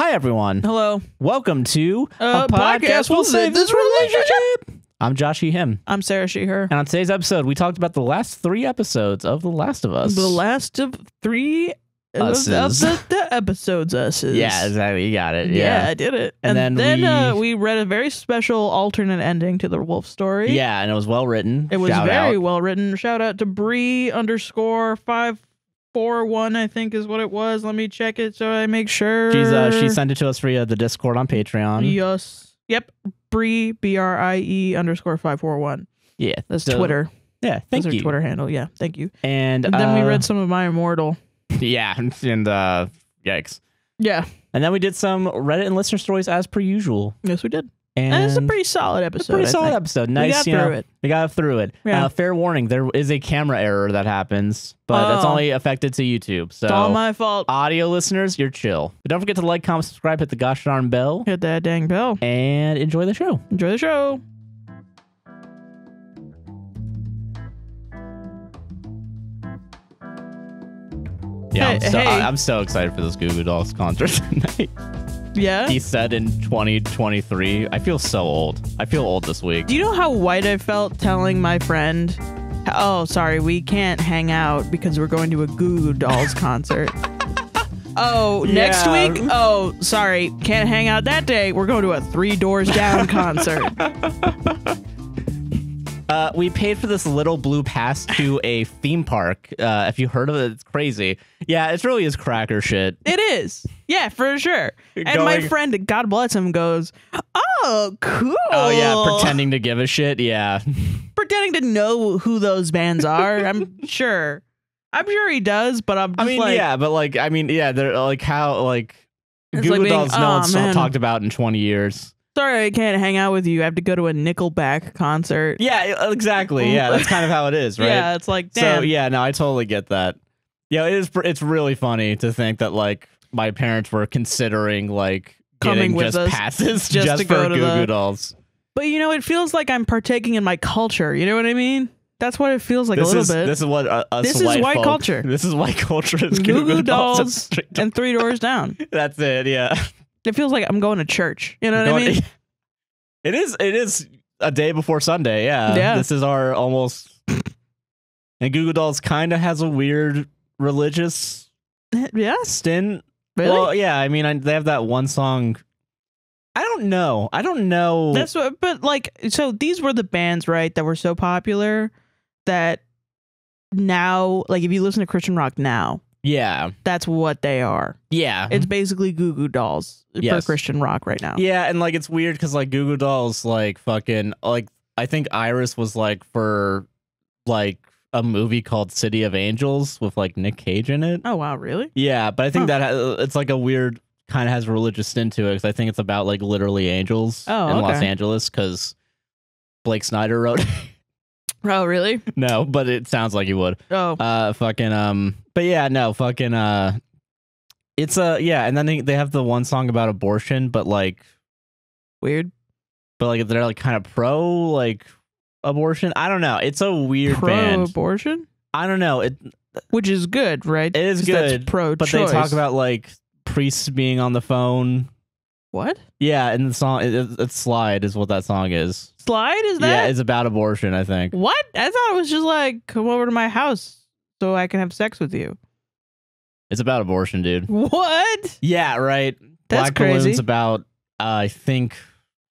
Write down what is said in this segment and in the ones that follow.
Hi, everyone. Hello. Welcome to Uh, podcast will save this relationship. I'm Josh E. Him. I'm Sarah Sheher. And on today's episode, we talked about the last three episodes of The Last of Us. The last of three of, of the, the episodes us's. Yeah, exactly. You got it. Yeah, Yeah. I did it. And And, then then, uh, we- we read a very special alternate ending to the wolf story. Yeah, and it was well written. It was Shout very out. well written. Shout out to Brie underscore five four one, I think is what it was. Let me check it so I make sure. She's uh, she sent it to us via the Discord on Patreon. Yes. Yep. Brie B R I E underscore five four one. Yeah, That's so- Twitter. Yeah, thank That's you. her Twitter handle. Yeah. Thank you. And, And then we uh, read some of my immortal. Yeah, and uh, yikes. Yeah. And then we did some Reddit and listener stories as per usual. Yes, we did. And, And it's a pretty solid a episode. pretty I solid think. episode. We Nice, got you know, through it. We got through it. Yeah. Uh, fair warning: there is a camera error that happens, but that's Oh. only affected to YouTube. So, It's all my fault. audio listeners, you're chill. But don't forget to like, comment, subscribe, hit the gosh darn bell, Hit that dang bell. and enjoy the show. Enjoy the show. Yeah, I'm, so, hey. I, am so excited for this Goo Goo Dolls concert tonight. Yeah. he said in 2023. I feel so old. I feel old this week. Do you know how white I felt telling my friend, "Oh, sorry, we can't hang out because we're going to a Goo Goo Dolls concert." oh, next Yeah. week? Oh, sorry, can't hang out that day. We're going to a Three Doors Down concert. Uh, we paid for this little blue pass to a theme park. Uh, if you heard of it, it's crazy. Yeah, it really is cracker shit. It is. Yeah, for sure. And my friend, God bless him, goes, "Oh, cool." Oh yeah, pretending to give a shit. Yeah, pretending to know who those bands are. I'm sure. I'm sure he does, but I'm just I mean, like, yeah, but like, I mean, yeah, they're like how like It's Goo Goo like being, Dolls. No "Aw, one's man." talked about in twenty years. Sorry I can't hang out with you. I have to go to a Nickelback concert. Yeah, exactly. Yeah, that's kind of how it is, right? Yeah, it's like, damn. So yeah, no, I totally get that. Yeah, it is. It's really funny to think that like my parents were considering like Coming getting with just us passes just just, to for go to Goo Goo Dolls. But you know, it feels like I'm partaking in my culture. You know what I mean? That's what it feels like this a little is bit. this is what uh, us This is white white folk- culture. This is white culture. Is Goo Goo Dolls. Dolls and Three Doors Down. That's it. Yeah. It feels like I'm going to church. You know what I mean? It is. It is a day before Sunday. Yeah. Yeah. This is our almost. And Goo Goo Dolls kind of has a weird religious Yeah. stint. Really? Well, yeah. I mean, I, they have that one song. I don't know. I don't know. That's what, but like, so these were the bands, right, that were so popular that now, like, if you listen to Christian rock now, yeah. that's what they are. Yeah. It's basically Goo Goo Dolls Yes. for Christian rock right now. yeah, and like it's weird because like Goo Goo Dolls, like fucking like I think Iris was like for like a movie called City of Angels with like Nick Cage in it. Oh wow, really? Yeah, but I think Huh. that ha- uh, it's like a weird kind of has religious stint to it because I think it's about like literally angels Oh, in Los. Angeles because Blake Snyder wrote. Oh really? no, but it sounds like he would. Oh, Uh, fucking um, but yeah, no, fucking uh, it's a yeah, and then they, they have the one song about abortion, but like, weird. but like they're like kind of pro like abortion. I don't know. It's a weird Pro band. abortion, I don't know. It which is good, right? it is good, Pro, but they talk about like priests being on the phone. what? Yeah, and the song it, it- it's "Slide" is what that song is. Slide is that? Yeah, it's about abortion. I think. what? I thought it was just like come over to my house so I can have sex with you. It's about abortion, dude. What? Yeah, right. That's Black crazy. Balloon's about, uh, I think,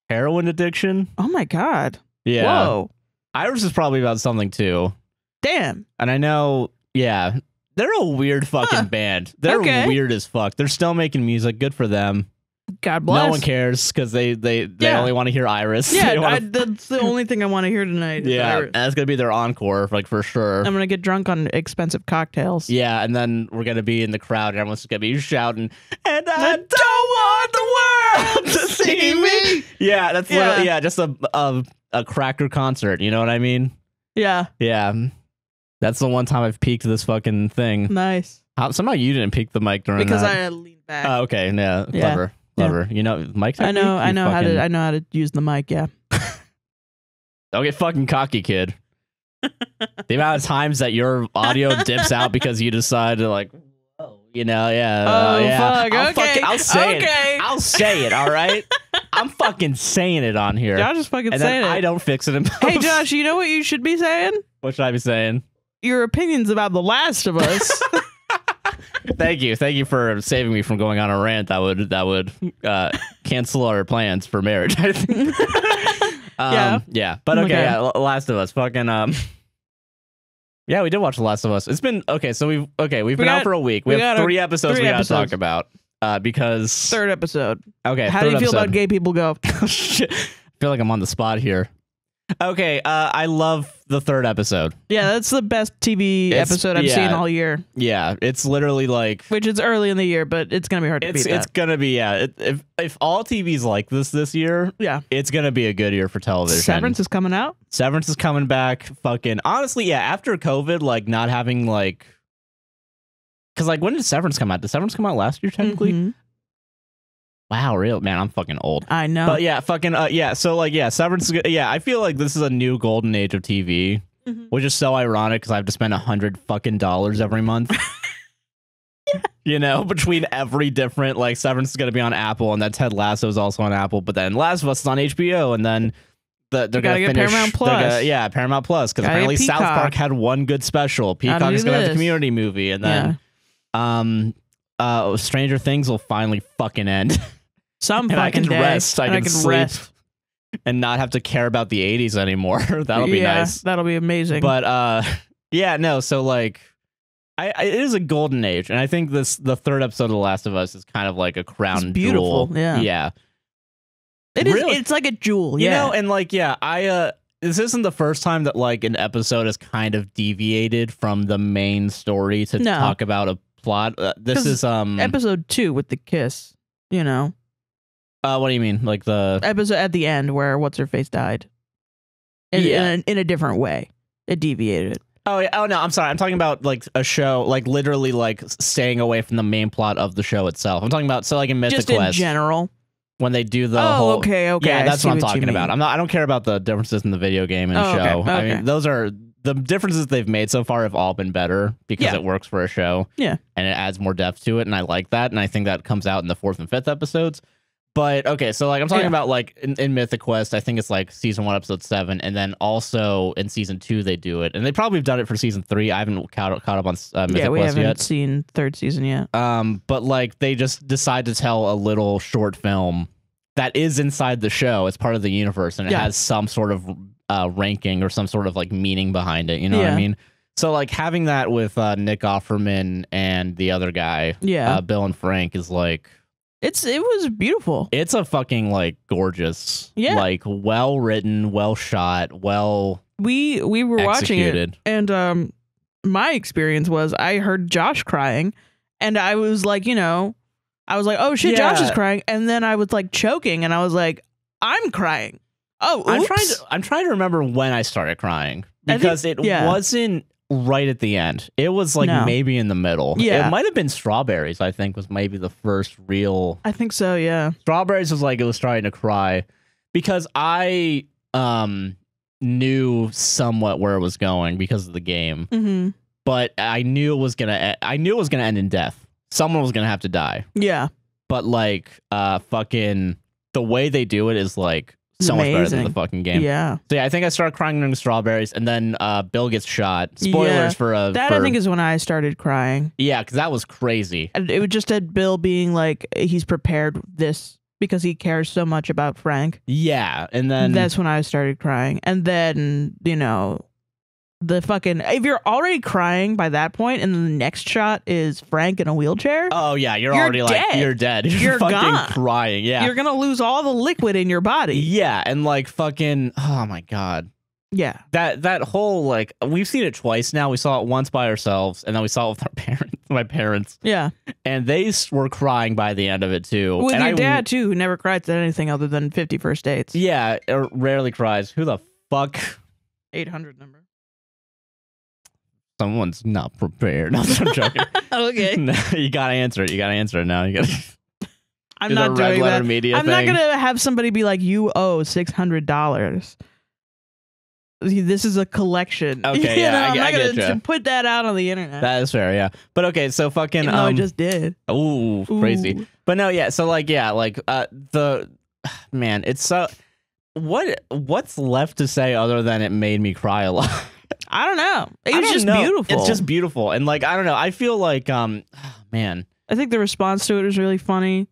heroin addiction. Oh my god. Yeah. Whoa. Iris is probably about something too. Damn. And I know, yeah, they're a weird fucking Huh. band. They're Okay. weird as fuck. They're still making music. Good for them. God bless. No one cares because they they they Yeah. only want to hear Iris. Yeah, I, that's the only thing I want to hear tonight. yeah. That's gonna be their encore, like for sure. I'm gonna get drunk on expensive cocktails. Yeah, and then we're gonna be in the crowd, and everyone's gonna be shouting, "And I don't want the world to see me." Yeah, that's Yeah. yeah, just a, a a cracker concert. You know what I mean? Yeah. Yeah, that's the one time I've peaked this fucking thing. Nice. How, somehow you didn't peak the mic during Because I that. had to lean back. oh, okay, yeah, Yeah. Clever, Yeah. You know, mic. I know. I know how to. I know how to use the mic. Yeah. Don't get fucking cocky, kid. the amount of times that your audio dips out because you decide to like, You know, yeah. Oh, uh, yeah. fuck, I'll okay, fucking- I'll say okay. it. I'll say it. All right. I'm fucking saying it on here, Josh is fucking and saying it. I don't fix it. Hey, Josh, you know what you should be saying? what should I be saying? Your opinions about The Last of Us. Thank you, thank you for saving me from going on a rant that would that would uh, cancel our plans for marriage. I think. um, Yeah. yeah, but okay, Okay. yeah, Last of Us, fucking um. Yeah, we did watch The Last of Us. It's been okay. So we've okay. We've We been out for a week. We, we have got three episodes three we gotta episodes. talk about. Uh, because Third episode. okay, How do you feel about gay people go? Shit. I feel like I'm on the spot here. Okay, uh, I love the third episode. Yeah, that's the best TV It's- episode I've yeah. seen all year. Yeah, it's literally like Which is early in the year, but it's gonna be hard to it's beat it's that. gonna be yeah. It, if if all TV's like this this year, Yeah. it's gonna be a good year for television. Severance is coming out. Severance is coming back. Fucking honestly, yeah. After COVID, like not having like, because like when did Severance come out? Did Severance come out last year? Technically, Mhm. Wow, real man. I'm fucking old. I know. But yeah, fucking uh, yeah. So like yeah, Severance. Yeah, I feel like this is a new golden age of TV, Mhm. which is so ironic because I have to spend a hundred fucking dollars every month. You know, between every different like Severance is gonna be on Apple, and then Ted Lasso is also on Apple, but then Last of Us is on HBO, and then the, they're gonna get finish. Paramount they're gonna- Plus. yeah, Paramount Plus, because apparently South Park had one good special. Peacock is gonna have the. Community movie, and then um, uh, Stranger Things will finally fucking end. Some and I fucking can day. rest. I and can sleep. rest. and not have to care about the 80s anymore. That'll be yeah, nice. That'll be amazing. But uh yeah, no, so like I, I it is a golden age and I think this the third episode of The Last of Us is kind of like a crown It's beautiful, jewel. yeah. Yeah. it is. really- It's like a jewel. You yeah. know, and like yeah, I uh this isn't the first time that like an episode has kind of deviated from the main story to No. talk about a plot. Uh, this is um episode two with the kiss. You know, uh what do you mean? Like the episode at the end where what's her face died. In, Yeah. in, a, in a different way, it deviated. Oh yeah. Oh no, I'm sorry. I'm talking about like a show, like literally like staying away from the main plot of the show itself. I'm talking about so like in Mythic Just in Quest general. when they do the oh, whole. okay, okay. Yeah, that's see what I'm you talking about. mean. I'm not. I don't care about the differences in the video game and Oh, okay, show. I okay. mean, those are the differences they've made so far have all been better because Yeah. it works for a show. Yeah. and it adds more depth to it, and I like that. And I think that comes out in the fourth and fifth episodes. But okay, so like I'm talking Yeah. about like in, in Mythic Quest, I think it's like season one, episode seven, and then also in season two they do it, and they probably have done it for season three. I haven't caught, caught up on uh, Mythic yeah, we Quest haven't yet. seen third season yet. Um, but like they just decide to tell a little short film that is inside the show. It's part of the universe, and it Yeah. has some sort of uh, ranking or some sort of like meaning behind it. You know what I mean? So like having that with uh, Nick Offerman and the other guy, Yeah, uh, Bill and Frank, is like it's it was beautiful. it's a fucking like gorgeous, Yeah. like well written, well shot, well We we were watching it, and um, my experience was I heard Josh crying, and I was like, you know, I was like, oh shit, Josh is crying, and then I was like choking, and I was like, I'm crying. Oh, I'm trying to I'm trying to remember when I started crying I think- because it yeah. wasn't right at the end. It was like No. maybe in the middle. Yeah. It might have been strawberries, I think, was maybe the first real I think so. Yeah. strawberries was like it was starting to cry because I um knew somewhat where it was going because of the game. Mm-hmm. But I knew it was gonna e- I knew it was gonna end in death. Someone was gonna have to die. Yeah. But like uh fucking the way they do it is like so much better than the fucking game. Yeah. So yeah, I think I started crying during strawberries, and then uh, Bill gets shot. Spoilers Yeah. for a That for, I think is when I started crying. yeah, because that was crazy. And it was just at Bill being like he's prepared this because he cares so much about Frank. Yeah, and then That's when I started crying. And then, you know, the fucking if you're already crying by that point and then the next shot is Frank in a wheelchair, oh yeah, you're, You're already like you're dead. You're, You're fucking gone. crying. Yeah, you're gonna lose all the liquid in your body. yeah, and like fucking oh my god. Yeah. That that whole like we've seen it twice now. We saw it once by ourselves, and then we saw it with our parents, my parents, Yeah. and they were crying by the end of it too. With and your I, dad too, who never cried at anything other than 50 first dates. yeah, er, rarely cries. Who the fuck? 800 number. Someone's not prepared. No, I'm joking. okay. No, you gotta answer it. You gotta answer it now. You gotta I'm not red doing that. media I'm thing. not gonna have somebody be like, "You owe six hundred dollars." this is a collection. Okay, You yeah, know, I I'm not I gonna to put that out on the internet. That is fair, yeah. But okay, so fucking even though I um, just did. ooh, crazy. Ooh. But no, yeah. So like, yeah, like uh, the man, it's so. What what's left to say other than it made me cry a lot? I don't know. It was just know. beautiful. It's just beautiful, and like I don't know. I feel like um, man, I think the response to it was really funny.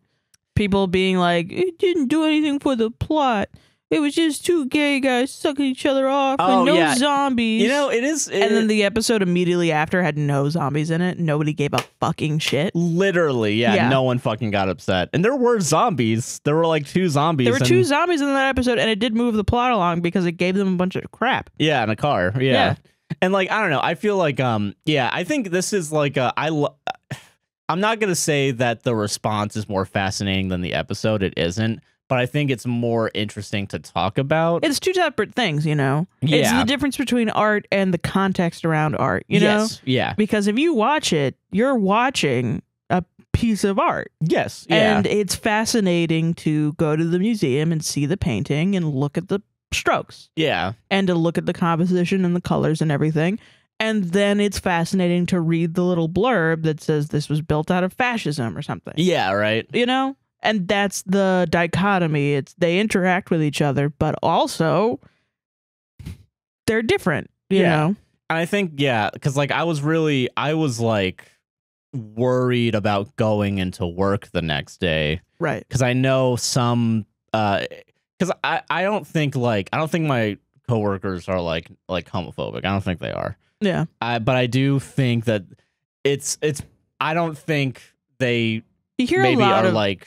People being like, "It didn't do anything for the plot. It was just two gay guys sucking each other off Oh, and no yeah. zombies." you know, it is. It, and then the episode immediately after had no zombies in it. Nobody gave a fucking shit. literally, yeah, Yeah. no one fucking got upset, and there were zombies. There were like two zombies. There were and- two zombies in that episode, and it did move the plot along because it gave them a bunch of crap. Yeah, in a car. Yeah. Yeah. And like I don't know, I feel like um yeah, I think this is like a I lo- I'm not going to say that the response is more fascinating than the episode. It isn't, but I think it's more interesting to talk about. It's two separate things, you know. Yeah. It's the difference between art and the context around art, you know. yes. Yeah. Because if you watch it, you're watching a piece of art. Yes. Yeah. And it's fascinating to go to the museum and see the painting and look at the strokes yeah. and to look at the composition and the colors and everything. And then it's fascinating to read the little blurb that says this was built out of fascism or something. Yeah, right. You know? And that's the dichotomy. It's they interact with each other, but also they're different, you Yeah. know? I think yeah, cuz like I was really I was like worried about going into work the next day Right. because I know some uh because I I don't think like I don't think my coworkers are like like homophobic. I don't think they are. Yeah. I but I do think that it's it's I don't think they You hear maybe a lot are of like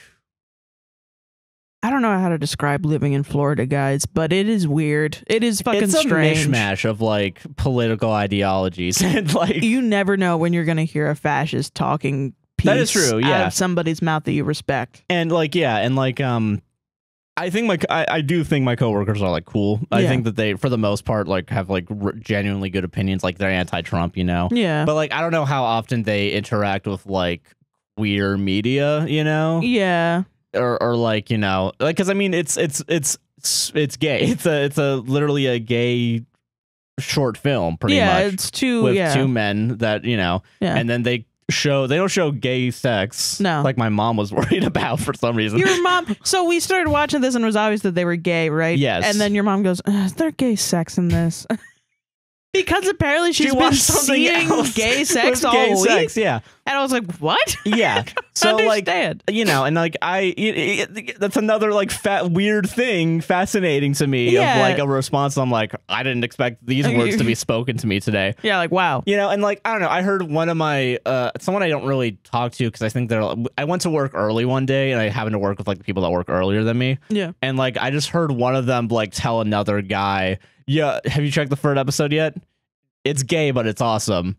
I don't know how to describe living in Florida, guys, but it is weird. It is fucking it's a strange. mishmash of like political ideologies and like You never know when you're going to hear a fascist talking piece That is true, out yeah. of somebody's mouth that you respect. and like yeah and like um I think my I, I do think my coworkers are like cool. I Yeah. think that they for the most part like have like r- genuinely good opinions like they're anti-Trump, you know. Yeah. But like I don't know how often they interact with like queer media, you know? yeah. Or or like you know like because i mean it's it's it's it's gay it's a it's a literally a gay short film pretty yeah, much it's too with yeah. two men that you know yeah. and then they show they don't show gay sex No. like my mom was worried about for some reason your mom so we started watching this and it was obvious that they were gay, right? Yes. And then your mom goes, "Uh, "Is there gay sex in this?" because apparently she's she been seeing gay sex with all gay week. sex, yeah And I was like, "What?" yeah so like Understand. you know and like i it, it- that's another like fat weird thing fascinating to me Yeah. of like a response i'm like i didn't expect these words to be spoken to me today yeah, like wow. You know, and like I don't know, I heard one of my uh someone I don't really talk to because I think they're I went to work early one day and I happened to work with like the people that work earlier than me. Yeah. And like I just heard one of them like tell another guy, Yeah, have you checked the third episode yet? It's gay, but it's awesome.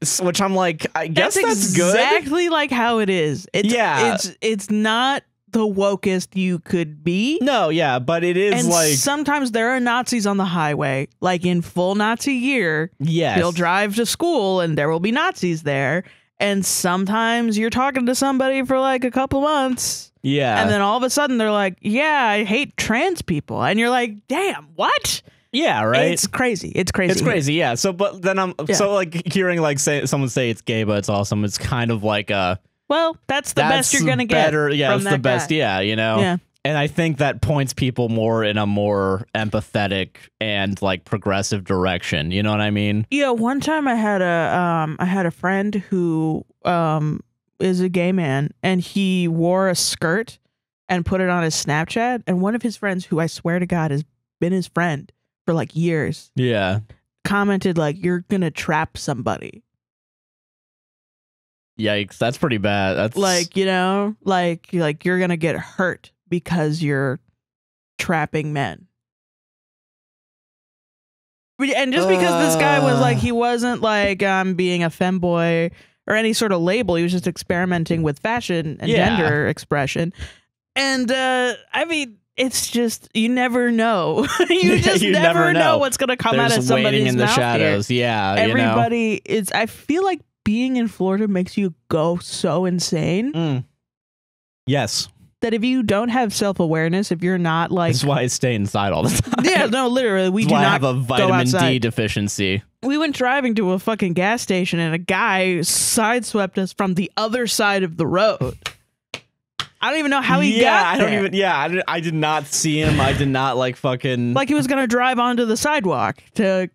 S- Which I'm like, I guess that's, good. exactly like how it is. It's, Yeah. it's it's not the wokest you could be. No, yeah, but it is and like sometimes there are Nazis on the highway, like in full Nazi year. yes. You'll drive to school and there will be Nazis there. And sometimes you're talking to somebody for like a couple months, yeah. and then all of a sudden they're like, "Yeah, I hate trans people," and you're like, "Damn, what?" yeah, right. It's crazy. It's crazy. It's crazy, yeah. So, but then I'm Yeah. so like hearing like say someone say it's gay, but it's awesome. It's kind of like a Well, that's the best you're gonna get. better, yeah, it's the that best, guy. yeah, you know. Yeah. And I think that points people more in a more empathetic and like progressive direction. You know what I mean? Yeah, one time I had a um I had a friend who um is a gay man and he wore a skirt and put it on his Snapchat and one of his friends who I swear to god has been his friend for like years Yeah. commented like you're going to trap somebody. Yikes, that's pretty bad. That's Like, you know, like like you're going to get hurt because you're trapping men. And just because this guy was like Uh. he wasn't like um being a femboy or any sort of label, he was just experimenting with fashion and Yeah. gender expression. And uh I mean it's just you never know. you just you never, never know. know. what's gonna come out of somebody's in the mouth here. shadows. Yeah, you know? Everybody is I feel like being in Florida makes you go so insane. Mm. Yes. That if you don't have self awareness, if you're not like That's why I stay inside all the time. yeah, no, literally, we do not have a vitamin D deficiency. We went driving to a fucking gas station and a guy sideswept us from the other side of the road. I don't even know how he yeah, got I don't even. Yeah, I did, I did not see him. I did not like fucking. like he was gonna drive onto the sidewalk to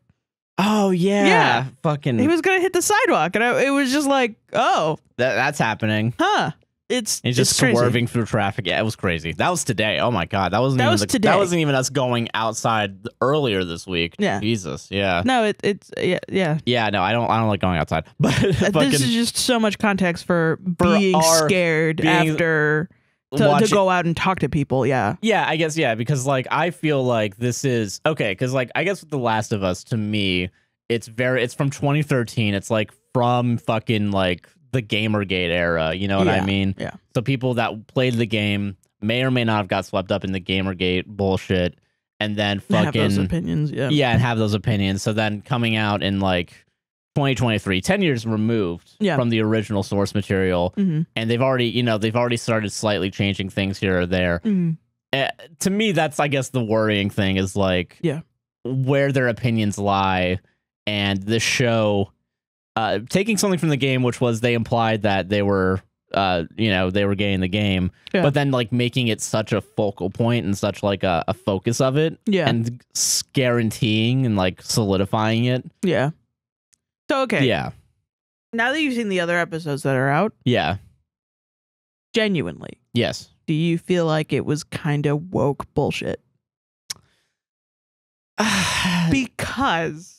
oh yeah, Yeah. fucking. he was gonna hit the sidewalk and I, it was just like oh that, that's happening. huh it's just it's crazy. swerving through traffic. Yeah, it was crazy. That was today. Oh my god, that wasn't That even was the- today. That wasn't even us going outside earlier this week. Yeah. Jesus. Yeah. no it, it's yeah yeah Yeah. No, I don't. I don't like going outside. But Uh, fucking this is just so much context for, For being scared being- after to, to go out and talk to people yeah Yeah, I guess yeah, because like I feel like this is okay, because like I guess with The Last of Us to me, it's very it's from 2013. It's like from fucking like the Gamergate era. You know what I mean? yeah. So people that played the game may or may not have got swept up in the Gamergate bullshit, and then have those fucking opinions yeah yeah, and have those opinions. So then coming out in like 2023, 10 years removed Yeah. from the original source material, hmm and they've already you know they've already started slightly changing things here or there hmm uh, to me that's i guess the worrying thing is like Yeah. where their opinions lie and the show uh taking something from the game which was they implied that they were uh you know they were gay in the game Yeah. but then like making it such a focal point and such like a, a focus of it yeah. and guaranteeing and like solidifying it. Yeah. So okay. Yeah. Now that you've seen the other episodes that are out yeah. Genuinely. Yes. Do you feel like it was kind of woke bullshit? Because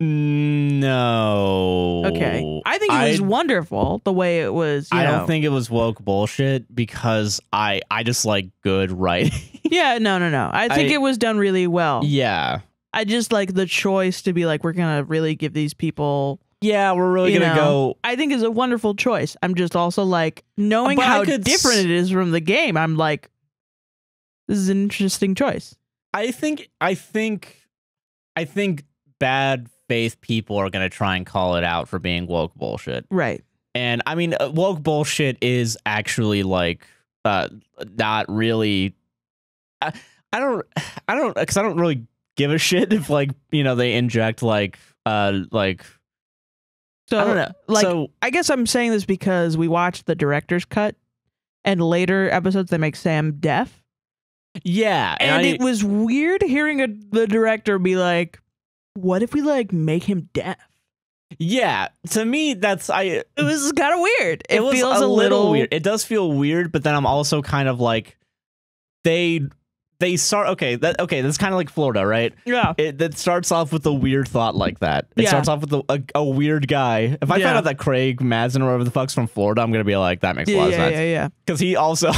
no. Okay. I think it was I- wonderful the way it was you I know. don't think it was woke bullshit because I I just like good writing. yeah no no no. I think I- it was done really well. Yeah. i just like the choice to be like we're gonna really give these people Yeah, we're really gonna know, go i think is a wonderful choice. I'm just also like knowing But how different it is from the game i'm like this is an interesting choice. I think I think I think bad faith people are gonna try and call it out for being woke bullshit. right And I mean uh, woke bullshit is actually like uh not really I, I don't I don't cuz I don't really give a shit if like, you know, they inject like uh like so I don't know. like so I guess I'm saying this because we watched the director's cut and later episodes they make Sam deaf. yeah, And I- it was weird hearing a, the director be like, what if we like make him deaf? Yeah, to me, that's I. It was kind of weird. It, It, was feels a, a, little weird. It does feel weird, but then I'm also kind of like, they they start okay. That okay. That's kind of like Florida, right? Yeah. It that starts off with a weird thought like that. It Yeah. starts off with a, a, a weird guy. If I Yeah. find out that Craig Mazin or whatever the fuck's from Florida, I'm gonna be like, that makes a Yeah, lot of yeah, sense yeah, yeah. because he also.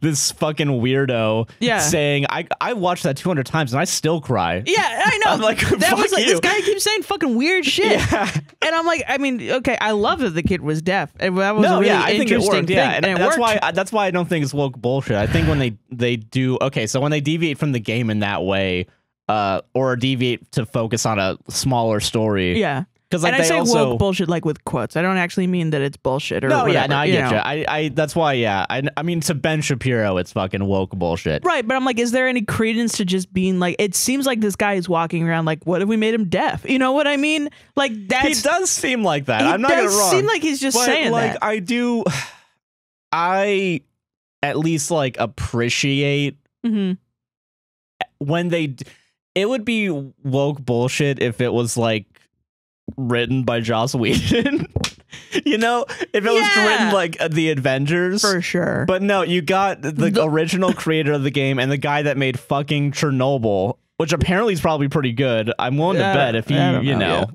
This fucking weirdo Yeah. saying I I watched that 200 times and I still cry. Yeah, I know. I'm like, that was like you. this guy keeps saying fucking weird shit, Yeah. and I'm like, I mean, okay, I love that the kid was deaf, and that was no, really yeah, I think it worked. thing, Yeah, and, and that's worked. why that's why I don't think it's woke bullshit. I think when they they do okay, so when they deviate from the game in that way, uh, or deviate to focus on a smaller story, yeah, because like and I say also woke bullshit like with quotes. I don't actually mean that it's bullshit or no, yeah, whatever, no, I you get know. you. I, I that's why, yeah, I, I mean to Ben Shapiro, it's fucking woke bullshit. Right, but I'm like, is there any credence to just being like? It seems like this guy is walking around like, what if we made him deaf? You know what I mean? Like that. He does seem like that. I'm not does gonna wrong. seem like he's just but saying like that. I do, I at least like appreciate hmm when they it would be woke bullshit if it was like written by Joss Whedon. you know, if it was written like uh, the Avengers. For sure. But no, you got the, The- original creator of the game and the guy that made fucking Chernobyl, which apparently is probably pretty good. I'm willing to bet if you I don't you know, know.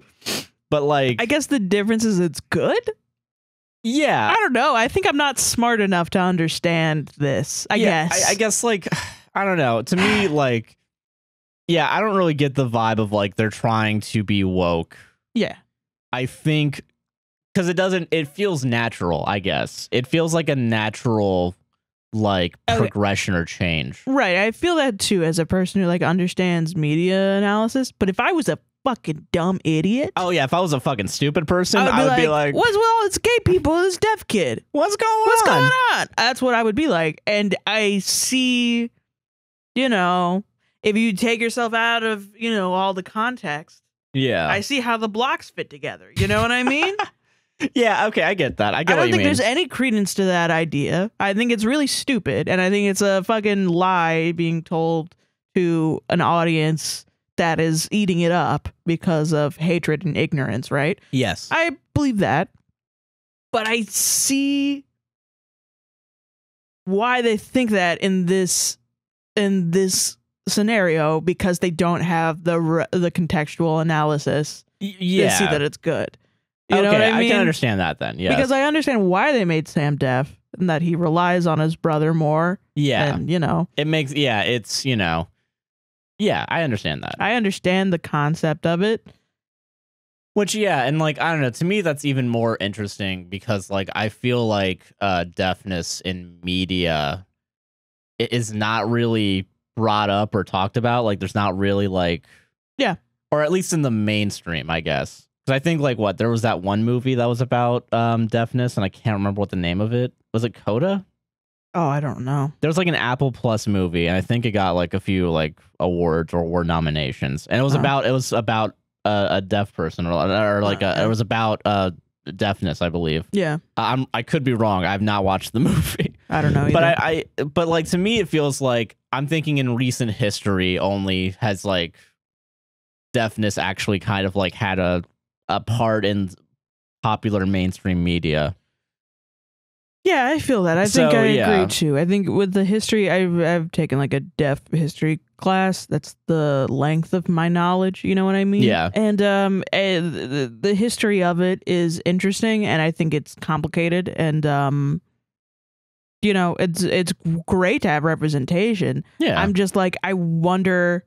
But like I guess the difference is it's good. yeah. I don't know. I think I'm not smart enough to understand this. I Yeah, guess. I, I guess like I don't know. To me, like yeah, I don't really get the vibe of like they're trying to be woke. Yeah. I think because it doesn't. It feels natural. I guess it feels like a natural like oh, Okay. progression or change. Right. I feel that too as a person who like understands media analysis. But if I was a fucking dumb idiot. Oh yeah, if I was a fucking stupid person, I would, be, like, "What's what's with all this gay people, this deaf kid? what's going What's on?" What's going on? That's what I would be like. And I see, you know, if you take yourself out of, you know, all the context, Yeah, I see how the blocks fit together. You know what I mean? yeah. Okay, I get that. I I don't what you think mean. there's any credence to that idea. I think it's really stupid, and I think it's a fucking lie being told to an audience that is eating it up because of hatred and ignorance, right? yes. I believe that. But I see why they think that in this in this scenario because they don't have the re- the contextual analysis Y- to yeah. see that it's good. You okay, I mean? can understand that then. Yeah. Because I understand why they made Sam deaf and that he relies on his brother more. yeah, And, you know, it makes. Yeah, it's you know. Yeah, I understand that. I understand the concept of it. Which yeah, and like I don't know, to me that's even more interesting because like I feel like uh deafness in media is not really brought up or talked about. Like there's not really like Yeah. Or at least in the mainstream, I guess. Cuz I think like what, there was that one movie that was about um deafness and I can't remember what the name of it. Was it Coda? Oh, I don't know. There was like an Apple Plus movie, and I think it got like a few like awards or award nominations. And it was about it was about a, a deaf person, or, or like a, it was about uh deafness, I believe. Yeah. I'm I could be wrong. I've not watched the movie, I don't know either. but I, I but like to me, it feels like I'm thinking in recent history only has like deafness actually kind of like had a a part in popular mainstream media. Yeah, I feel that. I think So, I yeah. agree too. I think with the history, I've I've taken like a deaf history class. That's the length of my knowledge. You know what I mean? Yeah. And um, eh, the, the history of it is interesting, and I think it's complicated. And um, you know, it's it's great to have representation. Yeah, I'm just like, I wonder.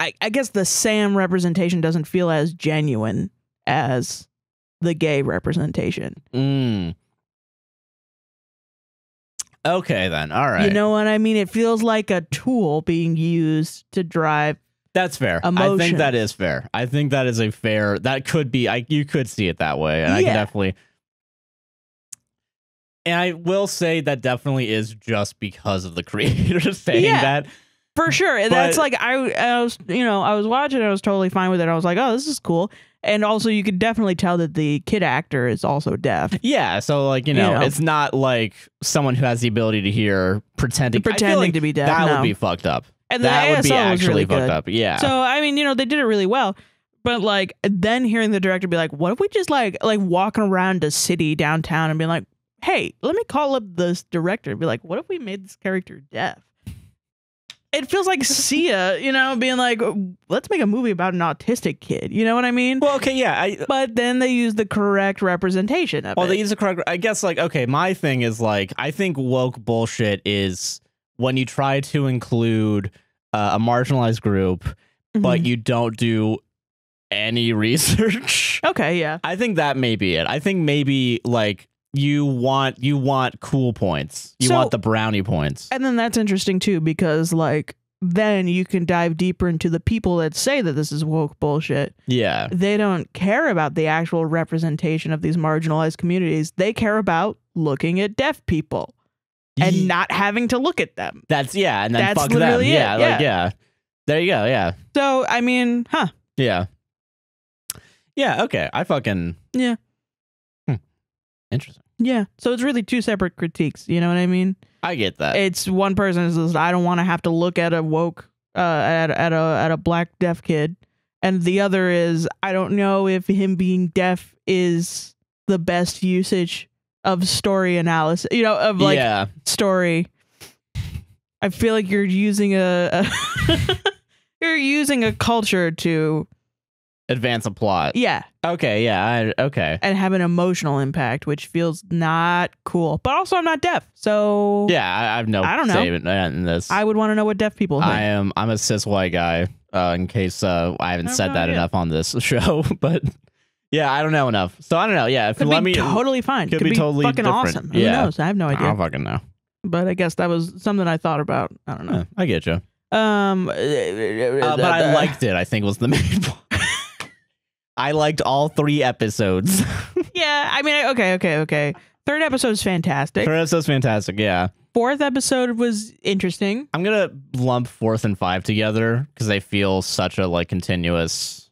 I I guess the Sam representation doesn't feel as genuine as the gay representation. Mm. Okay, then. All right. You know what I mean? It feels like a tool being used to drive. That's fair. I think that is fair. I think that is a fair. That could be. I you could see it that way, and I can definitely. And I will say that definitely is just because of the creator saying Yeah. that. For sure. But- That's like I, I was, you know, I was watching. it, I was totally fine with it. I was like, oh, this is cool. And also, you could definitely tell that the kid actor is also deaf. Yeah, so like you know, You know. it's not like someone who has the ability to hear pretending. Pretending like to be deaf. That no. would be fucked up. and That would be ASL actually really fucked good. up. Yeah. So I mean, you know, they did it really well. But like then hearing the director be like, "What if we just like like walking around a city downtown and being like, hey, let me call up this director and be like, what if we made this character deaf?" It feels like Sia, you know, being like, "Let's make a movie about an autistic kid." You know what I mean? well, okay, yeah. I, But then they use the correct representation of Well, it. they use the correct. I guess like okay, my thing is like I think woke bullshit is when you try to include uh, a marginalized group, but Mhm. you don't do any research. okay, yeah, I think that may be it. I think maybe like you want you want cool points. You So- want the brownie points. and then that's interesting too because like then you can dive deeper into the people that say that this is woke bullshit. Yeah. They don't care about the actual representation of these marginalized communities. They care about looking at deaf people and Ye- not having to look at them. that's yeah, and then That's fuck them. it, Yeah, like yeah. yeah. There you go. Yeah. So I mean, huh? Yeah. Yeah, okay. I fucking Yeah. Hmm. Interesting. Yeah. So it's really two separate critiques. You know what I mean? I get that. It's one person says, "I don't want to have to look at a woke, uh, at at a at a black deaf kid," and the other is, "I don't know if him being deaf is the best usage of story analysis. You know, of like yeah. story. I feel like you're using a, a you're using a culture to Advance a plot. yeah, Okay, yeah, I, okay. and have an emotional impact, which feels not cool. But also, I'm not deaf, so Yeah, I, I have no I don't know. in, this. I would want to know what deaf people think. I am I'm a cis white guy. Uh, in case uh, I haven't I said that idea. enough on this show, but yeah, I don't know enough. So I don't know. Yeah, if Could let be me, totally fine. could Could, be be, totally fucking different. awesome. Who Yeah. knows? I have no idea. I don't fucking know. But I guess that was something I thought about. I don't know. Yeah, I get you. Um, Uh, but I liked it. I think was the main point. I liked all three episodes. Yeah, I mean, okay, okay, okay. Third episode is fantastic. Third episode's fantastic. Yeah, Fourth episode was interesting. I'm gonna lump fourth and five together because they feel such a like continuous.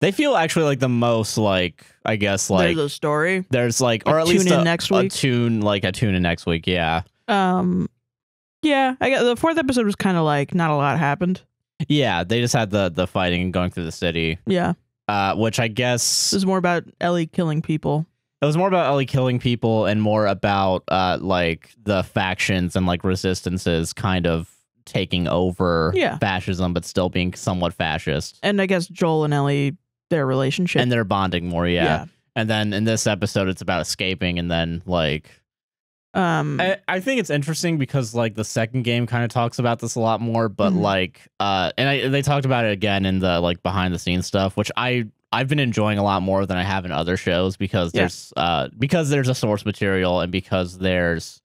They feel actually like the most like I guess like There's a story. there's like or Like, at least tune in a, next a tune like a tune in next week. Yeah, Um, yeah, I got the fourth episode was kind of like not a lot happened. yeah. They just had the the fighting and going through the city, Yeah, uh, which I guess it was more about Ellie killing people. It was more about Ellie killing people and more about uh like the factions and like resistances kind of taking over Yeah. fascism but still being somewhat fascist. And I guess Joel and Ellie, their relationship. And they're bonding more, yeah. yeah. And then in this episode it's about escaping and then like Um, I, I think it's interesting because like the second game kind of talks about this a lot more, but Mhm. like uh and I, they talked about it again in the like behind the scenes stuff, which I I've been enjoying a lot more than I have in other shows because Yeah. there's uh because there's a source material and because there's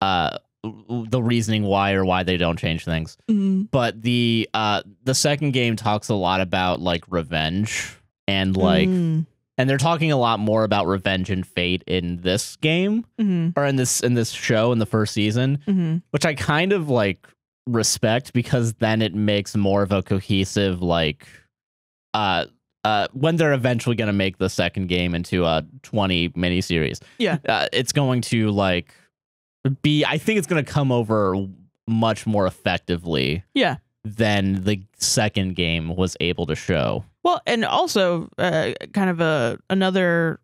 uh the reasoning why or why they don't change things. mm, But the uh the second game talks a lot about like revenge and like mm, and they're talking a lot more about revenge and fate in this game mhm, or in this in this show in the first season mhm. which I kind of like respect because then it makes more of a cohesive like uh uh when they're eventually going to make the second game into a 20 miniseries. Yeah. Uh, it's going to like be I think it's going to come over much more effectively Yeah. than the second game was able to show. Well, and also uh, kind of a another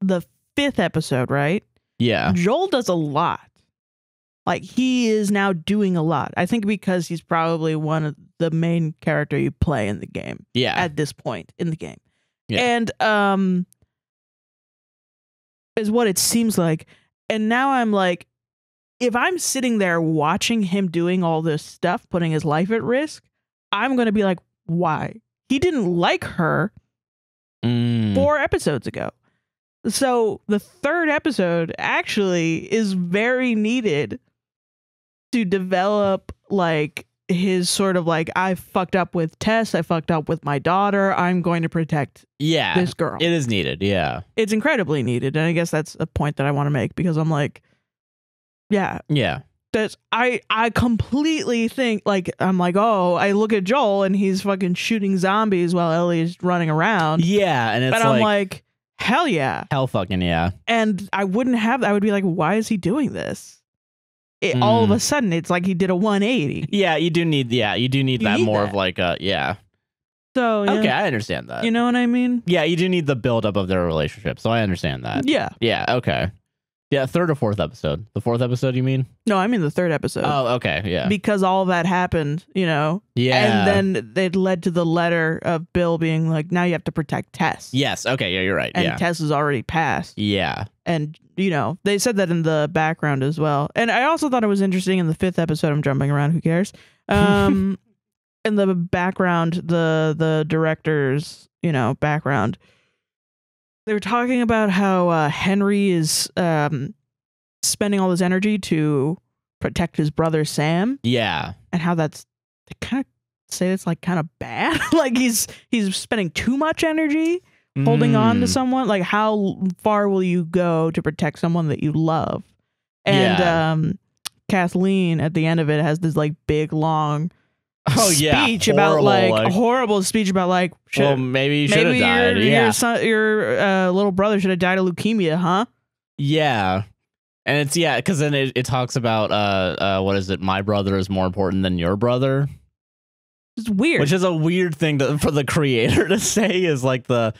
the fifth episode, right? Yeah. Joel does a lot. Like he is now doing a lot. I think because he's probably one of the main character you play in the game Yeah. at this point in the game. Yeah. And um is what it seems like. And now I'm like if I'm sitting there watching him doing all this stuff, putting his life at risk, I'm going to be like, why? He didn't like her Mm. four episodes ago. So the third episode actually is very needed to develop like his sort of like I fucked up with Tess, I fucked up with my daughter, I'm going to protect yeah. this girl. It is needed. Yeah. it's incredibly needed and I guess that's a point that I want to make because I'm like yeah, Yeah. That's I I completely think like I'm like, "Oh, I look at Joel and he's fucking shooting zombies while Ellie's running around." Yeah, and it's but like, I'm like, "Hell yeah." hell fucking yeah. and I wouldn't have. I would be like, why is he doing this? It, All of Mm. a sudden, it's like he did a 180. Yeah, you do need yeah, you do need You that need more that. of like a yeah. So yeah, Okay, I understand that. you know what I mean? yeah, you do need the buildup of their relationship, so I understand that. Yeah. Yeah, okay. Yeah, third or fourth episode. The fourth episode, you mean? No, I mean the third episode Oh, okay, yeah, because all that happened, you know, yeah. and then it led to the letter of Bill being like, now you have to protect Tess. yes, okay, yeah, you're right. and yeah, Tess is already passed. yeah, and you know they said that in the background as well and i also thought it was interesting in the fifth episode i'm jumping around who cares um in the background the the director's you know background they were talking about how uh, henry is um spending all his energy to protect his brother sam. Yeah, and how that's they kind of say it's like kind of bad. Like he's he's spending too much energy holding on to Mm. someone. Like how far will you go to protect someone that you love? And Yeah. um kathleen at the end of it has this like big long Oh yeah, speech about like, Horrible, a horrible speech about like should, well, maybe you should have died. your yeah, your, son, your uh, little brother should have died of leukemia huh yeah. And it's yeah, because then it, it talks about uh uh what is it? My brother is more important than your brother. it's weird which is a weird thing to, for the creator to say is like the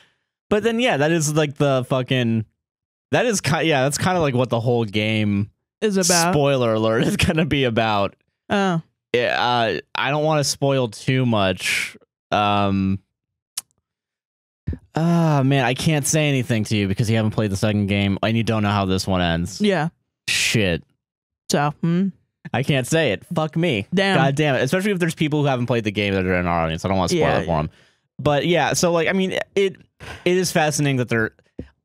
but then yeah that is like the fucking that is kind yeah that's kind of like what the whole game is about spoiler alert is gonna be about oh uh, i don't want to spoil too much um ah man i can't say anything to you because you haven't played the second game and you don't know how this one ends yeah shit so hmm, i can't say it fuck me damn God damn it. Especially if there's people who haven't played the game that are in our audience. I don't want to spoil Yeah, it for them. But yeah, so like I mean it it is fascinating that they're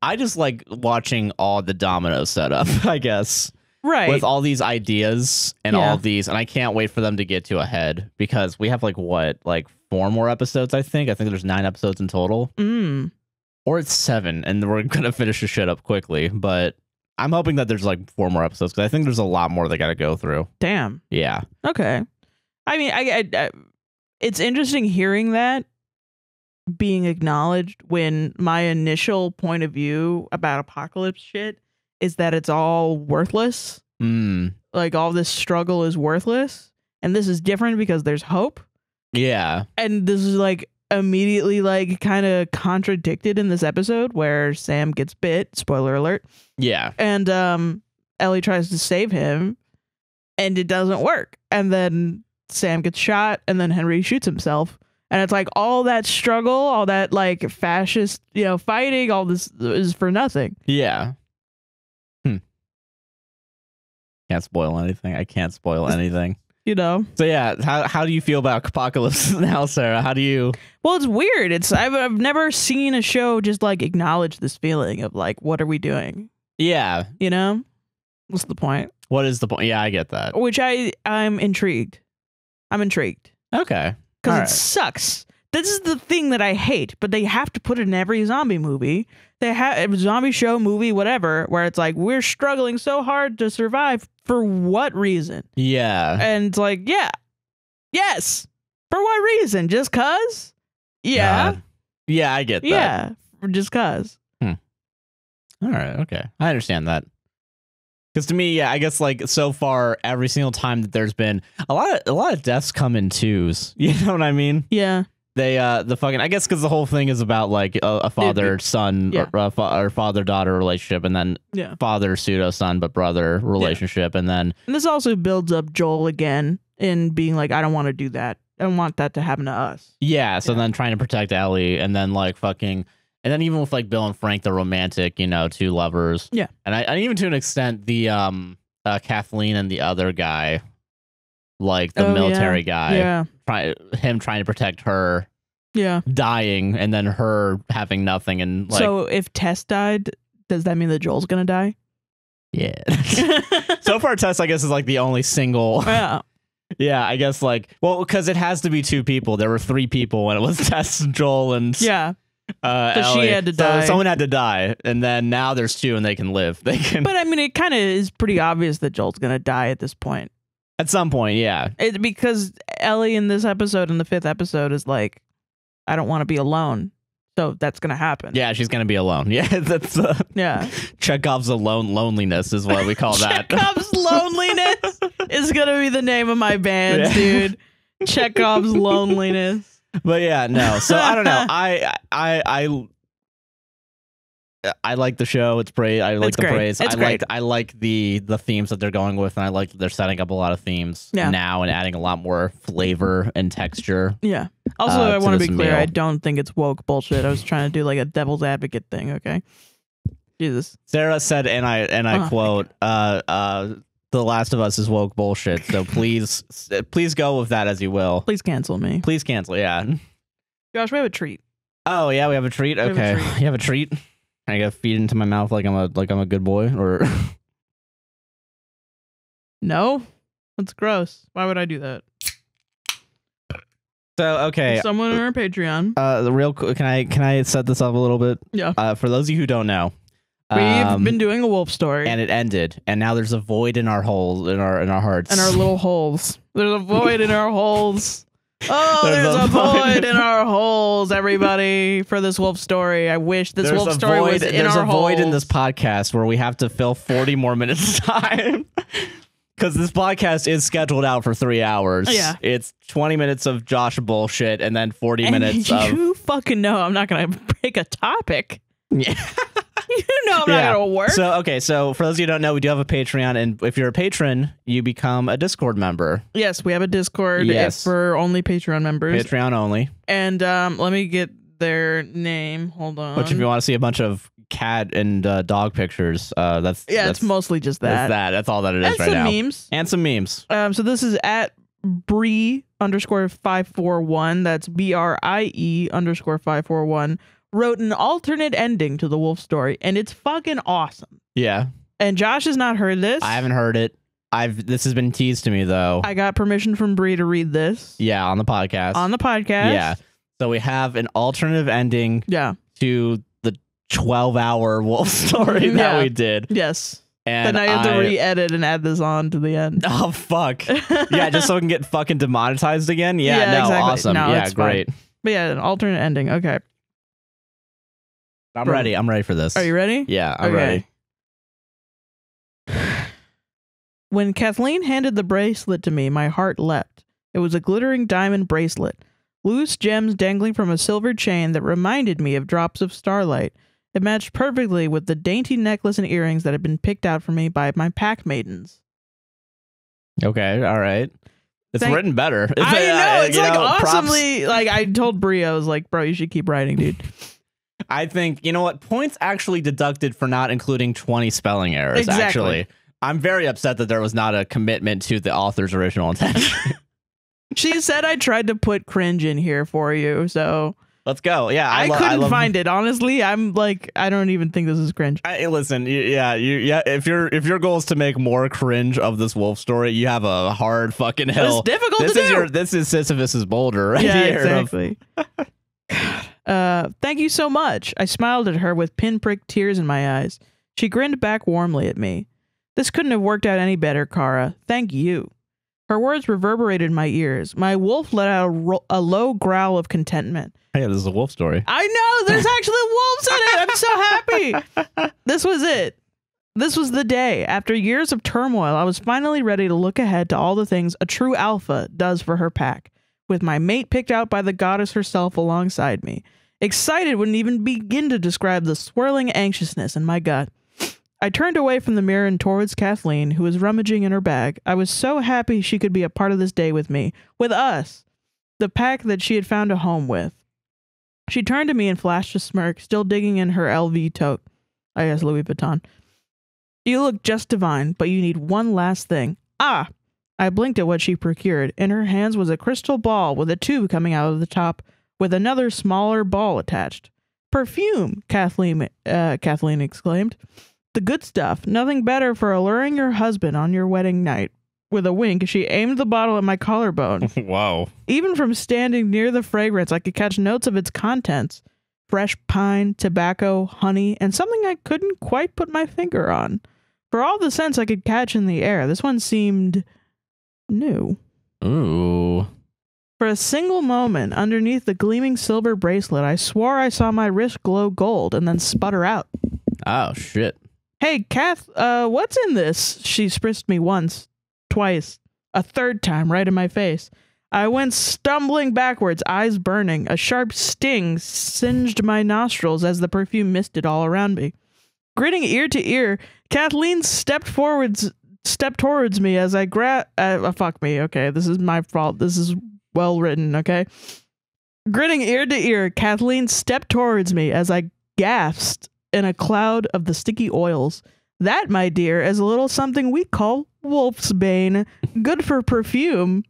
I just like watching all the dominoes set up, I guess. Right. with all these ideas and Yeah. all these, and I can't wait for them to get to a head because we have like what, like four more episodes. I think. I think there's nine episodes in total, mm. or it's seven, and we're gonna finish the shit up quickly. But I'm hoping that there's like four more episodes because I think there's a lot more they got to go through. Damn. Yeah, Okay. I mean, I, I, I it's interesting hearing that being acknowledged when my initial point of view about apocalypse shit is that it's all worthless. mm, Like all this struggle is worthless. And this is different because there's hope. yeah, And this is like immediately like kind of contradicted in this episode where Sam gets bit, spoiler alert, yeah, and um Ellie tries to save him and it doesn't work. And then Sam gets shot and then Henry shoots himself. And it's like all that struggle, all that like fascist, you know, fighting, all this is for nothing. yeah. Can't spoil anything. I can't spoil anything. You know? So yeah, how how do you feel about Apocalypse now, Sarah? How do you? Well, it's weird. It's I've I've never seen a show just like acknowledge this feeling of like, what are we doing? Yeah. You know? What's the point? What is the point? Yeah, I get that. Which I I'm intrigued. I'm intrigued. Okay. because All it right. sucks. This is the thing that I hate, but they have to put it in every zombie movie. They have zombie show, movie, whatever, where it's like we're struggling so hard to survive for what reason? Yeah. And it's like, yeah, yes, for what reason? Just cause? Yeah, God. Yeah, I get that. yeah, just cause. Hmm. All right. Okay. I understand that. Because to me, yeah, I guess like so far, every single time that there's been a lot of a lot of deaths come in twos. You know what I mean? Yeah, They uh the fucking I guess because the whole thing is about like a, a father son Yeah. or, uh, or father daughter relationship, and then yeah. father pseudo son but brother relationship, and then And this also builds up Joel again in being like, I don't want to do that. I don't want that to happen to us. Yeah, so Yeah. then trying to protect Ellie and then like fucking and then even with like Bill and Frank the romantic, you know, two lovers. Yeah. And I and even to an extent the um uh Kathleen and the other guy like the Oh, yeah. military guy yeah, try him trying to protect her yeah. dying and then her having nothing and like so if Tess died, does that mean that Joel's gonna die? yeah. so far Tess I guess is like the only single yeah. Yeah, I guess like well because it has to be two people. There were three people when it was Tess, Joel, and Yeah. Uh, So she Ellie. had to So die. someone had to die, and then now there's two, and they can live. They can But I mean, it kind of is pretty obvious that Joel's going to die at this point. at some point. Yeah, It, because Ellie in this episode, in the fifth episode, is like, I don't want to be alone. So that's going to happen. yeah, she's gonna be alone. Yeah, that's uh, Yeah. Chekhov's alone loneliness is what we call that. Chekhov's Loneliness is going to be the name of my band, Yeah. dude. Chekhov's Loneliness. but yeah, no. So I don't know. I I I. I like the show. It's great. I like It's the great. praise. It's I like I like the the themes that they're going with, and I like they're setting up a lot of themes Yeah. now and adding a lot more flavor and texture. Yeah. Also, Uh, I want to be clear. meal. I don't think it's woke bullshit. I was trying to do like a devil's advocate thing. Okay. Jesus. Sarah said, and I and I Oh, quote, uh, uh, "The Last of Us is woke bullshit." So please, please go with that as you will. Please cancel me. Please cancel. Yeah. Josh, we have a treat. Oh yeah, we have a treat. have a Okay, treat. you have a treat. Can gotta feed it into my mouth like I'm a like I'm a good boy, or No, that's gross. Why would I do that? so okay. Someone on our Patreon. Uh, the real can I can I set this up a little bit? Yeah. Uh, for those of you who don't know, We've um, been doing a wolf story and it ended, and now there's a void in our holes in our in our hearts. and our little holes. There's a void in our holes. Oh, There's there's, a a, void. in our holes, everybody, for this wolf story. I wish this there's wolf story void. was in there's our a void in this podcast where we have to fill 40 more minutes of time because this podcast is scheduled out for three hours. Yeah. it's 20 minutes of Josh bullshit and then 40 And minutes of you fucking know I'm not gonna break a topic. yeah. You know I'm Yeah. not gonna work. So okay, so for those of you who don't know, we do have a Patreon, and if you're a patron, you become a Discord member, yes, we have a Discord Yes. for only Patreon members. Patreon only. and um, let me get their name. Hold on. Which, if you want to see a bunch of cat and uh, dog pictures, uh, that's yeah, that's, it's mostly just that's that. that. That's all that it is and right some now, memes. and some memes. Um, so this is at Brie underscore five four one. That's B R I E underscore five four one. Wrote an alternate ending to the wolf story, and it's fucking awesome. Yeah, And Josh has not heard this. I haven't heard it. I've this has been teased to me though. I got permission from Brie to read this yeah, on the podcast. on the podcast. Yeah. So we have an alternative ending Yeah. to the 12 hour wolf story that Yeah. we did. Yes. And then I have to I- re-edit and add this on to the end. Oh fuck. yeah, just so we can get fucking demonetized again. Yeah, Yeah, no, exactly. awesome. No, yeah, it's fine. great. But yeah, an alternate ending. Okay. I'm Bro. ready. I'm ready for this. Are you ready? Yeah, I'm Okay. ready. When Kathleen handed the bracelet to me, my heart leapt. It was a glittering diamond bracelet, loose gems dangling from a silver chain that reminded me of drops of starlight. It matched perfectly with the dainty necklace and earrings that had been picked out for me by my pack maidens. Okay, all right. It's Thank- written better. It's, I uh, know it's like props. awesomely. Like I told Brie, I was like, "Bro, you should keep writing, dude." I think you know what points actually deducted for not including 20 spelling errors. Exactly. Actually, I'm very upset that there was not a commitment to the author's original intention. She said I tried to put cringe in here for you, so Let's go. Yeah, I, I, lo- couldn't love, find it. Honestly, I'm like, I don't even think this is cringe. I, listen, you, yeah, you, yeah. If your if your goal is to make more cringe of this wolf story, you have a hard fucking hill. It's difficult This to is do. your this is Sisyphus's boulder right yeah, here. exactly. God. Uh, thank you so much. I smiled at her with pinprick tears in my eyes. She grinned back warmly at me. This couldn't have worked out any better, Kara. Thank you. Her words reverberated in my ears. My wolf let out a, ro- a low growl of contentment. Hey, this is a wolf story. I know there's actually wolves in it. I'm so happy. This was it. This was the day. After years of turmoil, I was finally ready to look ahead to all the things a true alpha does for her pack, with my mate picked out by the goddess herself alongside me. Excited wouldn't even begin to describe the swirling anxiousness in my gut. I turned away from the mirror and towards Kathleen, who was rummaging in her bag. I was so happy she could be a part of this day with me, with us, the pack that she had found a home with. She turned to me and flashed a smirk, still digging in her LV tote. I guess Louis Vuitton. You look just divine, but you need one last thing. Ah! I blinked at what she procured. In her hands was a crystal ball with a tube coming out of the top, with another smaller ball attached. Perfume! Kathleen, uh, Kathleen exclaimed. The good stuff. Nothing better for alluring your husband on your wedding night. With a wink, she aimed the bottle at my collarbone. Whoa. Even from standing near the fragrance, I could catch notes of its contents fresh pine, tobacco, honey, and something I couldn't quite put my finger on. For all the scents I could catch in the air, this one seemed new. Ooh. For a single moment, underneath the gleaming silver bracelet, I swore I saw my wrist glow gold and then sputter out. Oh shit. Hey, Kath, uh, what's in this? She spritzed me once, twice, a third time right in my face. I went stumbling backwards, eyes burning. A sharp sting singed my nostrils as the perfume misted all around me. Grinning ear to ear, Kathleen stepped forwards, stepped towards me as I grab. Uh, uh, fuck me. Okay, this is my fault. This is well written. Okay. Grinning ear to ear, Kathleen stepped towards me as I gasped in a cloud of the sticky oils. That, my dear, is a little something we call wolf's bane. Good for perfume.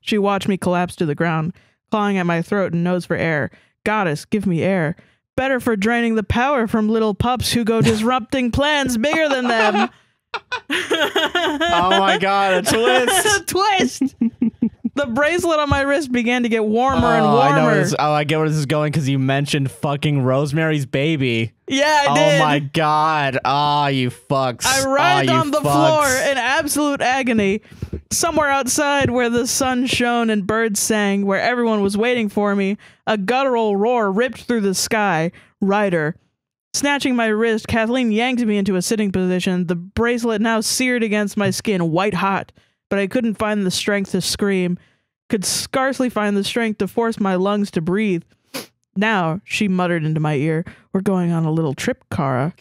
She watched me collapse to the ground, clawing at my throat and nose for air. Goddess, give me air. Better for draining the power from little pups who go disrupting plans bigger than them. Oh my god, a twist. twist. the bracelet on my wrist began to get warmer and Oh, I know where warmer. this, oh, I get where this is going because you mentioned fucking Rosemary's Baby. Yeah, I oh did. my god. Ah, you fucks. I Ah, writhed you on the fucks. floor in absolute agony. Somewhere outside where the sun shone and birds sang, where everyone was waiting for me, a guttural roar ripped through the sky. Ryder. Snatching my wrist, Kathleen yanked me into a sitting position, the bracelet now seared against my skin, white hot. But I couldn't find the strength to scream, could scarcely find the strength to force my lungs to breathe. Now, she muttered into my ear, we're going on a little trip, Kara.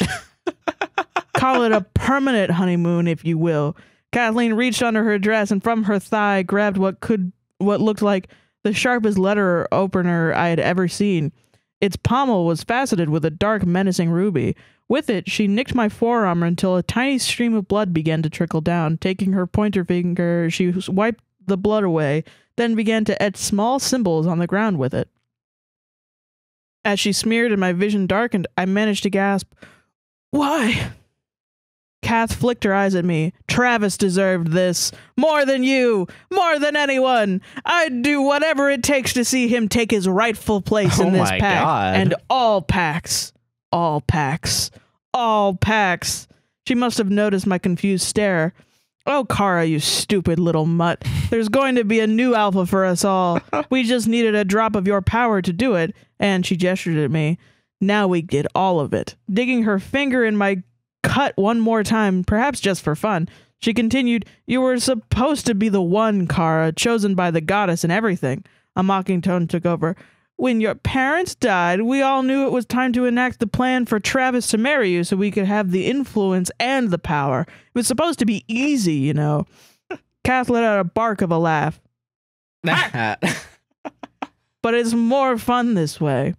Call it a permanent honeymoon, if you will. Kathleen reached under her dress and from her thigh grabbed what could what looked like the sharpest letter opener I had ever seen. Its pommel was faceted with a dark, menacing ruby. With it, she nicked my forearm until a tiny stream of blood began to trickle down. Taking her pointer finger, she wiped the blood away, then began to etch small symbols on the ground with it. As she smeared and my vision darkened, I managed to gasp, Why? Kath flicked her eyes at me. Travis deserved this. More than you. More than anyone. I'd do whatever it takes to see him take his rightful place Oh in this pack. God. And all packs. All packs. All packs. She must have noticed my confused stare. Oh, Kara, you stupid little mutt. There's going to be a new alpha for us all. We just needed a drop of your power to do it. And she gestured at me. Now we get all of it. Digging her finger in my cut one more time, perhaps just for fun, she continued, You were supposed to be the one, Kara, chosen by the goddess and everything. A mocking tone took over. When your parents died, we all knew it was time to enact the plan for Travis to marry you so we could have the influence and the power. It was supposed to be easy, you know. Kath let out a bark of a laugh. but it's more fun this way.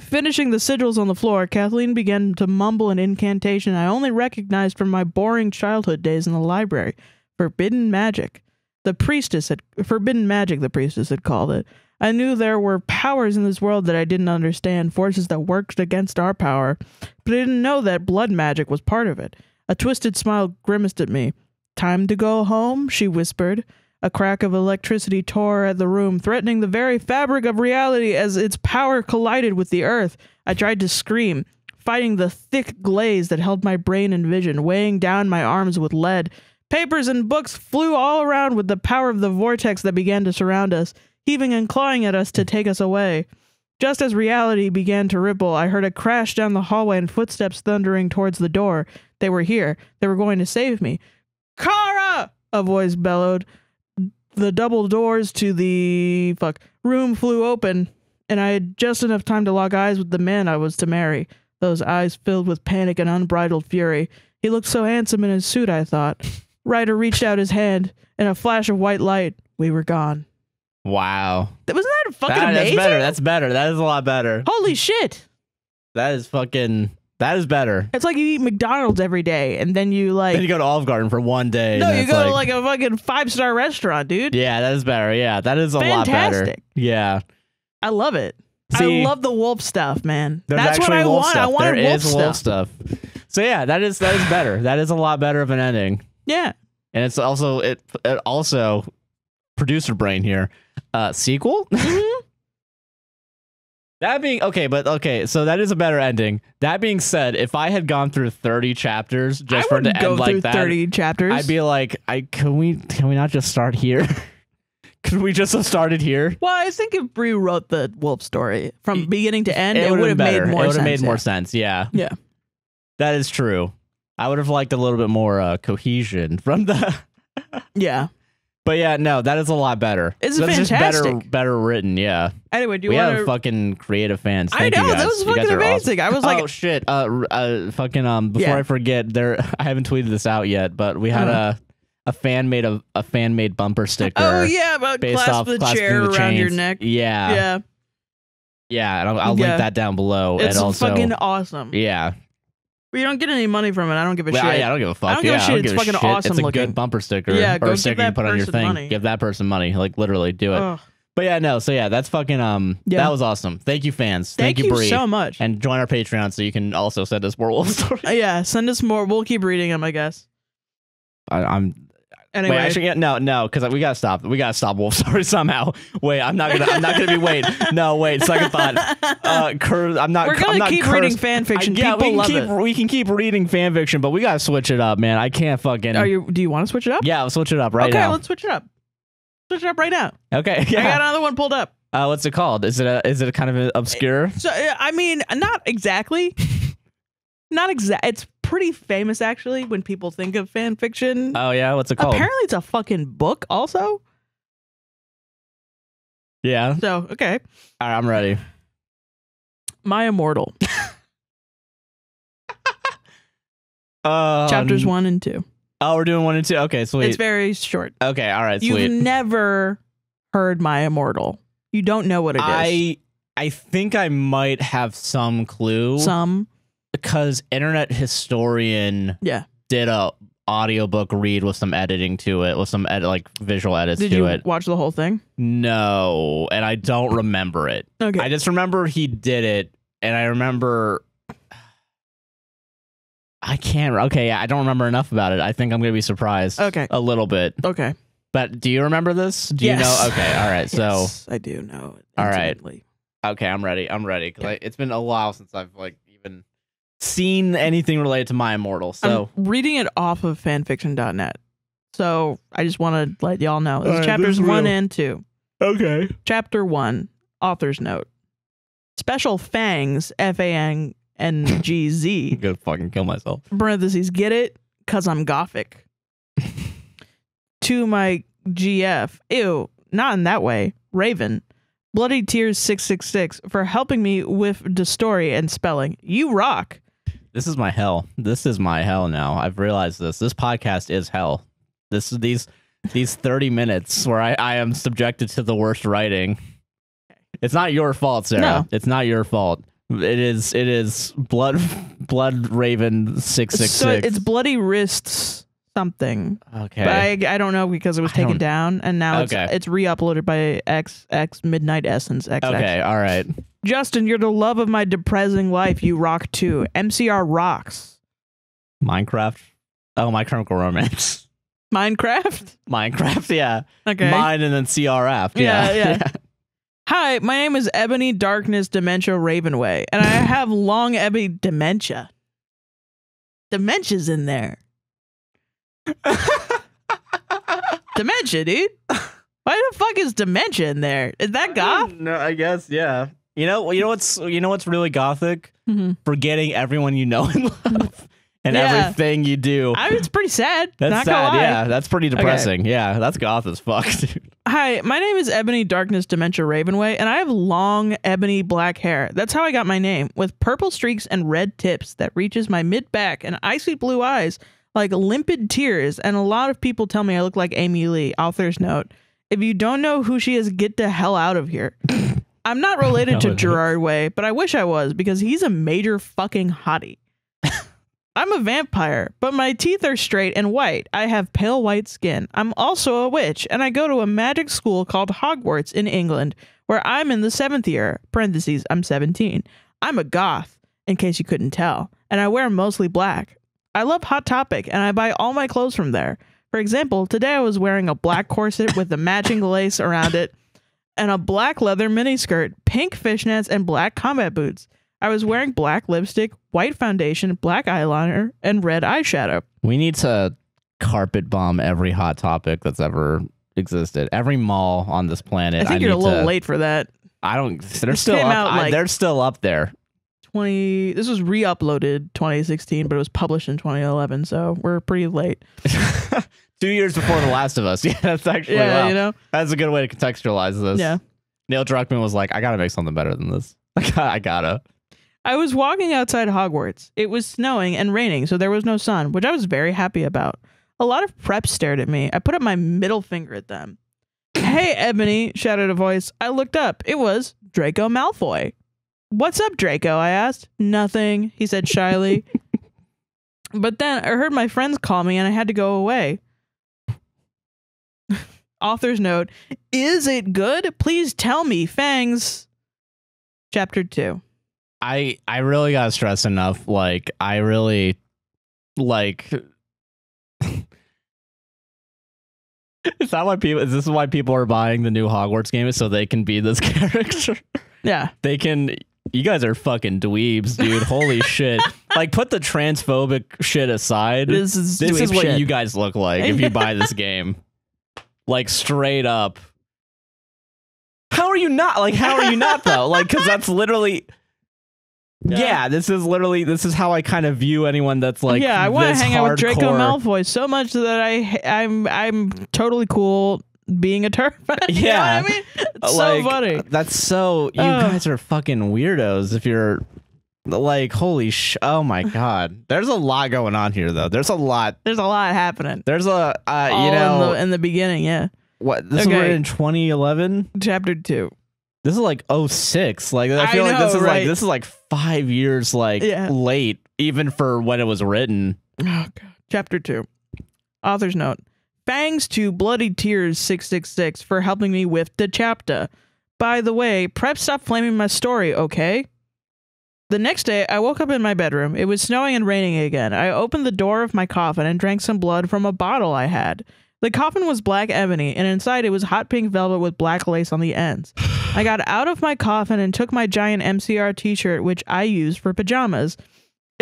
Finishing the sigils on the floor, Kathleen began to mumble an incantation I only recognized from my boring childhood days in the library. Forbidden magic. The priestess had forbidden magic, the priestess had called it. I knew there were powers in this world that I didn't understand, forces that worked against our power, but I didn't know that blood magic was part of it. A twisted smile grimaced at me. Time to go home, she whispered. A crack of electricity tore at the room, threatening the very fabric of reality as its power collided with the earth. I tried to scream, fighting the thick glaze that held my brain and vision, weighing down my arms with lead. Papers and books flew all around with the power of the vortex that began to surround us, heaving and clawing at us to take us away. Just as reality began to ripple, I heard a crash down the hallway and footsteps thundering towards the door. They were here. They were going to save me. Kara! A voice bellowed. The double doors to the fuck room flew open, and I had just enough time to lock eyes with the man I was to marry. Those eyes filled with panic and unbridled fury. He looked so handsome in his suit, I thought. Ryder reached out his hand. In a flash of white light, we were gone. Wow. That Wasn't that fucking That- amazing? that's better. That's better. That is a lot better. Holy shit! That is fucking. That is better. It's like you eat McDonald's every day, and then you like Then you go to Olive Garden for one day. no, you go to like a fucking five star restaurant, dude. Yeah, that is better. Yeah, that is a lot better. Yeah. I love it. See, I love the wolf stuff, man. That's what I want. Stuff. I wanted There wolf is stuff. wolf stuff. So yeah, that is that is better. That is a lot better of an ending. Yeah. And it's also it, it also producer brain here. Uh sequel? Mhm. That being okay, but okay, so that is a better ending. That being said, if I had gone through 30 chapters just for it to go end through like that, thirty chapters. I'd be like, I can we can we not just start here? Could we just have started here? well, I think if Brie wrote the wolf story from beginning to end, it, would've would have made more It would sense. have made more yeah. sense. Yeah. Yeah. That is true. I would have liked a little bit more uh, cohesion from the. Yeah. But yeah, no, that is a lot better. It's That's just better, better written. Yeah, Anyway, do you we want have fucking creative fans. I Thank know you guys. that was fucking are awesome. amazing. I was like, oh shit! Uh, uh, fucking um. Before Yeah. I forget, there. I haven't tweeted this out yet, but we had Uh-huh. a a fan made a a fan made bumper sticker. oh yeah, about based clasp off the chair the around your neck. Yeah, yeah, Yeah, and I'll, I'll Yeah. link that down below. it's and also, fucking awesome. yeah, We don't get any money from it. I don't give a Well, shit. yeah, I don't give a fuck. I don't give a yeah, shit. It's give a fucking shit. awesome It's a looking. good bumper sticker. Yeah, or go a give sticker you that put on your person thing. money. Give that person money. Like literally, do it. Ugh. But yeah, no. So yeah, that's fucking um. Yeah. That was awesome. Thank you, fans. Thank, you, you Brie. so much. and join our Patreon so you can also send us more wolf stories. Uh, yeah, send us more. We'll keep reading them, I guess. I, I'm Anyway, wait. Actually, yeah, no, no, because we gotta stop. We gotta stop wolf stories somehow. Wait, I'm not gonna. I'm not gonna be. Wait, no, wait. Second thought. Uh, cur- I'm not. we're I'm gonna not keep cursed. reading fan I- yeah, People we can keep. it. We can keep reading fan fiction, but we gotta switch it up, man. I can't fucking. Are you? Do you want to switch it up? yeah, let's switch it up right okay, now. let's switch it up. Switch it up right now. Okay, I got another one pulled up. Uh, what's it called? Is it a? Is it a kind of obscure? So uh, I mean, not exactly. not exact. It's pretty famous actually when people think of fan fiction. Oh yeah, what's it called? Apparently, it's a fucking book also. yeah. So okay, All right, I'm ready. My Immortal Uh, chapters one and two. Oh, we're doing one and two. Okay, sweet. It's very short. okay, all right, Sweet. You've never heard My Immortal. You don't know what it is. I I think I might have some clue Some. Because Internet Historian Yeah. did a audiobook read with some editing to it, with some ed- like visual edits Did to you it. watch the whole thing? No, and I don't remember it. Okay. I just remember he did it, and I remember I can't. Okay, yeah, I don't remember enough about it. I think I'm gonna be surprised. Okay. a little bit. Okay. But do you remember this? Do Yes. you know? Okay, all right. So Yes, I do know. it All right. okay, I'm ready. I'm ready because it's been a while since I've like seen anything related to my immortal. So I'm reading it off of fanfiction.net. So I just want to let y'all know. This is right, chapters this is one real. and two. okay. Chapter one, author's note. Special fangs, F A N N G I'm Z, gonna fucking kill myself. parentheses, get it? Cause I'm gothic. to my GF, ew, not in that way, Raven. Bloody Tears 666 for helping me with the story and spelling. You rock. This is my hell. This is my hell now. I've realized this. This podcast is hell. This is these these 30 minutes where I, I am subjected to the worst writing. It's not your fault, Sarah. No. It's not your fault. It is it is blood blood raven 666. So it's Bloody Wrists something. okay. But I, I don't know because it was I taken don't- down and now it's Okay. it's re-uploaded by X X Midnight Essence XX. okay, all right. Justin, you're the love of my depressing life. You rock too. MCR rocks. Minecraft. Oh, my chemical romance. Minecraft. Minecraft, yeah. Okay. Mine and then CRF. Yeah. Yeah, yeah. Hi, my name is Ebony Darkness Dementia Ravenway, and I have long ebony dementia. Dementia's in there. Dementia, dude. Why the fuck is dementia in there? Is that goth? No, I guess, yeah. You know, you know what's you know what's really gothic? Mhm. Forgetting everyone you know and love and Yeah. everything you do. I, it's pretty sad. That's sad, yeah. That's pretty depressing. Yeah, that's goth as fuck, dude. Hi, my name is Ebony Darkness Dementia Ravenway, and I have long ebony black hair. That's how I got my name, with purple streaks and red tips that reaches my mid back and icy blue eyes like limpid tears. And a lot of people tell me I look like Amy Lee. Author's note: If you don't know who she is, get the hell out of here. I'm not related to No, it is. Gerard Way, but I wish I was because he's a major fucking hottie. I'm a vampire, but my teeth are straight and white. I have pale white skin. I'm also a witch, and I go to a magic school called Hogwarts in England, where I'm in the seventh year. Parentheses, I'm 17. I'm a goth, in case you couldn't tell, and I wear mostly black. I love Hot Topic, and I buy all my clothes from there. For example, today I was wearing a black corset with the matching lace around it, and a black leather miniskirt, pink fishnets, and black combat boots. I was wearing black lipstick, white foundation, black eyeliner, and red eyeshadow. We need to carpet bomb every hot topic that's ever existed. Every mall on this planet. I think you're a little to- late for that. I don't. They're still up. I- like- they're still up there. 20 This was re-uploaded 2016, but it was published in 2011, so we're pretty late. Two years before The Last of Us. Yeah, that's actually yeah, wow. you know. That's a good way to contextualize this. Yeah. Neil Druckmann was like, I gotta make something better than this. I gotta. I was walking outside Hogwarts. It was snowing and raining, so there was no sun, which I was very happy about. A lot of preps stared at me. I put up my middle finger at them. hey, Ebony, shouted a voice. I looked up. It was Draco Malfoy. What's up, Draco? I asked. Nothing, he said shyly. but then I heard my friends call me and I had to go away. Author's note Is it good? Please tell me, Fangs. Chapter 2. I I really gotta stress enough. Like I really like. Is that why people? Is this why people are buying the new Hogwarts game? Is so they can be this character? Yeah. They can. You guys are fucking dweebs, dude. Holy shit! Like, put the transphobic shit aside. This is this is what shit. you guys look like if you buy this game. Like straight up. How are you not? Like, how are you not though? Like, because that's literally. Yeah. Yeah. this is literally this is how I kind of view anyone that's like. yeah, I want to hang out with Draco hardcore- Malfoy so much that I I'm I'm totally cool being a TERF. you know Yeah. I mean, it's Like, so funny. That's so. You Ugh. guys are fucking weirdos. If you're like, holy sh! Oh my god, there's a lot going on here though. There's a lot. There's a lot happening. There's a uh, you know in the in the beginning, yeah. what this Okay. written in 2011. Chapter two. This is like 06. Like I I feel like this know, is like this is like five years like Yeah. late, even for when it was written. Oh god. Chapter two. Author's note. Thanks to Bloody Tears 666 for helping me with the chapter. By the way, prep stop flaming my story, okay? The next day, I woke up in my bedroom. It was snowing and raining again. I opened the door of my coffin and drank some blood from a bottle I had. The coffin was black ebony, and inside it was hot pink velvet with black lace on the ends. I got out of my coffin and took my giant MCR t shirt, which I used for pajamas.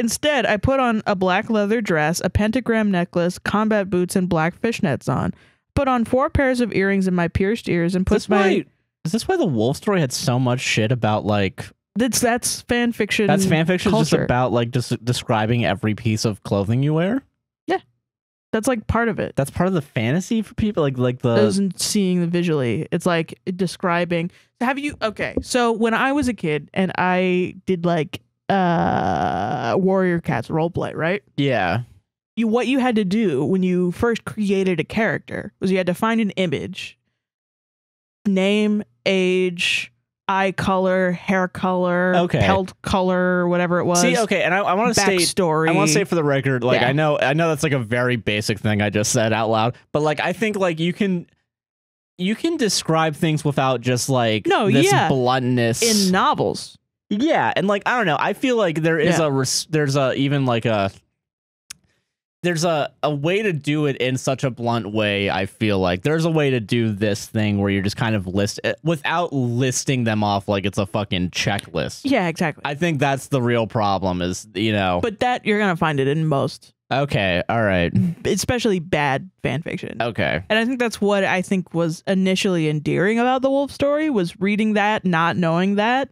Instead, I put on a black leather dress, a pentagram necklace, combat boots, and black fishnets on. Put on four pairs of earrings in my pierced ears and put my. why? Is this why the Wolf story had so much shit about like That's that's fan fiction. that's fan fiction just about like just describing every piece of clothing you wear? Yeah, that's like part of it. That's part of the fantasy for people like like the isn't seeing the visually. It's like describing. Have you okay? So when I was a kid and I did like uh Warrior Cats roleplay, right? yeah. You what you had to do when you first created a character was you had to find an image, name, age, eye color, hair color, Okay. pelt color, whatever it was. See, okay, and I, I want to say story. I want to say for the record, like Yeah. I know, I know that's like a very basic thing I just said out loud, but like I think like you can, you can describe things without just like No, this yeah. bluntness. in novels. Yeah, and like I don't know, I feel like there is Yeah. a res- there's a even like a there's a a way to do it in such a blunt way. I feel like there's a way to do this thing where you're just kind of list eh, without listing them off like it's a fucking checklist. Yeah, exactly. I think that's the real problem. Is you know but that you're gonna find it in most, okay, all right, especially bad fan fiction. okay. And I think that's what I think was initially endearing about the wolf story was reading that, not knowing that,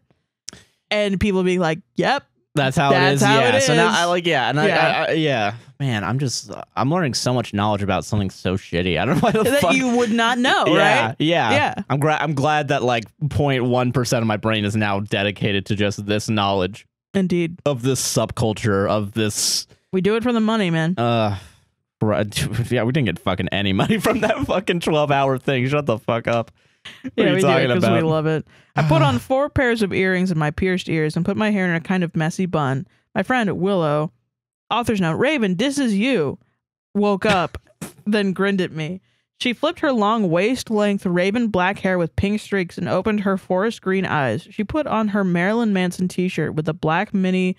and people being like, "Yep, That's how it That's is. how yeah. it So now. I like yeah, and I, Yeah. I, I yeah. Man, I'm just I'm learning so much knowledge about something so shitty. I don't know why the that fuck. you would not know, yeah, right?" yeah, Yeah. I'm glad. I'm glad that like 0.1 percent of my brain is now dedicated to just this knowledge Indeed, of this subculture of this. we do it for the money, man. Uh, right- yeah, we didn't get fucking any money from that fucking 12 hour thing. Shut the fuck up. What yeah, are you we do it because we love it. I put on four pairs of earrings in my pierced ears and put my hair in a kind of messy bun. My friend Willow, author's note, Raven, this is you, woke up, then grinned at me. She flipped her long waist length raven black hair with pink streaks and opened her forest green eyes. She put on her Marilyn Manson t shirt with the black mini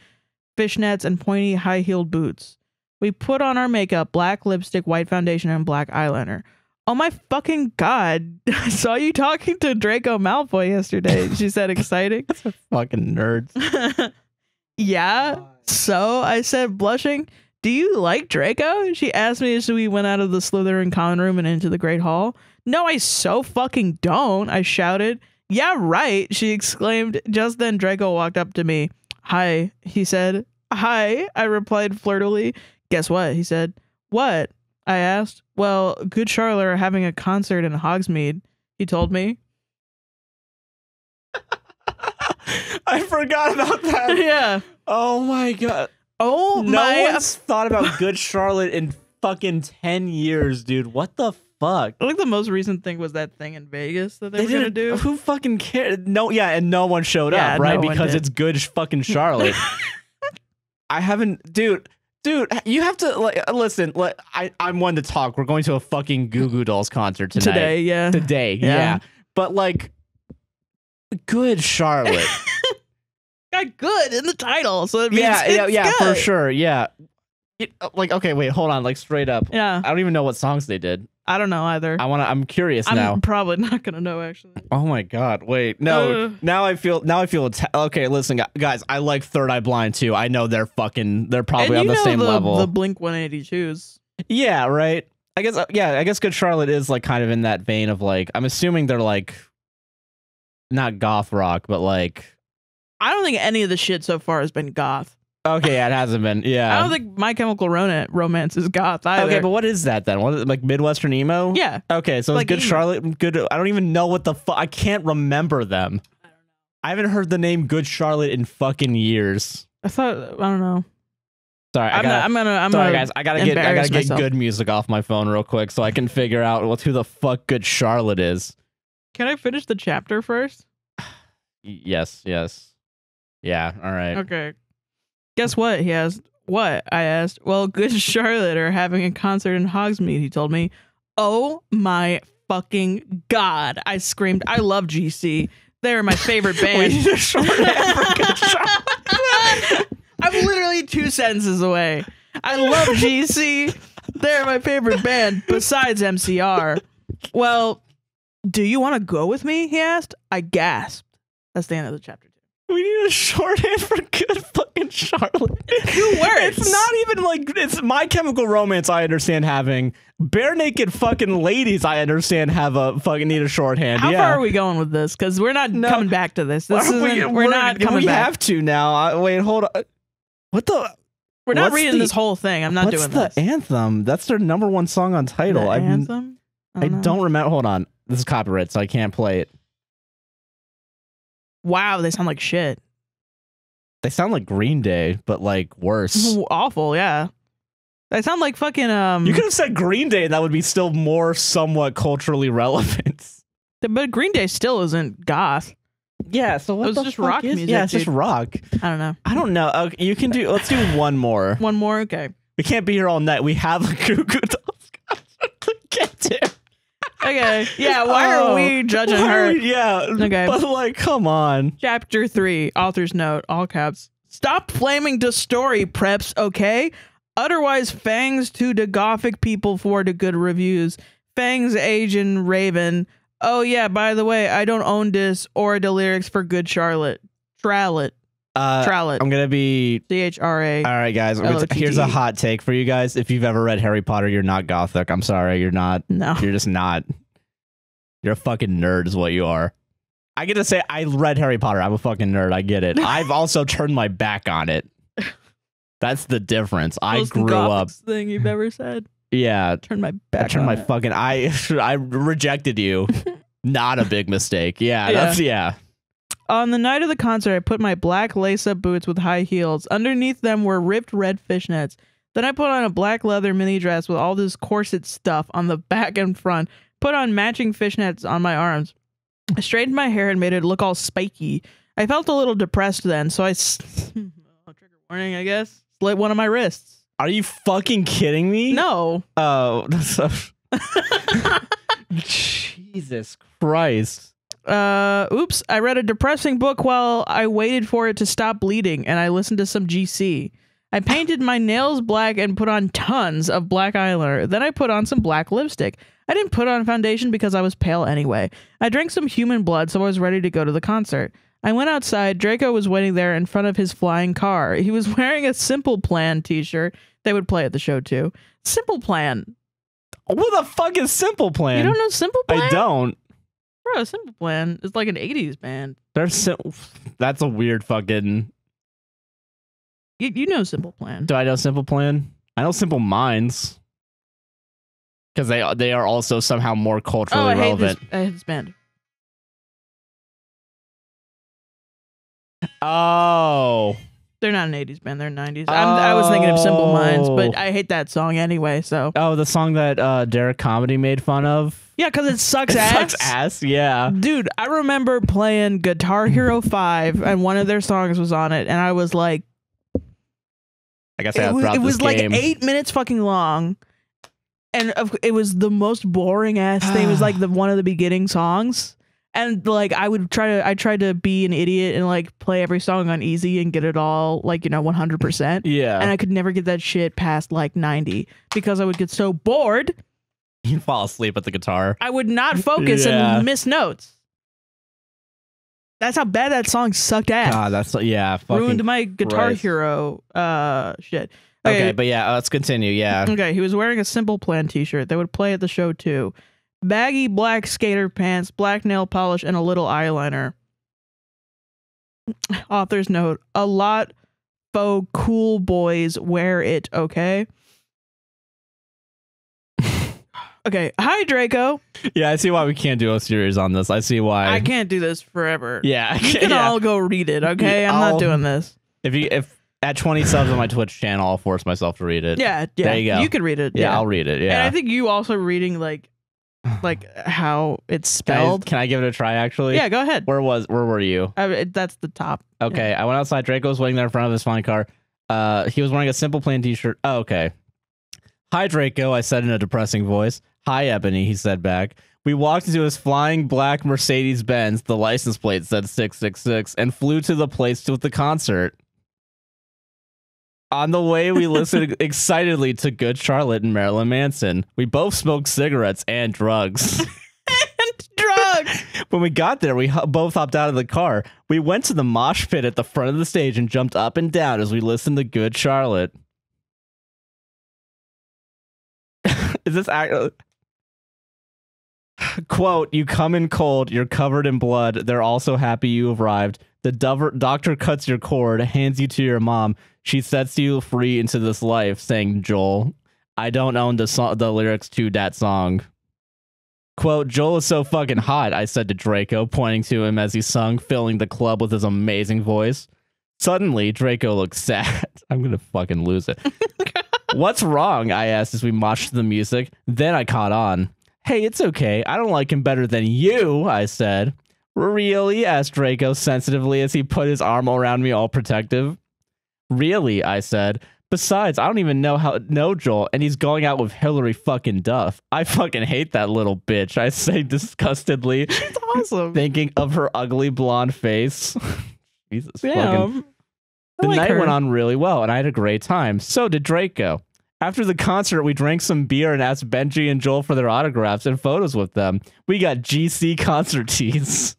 fishnets and pointy high heeled boots. We put on our makeup, black lipstick, white foundation, and black eyeliner. Oh my fucking god. I saw you talking to Draco Malfoy yesterday. She said exciting. fucking nerds. yeah. So I said blushing, Do you like Draco? She asked me as we went out of the Slytherin common room and into the Great Hall. No, I so fucking don't, I shouted. Yeah, right, she exclaimed. Just then Draco walked up to me. Hi, he said. Hi, I replied flirtily. Guess what? He said. What? I asked. Well, Good Charlotte are having a concert in Hogsmeade, he told me. I forgot about that. yeah. Oh my god. Oh no my one's thought about Good Charlotte in fucking 10 years, dude. What the fuck? I think the most recent thing was that thing in Vegas that they, were gonna do. Who fucking cared? No, yeah, and no one showed Yeah, up, right? no because it's good fucking Charlotte. I haven't, dude. Dude, you have to like listen. Like, I I'm one to talk. We're going to a fucking Goo Goo Dolls concert tonight. Today, yeah. Today, Yeah. yeah. But like, good Charlotte. Got good in the title, so it means yeah, yeah, yeah, for good. sure. Yeah. It, uh, like, okay, wait, hold on. Like, straight up. Yeah, I don't even know what songs they did. I don't know either. I want to. I'm curious now. I'm probably not gonna know actually. Oh my god! Wait, no. Uh. now I feel. Now I feel. okay, listen, guys. I like Third Eye Blind too. I know they're fucking. They're probably on the same the, level. The Blink 182s. yeah, right. I guess. uh, Yeah, I guess Good Charlotte is like kind of in that vein of like. I'm assuming they're like, not goth rock, but like. I don't think any of the shit so far has been goth. Okay, yeah, it hasn't been. Yeah. I don't think My Chemical Romance is goth either. Okay, but what is that then? What like Midwestern emo? yeah, Okay, so Like it's Good emo. Charlotte. Good. I don't even know what the fuck. I can't remember them. I haven't heard the name Good Charlotte in fucking years. I thought I don't know. Sorry, I I'm, gotta, gonna. I'm sorry gonna, guys. I gotta get. I gotta get myself. good music off my phone real quick so I can figure out what who the fuck Good Charlotte is. Can I finish the chapter first? Yes, yes, yeah. All right. Okay. Guess what? He asked. What? I asked. Well, Good Charlotte are having a concert in Hogsmeade, he told me. Oh my fucking God. I screamed. I love GC. They're my favorite We band. need a shorthand for Good I'm literally two sentences away. I love GC. They're my favorite band besides MCR. Well, do you want to go with me? He asked. I gasped. That's the end of the chapter. We need a shorthand for good fucking Charlotte. Two words. It's not even like it's my chemical romance. I understand having Barenaked fucking ladies. I understand have a fucking need a shorthand. How yeah. far are we going with this? Because we're not No. coming back to this. This Are we- we're, not coming We back. have to now. I, wait, hold on. What the? we're not reading the- this whole thing. I'm not what's doing the this. anthem? That's their number one song on title. The I anthem? I know. don't remember. Hold on. This is copyright, so I can't play it. Wow, they sound like shit. They sound like Green Day, but like worse. Awful, yeah. They sound like fucking um. You could have said Green Day, and that would be still more somewhat culturally relevant. but Green Day still isn't goth. Yeah, so what It was the just fuck rock is- music, Yeah, it's just rock. I don't know. I don't know. Okay, you can do. Let's do one more. One more, okay. We can't be here all night. We have a Goo Dolls get to. Okay. Yeah. Why Oh, are we oh. judging why are her? yeah. Okay. But like, come on. Chapter three, author's note, all caps. Stop flaming the story, preps, okay? Otherwise, fangs to the gothic people for the good reviews. Fangs, Asian, Raven. Oh, yeah, by the way, I don't own this or the lyrics for Good Charlotte. Trallet. Uh. I'm gonna be. C H R A. All right, guys. Gonna here's a hot take for you guys. If you've ever read Harry Potter, you're not gothic. I'm sorry, you're not. No. You're just not. You're a fucking nerd, is what you are. I get to say I read Harry Potter. I'm a fucking nerd. I get it. I've also turned my back on it. That's the difference. I Most grew up. Thing you've ever said. Yeah, Turn my back. I turned my it. fucking. I I rejected you. not a big mistake. Yeah, Yeah. that's yeah. On the night of the concert, I put my black lace up boots with high heels. Underneath them were ripped red fishnets. Then I put on a black leather mini dress with all this corset stuff on the back and front. Put on matching fishnets on my arms. I straightened my hair and made it look all spiky. I felt a little depressed then, so I. S- trigger warning, I guess. Slit one of my wrists. Are you fucking kidding me? No. Oh, that's so- Jesus Christ. Uh oops i read a depressing book while i waited for it to stop bleeding and i listened to some gc i painted my nails black and put on tons of black eyeliner. Then i put on some black lipstick. I didn't put on foundation because i was pale anyway. I drank some human blood so i was ready to go to the concert. I went outside. Draco was waiting there in front of his flying car. He was wearing a simple plan t-shirt. They would play at the show too. Simple plan. What the fuck is Simple Plan? you don't know simple plan? I don't. Bro simple plan is like an 80s band There's sim- that's a weird fucking. You, you know Simple Plan. Do I know Simple Plan? I know Simple Minds. Because they they are also somehow more Oh, culturally I hate this. relevant. I hate this band. Oh, They're not an '80s band. They're a '90s. I'm, I was thinking of Simple Minds, but Oh. I hate that song anyway. So oh, the song that uh, Derek Comedy made fun of. yeah, because it sucks It ass. sucks ass. Yeah. Dude, I remember playing Guitar Hero 5 and one of their songs was on it and I was like I guess it, I got wa- throughout it was like. 8 minutes fucking long. And it was the most boring ass thing. It was like the one of the beginning songs. And like I would try to I tried to be an idiot and like play every song on easy and get it all like, you know, 100%. Yeah. and I could never get that shit past like 90 because I would get so bored, you fall asleep at the guitar. I would not focus Yeah. and miss notes. That's how bad that song sucked ass. God, that's yeah. Fucking, Ruined my Guitar Christ. Hero uh shit. okay, but yeah, let's continue. Yeah. Okay, he was wearing a Simple Plan t-shirt. They would play at the show too. Baggy black skater pants, black nail polish, and a little eyeliner. Author's note: A lot faux cool boys wear it. Okay. okay. Hi, Draco. Yeah, I see why we can't do a series on this. I see why. I can't do this forever. Yeah. You can yeah. all go read it. Okay. I'm I'll- not doing this. If you if at 20 subs on my Twitch channel, I'll force myself to read it. Yeah. Yeah. There you go. You can read it. Yeah, I'll read it. Yeah. And Yeah. I think you also reading like, like how it's Can I- spelled. Can I give it a try? Actually. Yeah, go ahead. Where was where were you? I mean, that's the top. Okay, I went outside. Draco was waiting there in front of his flying car. Uh, he was wearing a simple plain T-shirt. Oh, okay. Hi, Draco. I said in a depressing voice. Hi, Ebony. He said back. We walked into his flying black Mercedes Benz, the license plate said 666, and flew to the place with the concert. On the way, we listened excitedly to Good Charlotte and Marilyn Manson. We both smoked cigarettes and drugs. and drugs. when we got there, we both hopped out of the car. We went to the mosh pit at the front of the stage and jumped up and down as we listened to Good Charlotte. Is this act? Quote, you come in cold, you're covered in blood. They're also happy you arrived. The dover- doctor cuts your cord, hands you to your mom. She sets you free into this life, saying, Joel, I don't own the, so- the lyrics to that song. Quote, Joel is so fucking hot, I said to Draco, pointing to him as he sung, filling the club with his amazing voice. Suddenly, Draco looked sad. I'm gonna fucking lose it. What's wrong? I asked as we moshed the music. Then I caught on. Hey, it's okay. I don't like him better than you, I said. Really? asked Draco sensitively as he put his arm around me, all protective. Really? I said. Besides, I don't even know how know Joel, and he's going out with Hilary fucking Duff. I fucking hate that little bitch. I say disgustedly, It's awesome. thinking of her ugly blonde face. Jesus fucking the like night her. went on really well, and I had a great time. So did Draco. After the concert, we drank some beer and asked Benji and Joel for their autographs and photos with them. We got GC concert tees.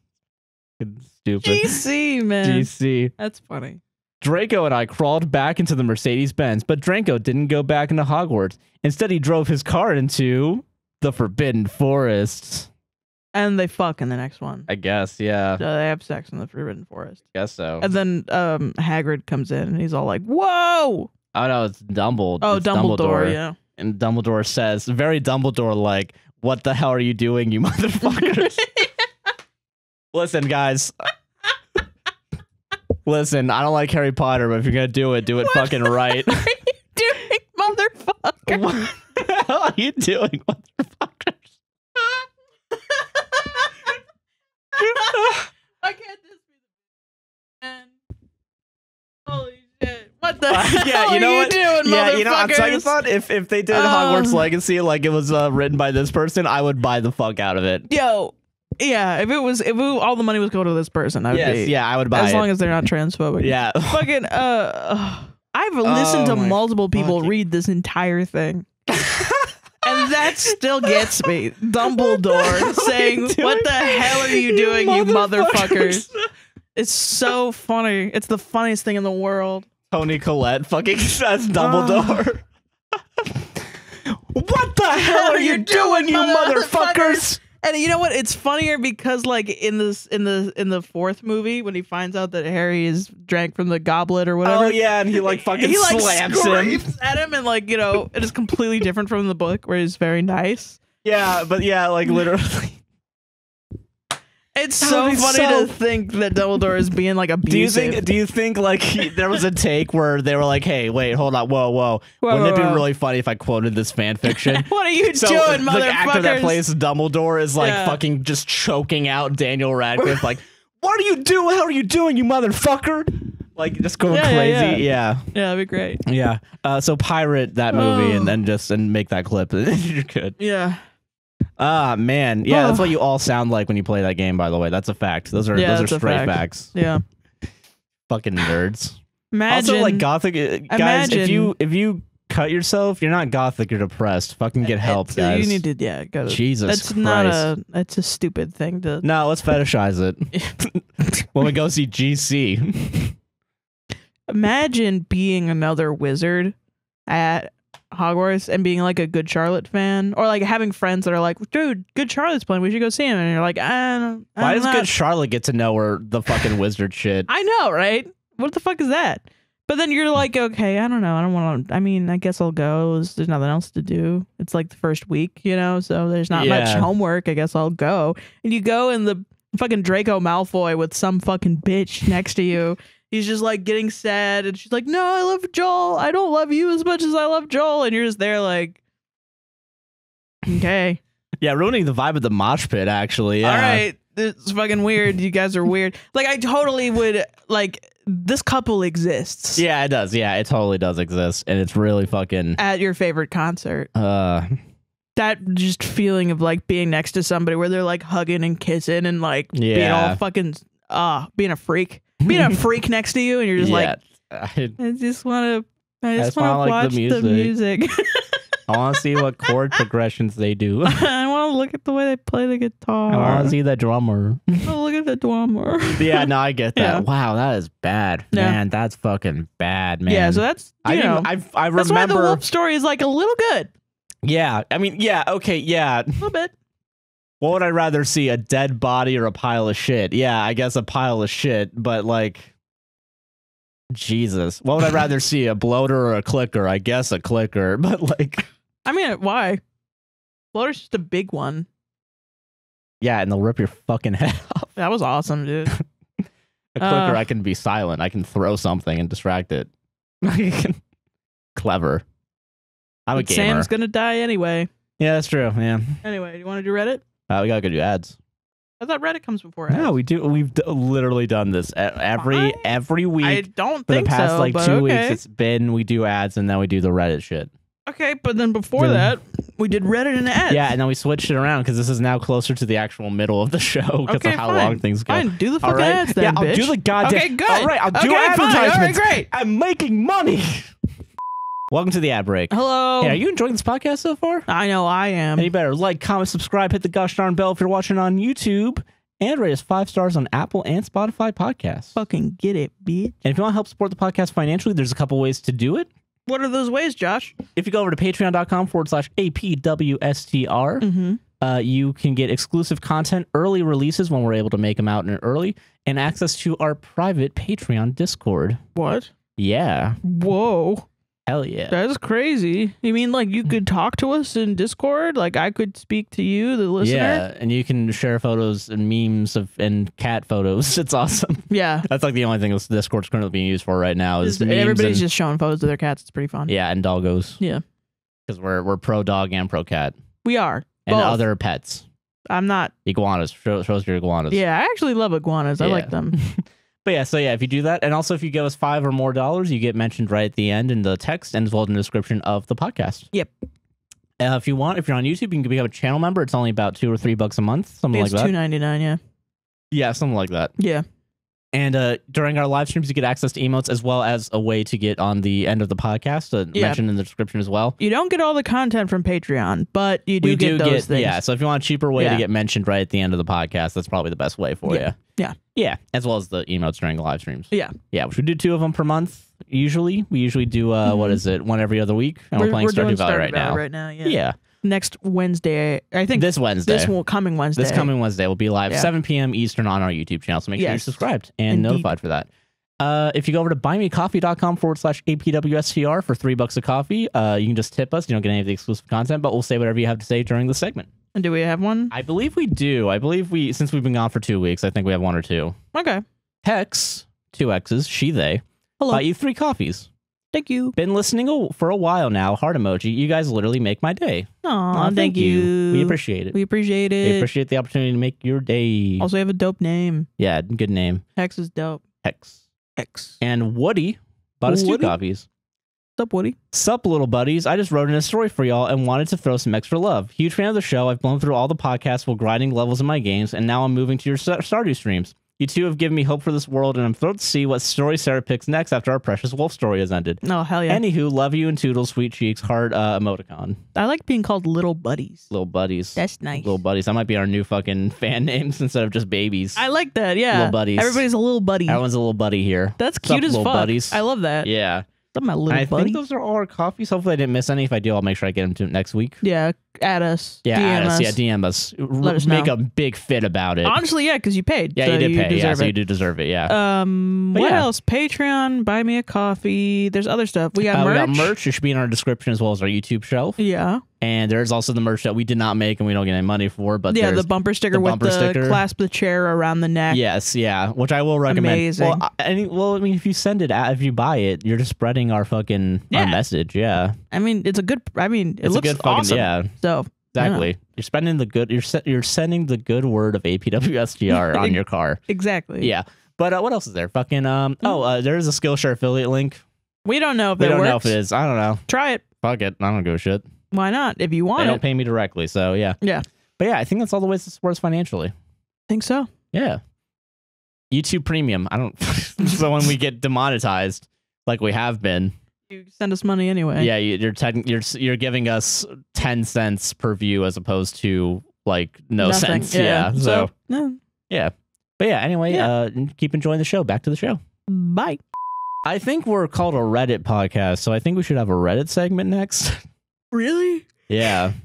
Stupid. GC, man. GC. That's funny. Draco and I crawled back into the Mercedes Benz, but Draco didn't go back into Hogwarts. Instead, he drove his car into the Forbidden Forest. And they fuck in the next one. I guess, yeah. So they have sex in the Forbidden Forest. guess so. And then um Hagrid comes in and he's all like, "Whoa!" Oh no, it's Dumbledore. Oh, It's Dumbledore, yeah. and Dumbledore says, very Dumbledore like, "What the hell are you doing, you motherfuckers?" Listen, guys. Listen, I don't like Harry Potter, but if you're gonna do it, do it fucking right. What are you doing, motherfucker? what the hell are you doing, motherfuckers? Why can't this be the man? Holy shit. What the hell yeah, you know are what? you doing, yeah, you know, second motherfuckers? thought, if if they did. Hogwarts Legacy like it was uh, written by this person, I would buy the fuck out of it. Yo, yeah, if it was, if it, all the money was going to this person, I would Yes, be. yeah, I would buy it. As it. long as they're not transphobic. yeah, Fucking, uh, I've listened Oh to multiple people fucking- read this entire thing. And that still gets me. Dumbledore saying, doing, What the hell are you doing, you motherfuckers? It's so funny. It's the funniest thing in the world. Toni Collette fucking says Dumbledore. what the hell are you doing, you motherfuckers? And you know what? It's funnier because like in this in the in the fourth movie when he finds out that Harry is drank from the goblet or whatever. Oh yeah, and he like fucking he like slams him. at him and like you know it is completely different from the book where he's very nice. Yeah, but yeah, like literally. It's so funny so- to think that Dumbledore is being like abusive. Do you think? Do you think like he, there was a take where they were like, "Hey, wait, hold on, whoa, whoa, Whoa, wouldn't it whoa, be whoa. really funny if I quoted this fan fiction?" what are you So doing, the motherfuckers? actor that plays Dumbledore is like Yeah. fucking just choking out Daniel Radcliffe, like, "What are you doing? How are you doing, you motherfucker?" Like just going Yeah, yeah, crazy. Yeah, yeah, that'd be great. yeah. Uh, so pirate that movie Oh. and then just and make that clip. You're good. Yeah, Ah man, yeah, that's Oh. what you all sound like when you play that game. By the way, that's a fact. Those are Yeah, those that's are a straight fact. facts. yeah. Fucking nerds. Imagine also, like gothic uh, guys, if you if you cut yourself, you're not gothic. You're depressed. Fucking get help, it's- guys. You need to, yeah, go to. Jesus that's Christ. not a. That's a stupid thing to. No, let's fetishize it. when we go see GC. Imagine being another wizard at Hogwarts and being like a Good Charlotte fan, or like having friends that are like, "Dude, Good Charlotte's playing. We should go see him." And you're like, "I don't." Why I'm does good Charlotte get to know her the fucking wizard shit? I know, right? What the fuck is that? But then you're like, okay, I don't know. I don't want to. I mean, I guess I'll go. There's there's nothing else to do. It's like the first week, you know, so there's not much homework. I guess I'll go. And you go, in the fucking Draco Malfoy with some fucking bitch next to you. He's just like getting sad, and she's like, "No, I love Joel. I don't love you as much as I love Joel." And you're just there, like, okay, Yeah, ruining the vibe of the mosh pit. Actually, yeah. all right, it's fucking weird. You guys are weird. Like, I totally would like this couple exists. Yeah, it does. Yeah, it totally does exist, and it's really fucking. at your favorite concert. Uh, that just feeling of like being next to somebody where they're like hugging and kissing and like being all fucking uh being a freak, being a freak next to you, and you're just like, I, I just want to, I just want to wanna like watch the the music. I want to see what chord progressions they do. I want to look at the way they play the guitar. I want to see the drummer. Oh, look at the drummer. yeah, no, I get that. Yeah. Wow, that is bad, Yeah. man. That's fucking bad, man. Yeah, so that's you I know. I I that's why the wolf story is like a little good, Yeah, I mean, yeah, okay, yeah. a little bit. What would I rather see, a dead body or a pile of shit? Yeah, I guess a pile of shit, but like, Jesus, what would I rather see, a bloater or a clicker? I guess a clicker, but like, I mean, why? Bloater's just a big one. yeah, and they'll rip your fucking head off. That was awesome, dude. A clicker, Uh. I can be silent. I can throw something and distract it. Clever. I'm a gamer. Sam's gonna die anyway. yeah, that's true. Yeah, Anyway, do you want to do Reddit? Uh, we gotta go do ads. I thought Reddit comes before. Ads. No, we do. We've d- literally done this E- every Fine. every week I don't for the think past so. like but two okay. weeks. It's been we do ads and then we do the Reddit shit. okay, but then before that, we did Reddit and ads. Yeah, and then we switched it around because this is now closer to the actual middle of the show because Okay, of how fine. long things go. Fine, do the All fucking right, ads then, yeah, I'll bitch. do the goddamn. Okay, good. All right, I'll do Okay, fine. All right, advertisements. great. I'm making money. Welcome to the ad break. Hello. Hey, are you enjoying this podcast so far? I know I am. Any better? Like, comment, subscribe, hit the gosh darn bell if you're watching on YouTube, and rate us five stars on Apple and Spotify podcasts. Fucking get it, bitch. And if you want to help support the podcast financially, there's a couple ways to do it. What are those ways, Josh? If you go over to patreon.com forward slash APWSTR, Mm-hmm. uh, you can get exclusive content, early releases when we're able to make them out in early, and access to our private Patreon Discord. What? Yeah. Whoa. Hell yeah. That's crazy. You mean like you could talk to us in Discord? Like I could speak to you, the listener? Yeah, and you can share photos and memes of and cat photos. It's awesome. Yeah. That's like the only thing this Discord's currently being used for right now is Everybody's and, just showing photos of their cats. It's pretty fun. yeah, and doggos. Yeah. because we're we're pro dog and pro cat We are. and Both. other pets. I'm not. Iguanas. Show, show us your iguanas. Yeah, I actually love iguanas. I like them. But yeah, so yeah, if you do that, and also if you give us five or more dollars, you get mentioned right at the end in the text and as well as in the description of the podcast. Yep. Uh, if you want, if you're on YouTube, you can become a channel member. It's only about two or three bucks a month, something like that. two ninety nine. Yeah. yeah, something like that. Yeah. And uh, during our live streams, you get access to emotes as well as a way to get on the end of the podcast, uh, Yeah. mentioned in the description as well. You don't get all the content from Patreon, but you do we get do those get things. yeah. So if you want a cheaper way Yeah. to get mentioned right at the end of the podcast, that's probably the best way for Yeah. you. Yeah. yeah, as well as the emotes during the live streams. Yeah. yeah. We should do two of them per month. Usually, we usually do uh, what Mhm. is it? One every other week, and we're, playing Stardew doing Valley Stardew right now. Right now. Yeah. Yeah, Next Wednesday, I think this Wednesday. this will coming Wednesday. This coming Wednesday will be live Yeah. 7 p.m. Eastern on our YouTube channel. So make sure you're subscribed and Indeed. notified for that. Uh, if you go over to buymeacoffee.com forward slash APWSTR for three bucks a coffee, uh, you can just tip us. You don't get any of the exclusive content, but we'll say whatever you have to say during the segment. And do we have one? I believe we do. I believe we, since we've been gone for two weeks, I think we have one or two. Okay. Hex, two X's, she, they, Hello. buy you three coffees. Thank you. Been listening a- for a while now. Heart emoji. You guys literally make my day. Aw, Aw, thank, you. We appreciate it. We appreciate it. We appreciate the opportunity to make your day. also, you have a dope name. yeah, good name. Hex is dope. Hex. X. And Woody bought us two Woody? copies. What's up, Woody? Sup, little buddies. I just wrote in a story for y'all and wanted to throw some extra love. Huge fan of the show. I've blown through all the podcasts while grinding levels in my games, and now I'm moving to your Star- Stardew streams. You two have given me hope for this world, and I'm thrilled to see what story Sarah picks next after our precious wolf story has ended. Oh hell yeah! Anywho, love you and toodles, sweet cheeks, heart uh, emoticon. I like being called little buddies. Little buddies. That's nice. Little buddies. That might be our new fucking fan names instead of just babies. I like that. Yeah. Little buddies. Everybody's a little buddy. Everyone's a little buddy here. That's What's up, cute as little fuck. buddies? I love that. Yeah. My little I buddy. think those are all our coffees. Hopefully, I didn't miss any. If I do, I'll make sure I get them to next week. yeah. Add us. Yeah, DM add us. us. Yeah, DM us. Let us Make know. a big fit about it. Honestly, yeah, because you paid. yeah, so you did pay. Yeah, deserve so it. you do deserve it. Yeah. Um, But what yeah. else? Patreon, buy me a coffee. There's other stuff. We got Uh, merch. We got merch. It should be in our description as well as our YouTube shelf. Yeah, And there's also the merch that we did not make and we don't get any money for. But yeah. The bumper sticker the with bumper the sticker. clasp the chair around the neck. Yes, yeah, which I will recommend. Amazing. Well, I, any, well, I mean, if you send it, out, if you buy it, you're just spreading our fucking our message. Yeah, I mean, it's a good. I mean, it it's looks a good fucking awesome. yeah. So Exactly. You're spending the good. You're se- you're sending the good word of APWSTR on your car. exactly. Yeah. But uh, what else is there? Fucking um. Oh, uh, there is a Skillshare affiliate link. We don't know if We don't works. know if it is. I don't know. Try it. Fuck it. I don't give a shit. Why not? If you want They don't it, pay me directly, so yeah. Yeah. But yeah, I think that's all the ways to support us financially. think so. Yeah. YouTube Premium. I don't. so when we get demonetized, like we have been, You send us money anyway. yeah, you, you're techn you're you're giving us ten cents per view as opposed to like no Nothing. cents. Yeah. So, no. yeah. But yeah. Anyway, Yeah. uh, keep enjoying the show. Back to the show. Bye. I think we're called a Reddit podcast, so I think we should have a Reddit segment next. Really? yeah.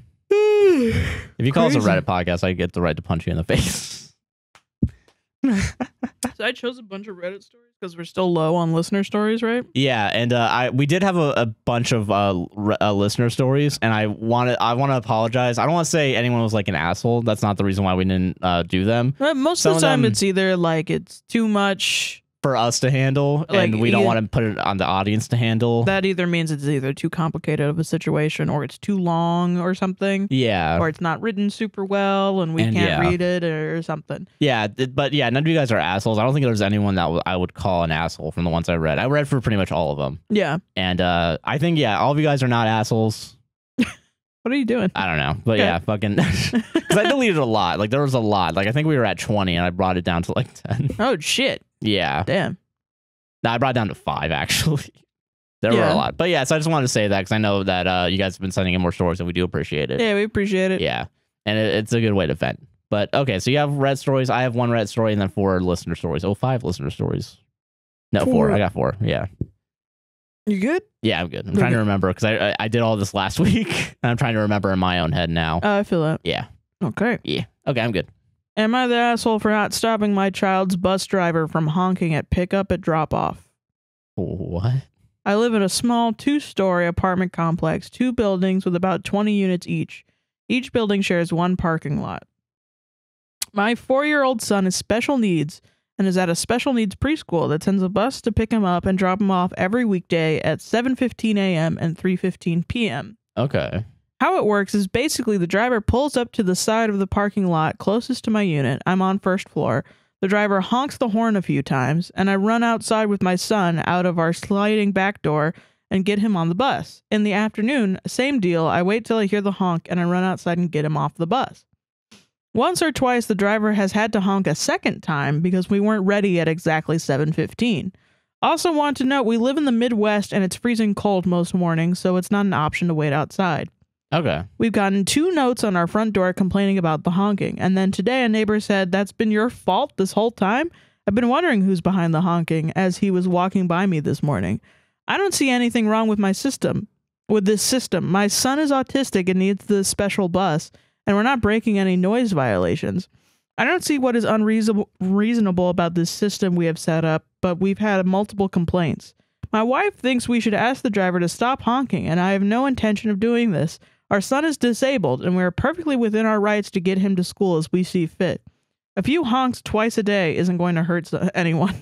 If you call us a Crazy. Reddit podcast, I get the right to punch you in the face. So I chose a bunch of Reddit stories because we're still low on listener stories, right? Yeah, and uh, I we did have a, a bunch of uh, re- uh, listener stories, and I want to I want to apologize. I don't want to say anyone was like an asshole. That's not the reason why we didn't uh, do them Uh, Most Some of of the time, them- it's either like it's too much. For us to handle, Like, and we don't want to put it on the audience to handle. That either means it's either too complicated of a situation, or it's too long, or something, yeah, or it's not written super well, and we And can't yeah. read it, or something. yeah, but yeah, none of you guys are assholes. I don't think there's anyone that w- I would call an asshole from the ones I read. I read for pretty much all of them, Yeah. and uh, I think yeah, all of you guys are not assholes. What are you doing? I don't know, but Okay. yeah, fucking. Because I deleted a lot. Like there was a lot. Like I think we were at twenty, and I brought it down to like ten. Oh shit! Yeah. Damn. No, I brought it down to five actually. there were a lot, but yeah. So I just wanted to say that because I know that uh, you guys have been sending in more stories, and we do appreciate it. Yeah, we appreciate it. Yeah, and it, it's a good way to vent. But okay, so you have red stories. I have one red story, and then four listener stories. Oh, five listener stories. No, four. Four. I got four. Yeah, You good? yeah. I'm good. I'm trying to remember because I, I I did all this last week, and I'm trying to remember in my own head now. Uh, I feel that. yeah, Okay. yeah. Okay, I'm good. Am I the asshole for not stopping my child's bus driver from honking at pickup at drop off? What? I live in a small two story apartment complex, two buildings with about 20 units each. Each building shares one parking lot. My four year old son has special needs and is at a special needs preschool that sends a bus to pick him up and drop him off every weekday at 7:15 a.m. and 3:15 p.m. Okay. How it works is basically the driver pulls up to the side of the parking lot closest to my unit. I'm on first floor. The driver honks the horn a few times, and I run outside with my son out of our sliding back door and get him on the bus. In the afternoon, same deal. I wait till I hear the honk and I run outside and get him off the bus. Once or twice the driver has had to honk a second time because we weren't ready at exactly 7:15. Also want to note we live in the Midwest and it's freezing cold most mornings, so it's not an option to wait outside. Okay. We've gotten two notes on our front door complaining about the honking. And then today a neighbor said, That's been your fault this whole time? I've been wondering who's behind the honking as he was walking by me this morning. I don't see anything wrong with my system. With this system, my son is autistic and needs the special bus, and we're not breaking any noise violations. I don't see what is unreasonable reasonable about this system we have set up, but we've had multiple complaints. My wife thinks we should ask the driver to stop honking, and I have no intention of doing this. Our son is disabled, and we are perfectly within our rights to get him to school as we see fit. A few honks twice a day isn't going to hurt anyone.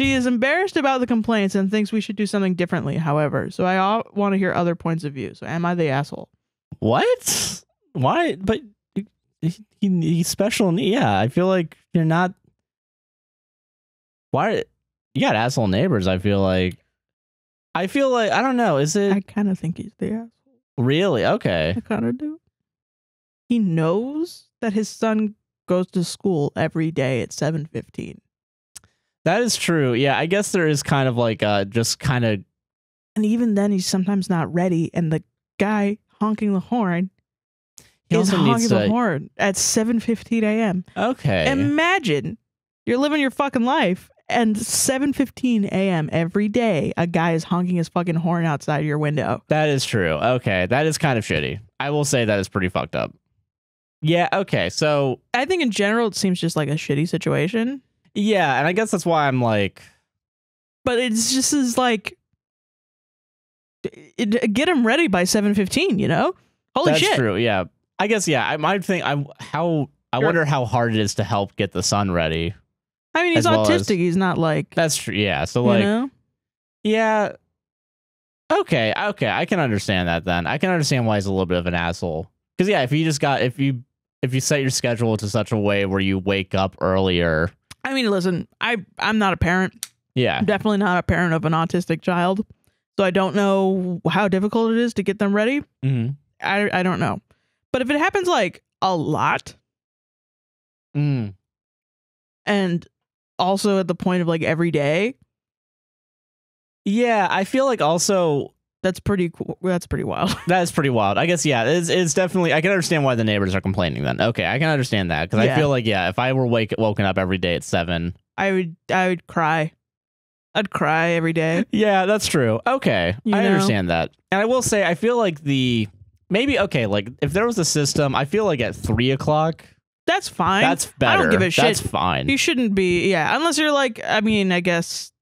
She is embarrassed about the complaints and thinks we should do something differently, however, so I all want to hear other points of view. So, am I the asshole? What? Why? But he, he, he's special. ne- Yeah, I feel like you're not. Why? You got asshole neighbors. I feel like. I feel like I don't know. Is it I kind of think he's the asshole. Really okay? I kind of do. He knows that his son goes to school every day at 7:15. That is true. Yeah, I guess there is kind of like uh just kind of And even then he's sometimes not ready and the guy honking the horn he is honking needs the horn at 7:15 a.m. Okay. Imagine you're living your fucking life and 7:15 a.m. every day a guy is honking his fucking horn outside your window. That is true. Okay, that is kind of shitty. I will say that is pretty fucked up. Yeah. Okay. So I think in general it seems just like a shitty situation, yeah, and I guess that's why I'm like, but it's just is like it, get him ready by 7:15, you know? Holy that's shit. true. Yeah. I guess yeah. I might think I'm how I wonder how hard it is to help get the sun ready. I mean, he's well autistic. as- he's not like, That's true. Yeah. So you like, know? yeah. Okay. Okay. I can understand that then. I can understand why he's a little bit of an asshole. Because yeah, if you just got if you if you set your schedule to such a way where you wake up earlier, I mean, listen, I I'm not a parent. yeah. I'm definitely not a parent of an autistic child. So I don't know how difficult it is to get them ready. hmm I I don't know. But if it happens like a lot Mm. and also at the point of like every day, Yeah, I feel like also that's pretty cool. That's pretty wild. That's pretty wild. I guess yeah, it's it's definitely. I can understand why the neighbors are complaining. Then okay, I can understand that because Yeah. I feel like yeah, if I were wake woken up every day at seven, I would I would cry. I'd cry every day. yeah, that's true. Okay, You I know? understand that, and I will say I feel like the maybe okay, like if there was a system, I feel like at three o'clock, That's fine. that's better. I don't give a shit. That's fine. You shouldn't be, yeah, unless you're like, I mean, I guess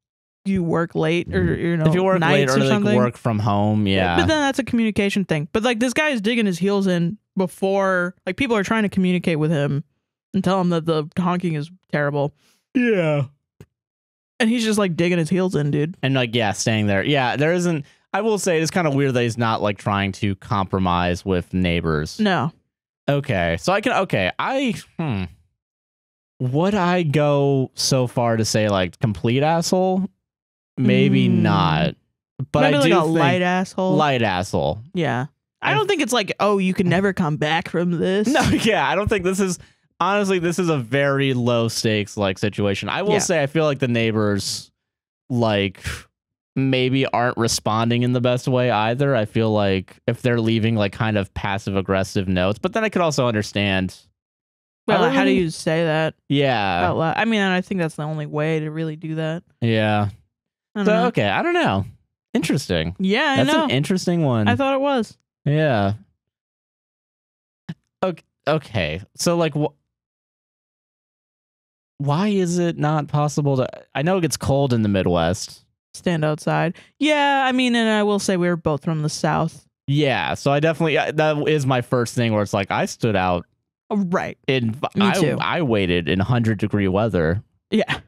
you work late or mm. you know, if you work late or, or like something. work from home, yeah, But then that's a communication thing. But like this guy is digging his heels in before, like people are trying to communicate with him and tell him that the honking is terrible, yeah, and he's just like digging his heels in, dude. and like yeah, staying there. Yeah, there isn't. I will say it's kind of weird that he's not like trying to compromise with neighbors. No, Okay, so I can. Okay, I. Hmm. Would I go so far to say like complete asshole? Maybe Mm. not. But maybe I like do a light asshole. light asshole. yeah, I I- don't think it's like, oh, you can never come back from this. No, yeah, I don't think this is. Honestly, this is a very low stakes like situation. I will Yeah. say, I feel like the neighbors, like, maybe aren't responding in the best way either. I feel like if they're leaving like kind of passive aggressive notes, but then I could also understand. Well, how do you say that Yeah, out loud? I mean, I think that's the only way to really do that. yeah. I don't So know. okay, I don't know. Interesting. Yeah, I That's know. an interesting one. I thought it was. yeah. Okay. Okay. So like, wh- why is it not possible to? I know it gets cold in the Midwest. Stand outside. Yeah, I mean, and I will say we were both from the south. Yeah. So I definitely uh, that is my first thing where it's like I stood out Oh, right. in. Me I, too. I waited in hundred degree weather Yeah.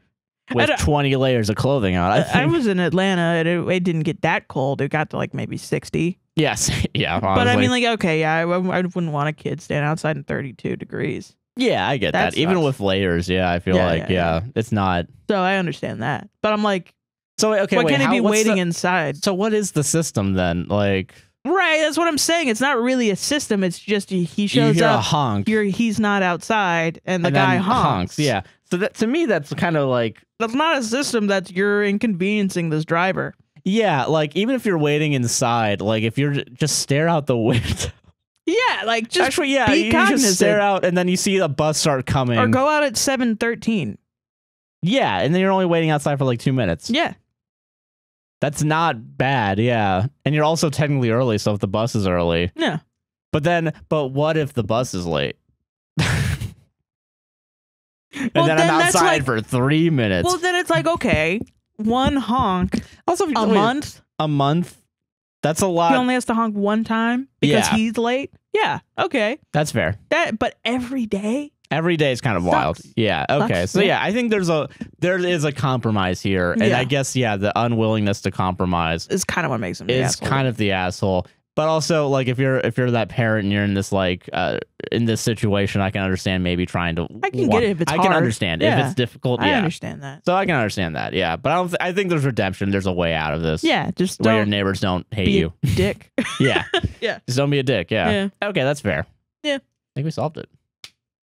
with twenty layers of clothing on. I, I, was in Atlanta and it, it didn't get that cold. It got to like maybe 60. yes. Yeah. But I mean, like, okay, yeah, I, I wouldn't want a kid standing outside in 32 degrees. yeah, I get that. that Even with layers, yeah, I feel Yeah, like yeah, yeah, it's not. So I understand that. But I'm like, So okay, why wait, can't he how- be waiting the- inside? So what is the system then? Like Right. That's what I'm saying. It's not really a system. It's just he, he you shows hear a up. honk, You're, he's not outside and the and guy then honks. Yeah. So that to me, that's kind of like That's not a system That's you're inconveniencing this driver. yeah, like even if you're waiting inside, like if you're just stare out the window. Yeah, like just Actually, yeah, be you just stare out, and then you see a bus start coming. or go out at 7:13. yeah, and then you're only waiting outside for like two minutes. Yeah. That's not bad. Yeah, and you're also technically early, so if the bus is early, Yeah. but then, but what if the bus is late? and Well, then, then I'm outside like- for three minutes. Well, then it's like okay, one honk also, a month. a month. That's a lot. He only has to honk one time because Yeah. he's late. Yeah. Okay. That's fair. That. But every day. Every day is kind of wild. Sucks. Yeah. Okay. Sucks, so yeah. I think there's a there is a compromise here, and Yeah. I guess yeah, the unwillingness to compromise Is kind of what makes him. is kind of the asshole. But also, like if you're if you're that parent and you're in this like uh in this situation, I can understand maybe trying to. I can get it if it's I can hard. understand if Yeah. it's difficult. Yeah. I yeah. understand that. So I can understand that. Yeah. But I don't. Th- I think there's redemption. There's a way out of this. Yeah. Just Where your don't neighbors don't hate be you. a dick. yeah. Yeah. Just don't be a dick. Yeah. yeah. Okay, that's fair. Yeah. I think we solved it.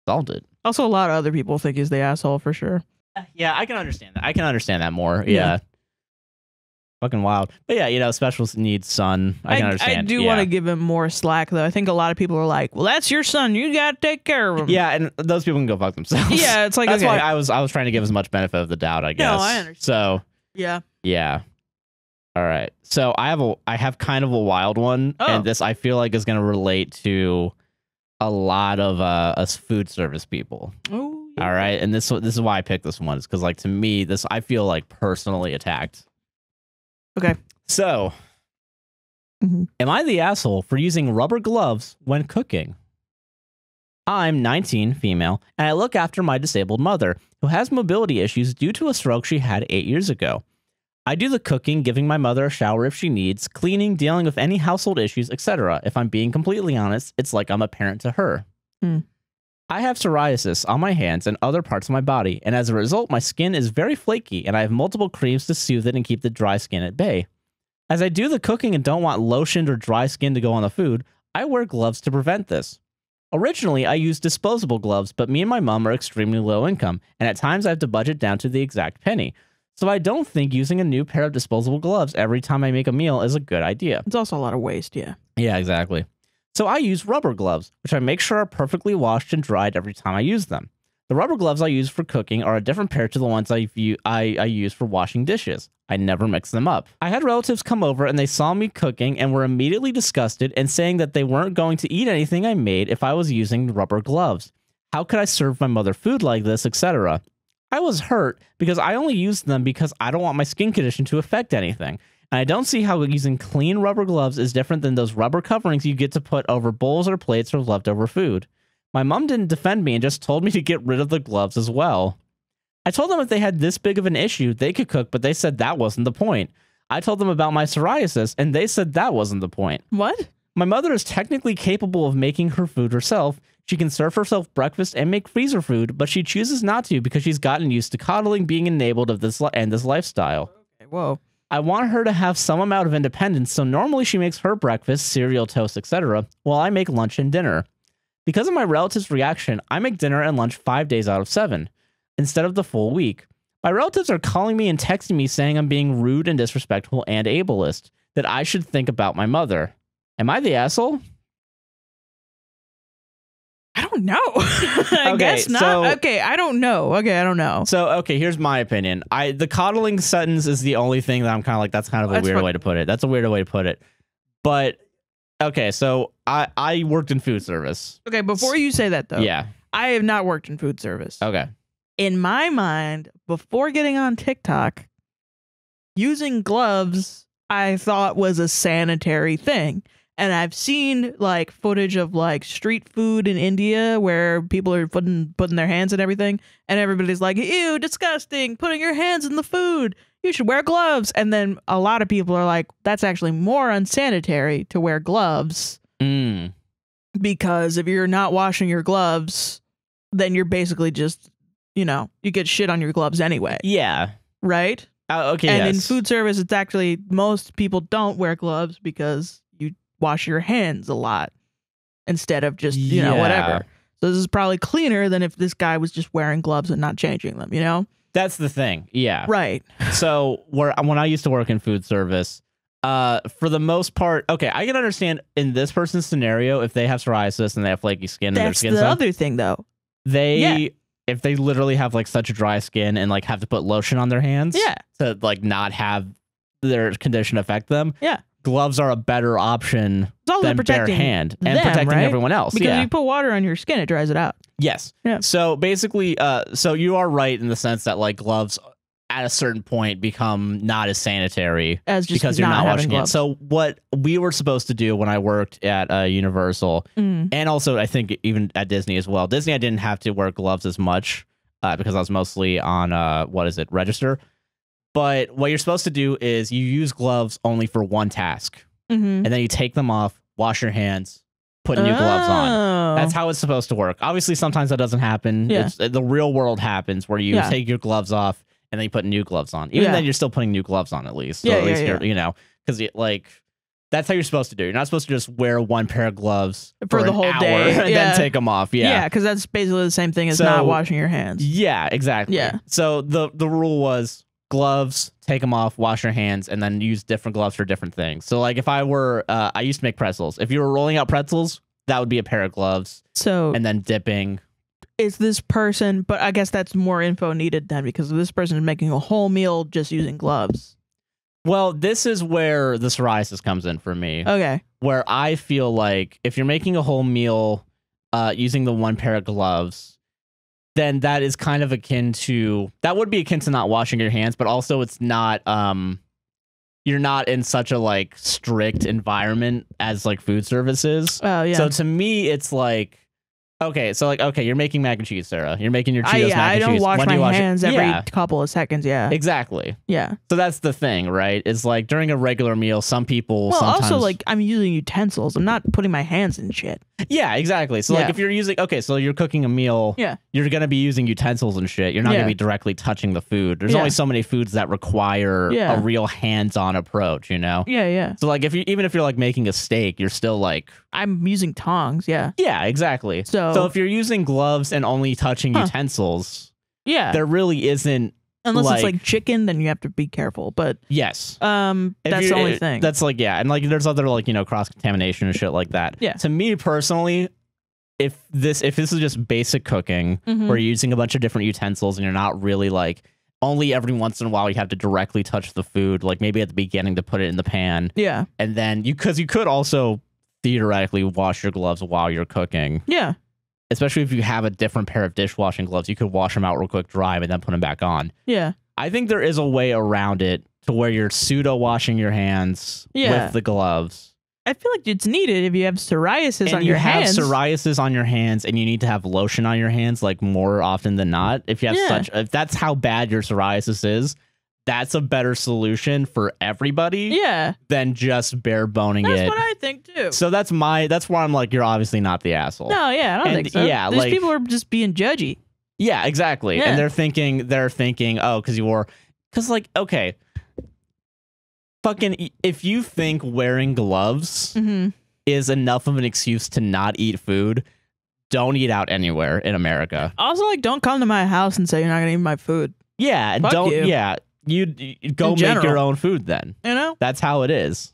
Solved it. Also, a lot of other people think he's the asshole for sure. Uh, yeah, I can understand that. I can understand that more. Yeah. Yeah. Fucking wild. But yeah, you know, special needs son. I can understand. do yeah. want to give him more slack though. I think a lot of people are like, "Well, that's your son. You got to take care of him." Yeah, and those people can go fuck themselves. Yeah. It's like That's okay. why I was I was trying to give as much benefit of the doubt, I guess. No, I understand. So yeah. yeah. All right. So I have a I have kind of a wild one, Oh. and this I feel like is gonna relate to a lot of uh us food service people. Oh. All right, and this this is why I picked this one is because like to me this I feel like personally attacked. Okay. So, Mhm. am I the asshole for using rubber gloves when cooking? I'm 19, female, and I look after my disabled mother, who has mobility issues due to a stroke she had eight years ago. I do the cooking, giving my mother a shower if she needs, cleaning, dealing with any household issues, etc. If I'm being completely honest, it's like I'm a parent to her. Hmm. I have psoriasis on my hands and other parts of my body, and as a result, my skin is very flaky, and I have multiple creams to soothe it and keep the dry skin at bay. As I do the cooking and don't want lotioned or dry skin to go on the food, I wear gloves to prevent this. Originally, I used disposable gloves, but me and my mom are extremely low income, and at times I have to budget down to the exact penny. So I don't think using a new pair of disposable gloves every time I make a meal is a good idea. It's also a lot of waste. Yeah. Yeah, exactly. So I use rubber gloves, which I make sure are perfectly washed and dried every time I use them. The rubber gloves I use for cooking are a different pair to the ones I, view, I, I use for washing dishes. I never mix them up. I had relatives come over and they saw me cooking and were immediately disgusted and saying that they weren't going to eat anything I made if I was using rubber gloves. How could I serve my mother food like this, etc.? I was hurt because I only used them because I don't want my skin condition to affect anything. And I don't see how using clean rubber gloves is different than those rubber coverings you get to put over bowls or plates or leftover food. My mom didn't defend me and just told me to get rid of the gloves as well. I told them if they had this big of an issue, they could cook, but they said that wasn't the point. I told them about my psoriasis, and they said that wasn't the point. What? My mother is technically capable of making her food herself. She can serve herself breakfast and make freezer food, but she chooses not to because she's gotten used to coddling being enabled of this li- and this lifestyle. Okay, whoa. I want her to have some amount of independence, so normally she makes her breakfast, cereal, toast, etc., while I make lunch and dinner. Because of my relatives' reaction, I make dinner and lunch five days out of seven, instead of the full week. My relatives are calling me and texting me saying I'm being rude and disrespectful and ableist, that I should think about my mother. Am I the asshole? Don't know. I Okay, guess not. so- okay, I don't know. Okay, I don't know. So okay, here's my opinion. I the coddling sentence is the only thing that I'm kind of like that's kind of a That's weird fu- way to put it. That's a weird way to put it. But okay, so I I worked in food service. Okay, before you say that though, Yeah. I have not worked in food service. Okay. In my mind, before getting on TikTok, using gloves I thought was a sanitary thing. And I've seen like footage of like street food in India where people are putting putting their hands in everything, and everybody's like, "Ew, disgusting! Putting your hands in the food. You should wear gloves." And then a lot of people are like, "That's actually more unsanitary to wear gloves Mm. because if you're not washing your gloves, then you're basically just, you know, you get shit on your gloves anyway, Yeah. right?" Uh, okay. and in food service, it's actually most people don't wear gloves because wash your hands a lot instead of just you know Yeah. whatever. So this is probably cleaner than if this guy was just wearing gloves and not changing them. You know, That's the thing. Yeah. right? so where when I used to work in food service, uh, for the most part, okay, I can understand in this person's scenario if they have psoriasis and they have flaky skin and their That's skin's the other thing, though. they Yeah. if they literally have like such a dry skin and like have to put lotion on their hands, Yeah, to like not have their condition affect them. Yeah. Gloves are a better option than bare hand and them, protecting right? everyone else. because yeah. if you put water on your skin, it dries it out. Yes. Yeah. So basically, uh, so you are right in the sense that like gloves at a certain point become not as sanitary As just because you're not, having washing it. So what we were supposed to do when I worked at uh, Universal, Mm. and also I think even at Disney as well. Disney, I didn't have to wear gloves as much uh, because I was mostly on uh, what is it, register. But what you're supposed to do is you use gloves only for one task, Mhm. and then you take them off, wash your hands, put new gloves on. Oh. That's how it's supposed to work. Obviously, sometimes that doesn't happen. Yeah. It's, the real world happens where you Yeah. take your gloves off and then you put new gloves on. Even Yeah. then, you're still putting new gloves on at least. So Yeah, at least yeah, you're, you know, because like that's how you're supposed to do. You're not supposed to just wear one pair of gloves For the an whole day. and Yeah. then take them off. yeah, Yeah. because that's basically the same thing as So- not washing your hands. Yeah, exactly. Yeah. So the the rule was gloves, take them off, wash your hands, and then use different gloves for different things. So like if I were, uh, I used to make pretzels. If you were rolling out pretzels, that would be a pair of gloves, So and then dipping. is this person? But I guess that's more info needed then because this person is making a whole meal just using gloves. Well, this is where the psoriasis comes in for me, Okay. where I feel like if you're making a whole meal uh, using the one pair of gloves, then that is kind of akin to that would be akin to not washing your hands, but also it's not um you're not in such a like strict environment as like food services. Oh yeah. So to me, it's like Okay, so like, okay, you're making mac and cheese, Sarah. You're making your I, yeah, mac I and don't cheese. wash When do my you wash it? hands every Yeah, couple of seconds. Yeah, exactly. yeah. So that's the thing, right? Is like during a regular meal, some people Well, sometimes. also like I'm using utensils. I'm not putting my hands in shit. yeah, exactly. So like Yeah. if you're using, okay, so you're cooking a meal. Yeah. You're gonna be using utensils and shit. You're not Yeah. gonna be directly touching the food. There's Yeah. only so many foods that require Yeah. a real hands-on approach. You know. Yeah, yeah. So like if you even if you're like making a steak, you're still like I'm using tongs. Yeah. yeah, exactly. So, So if you're using gloves and only touching Huh. utensils, yeah, there really isn't. unless it's like- like chicken, then you have to be careful. But Yes. um, that's the only it- thing. That's like yeah, and like there's other like you know cross contamination and shit like that. Yeah. To me personally, if this if this is just basic cooking Mhm. where you're using a bunch of different utensils and you're not really like only every once in a while you have to directly touch the food, like maybe at the beginning to put it in the pan, yeah, and then you because you could also theoretically wash your gloves while you're cooking. yeah, Especially if you have a different pair of dishwashing gloves, you could wash them out real quick, dry them, and then put them back on. yeah. I think there is a way around it to where you're pseudo washing your hands Yeah. with the gloves. I feel like it's needed if you have psoriasis and on you your hands. You have psoriasis on your hands and you need to have lotion on your hands like more often than not. If you have Yeah. such if that's how bad your psoriasis is, that's a better solution for everybody yeah, than just bare boning it. that's it. what I think too. so that's my that's why I'm like, you're obviously not the asshole. no, yeah, I don't And, think so. yeah, These like- people are just being judgy. Yeah, exactly. Yeah. And they're thinking they're thinking, oh, because you wore because like, okay. Fucking if you think wearing gloves hmm is enough of an excuse to not eat food, don't eat out anywhere in America. Also, like, don't come to my house and say you're not gonna eat my food. Yeah, and Fuck don't you. yeah. You, you go In make general. your own food then. You know? That's how it is.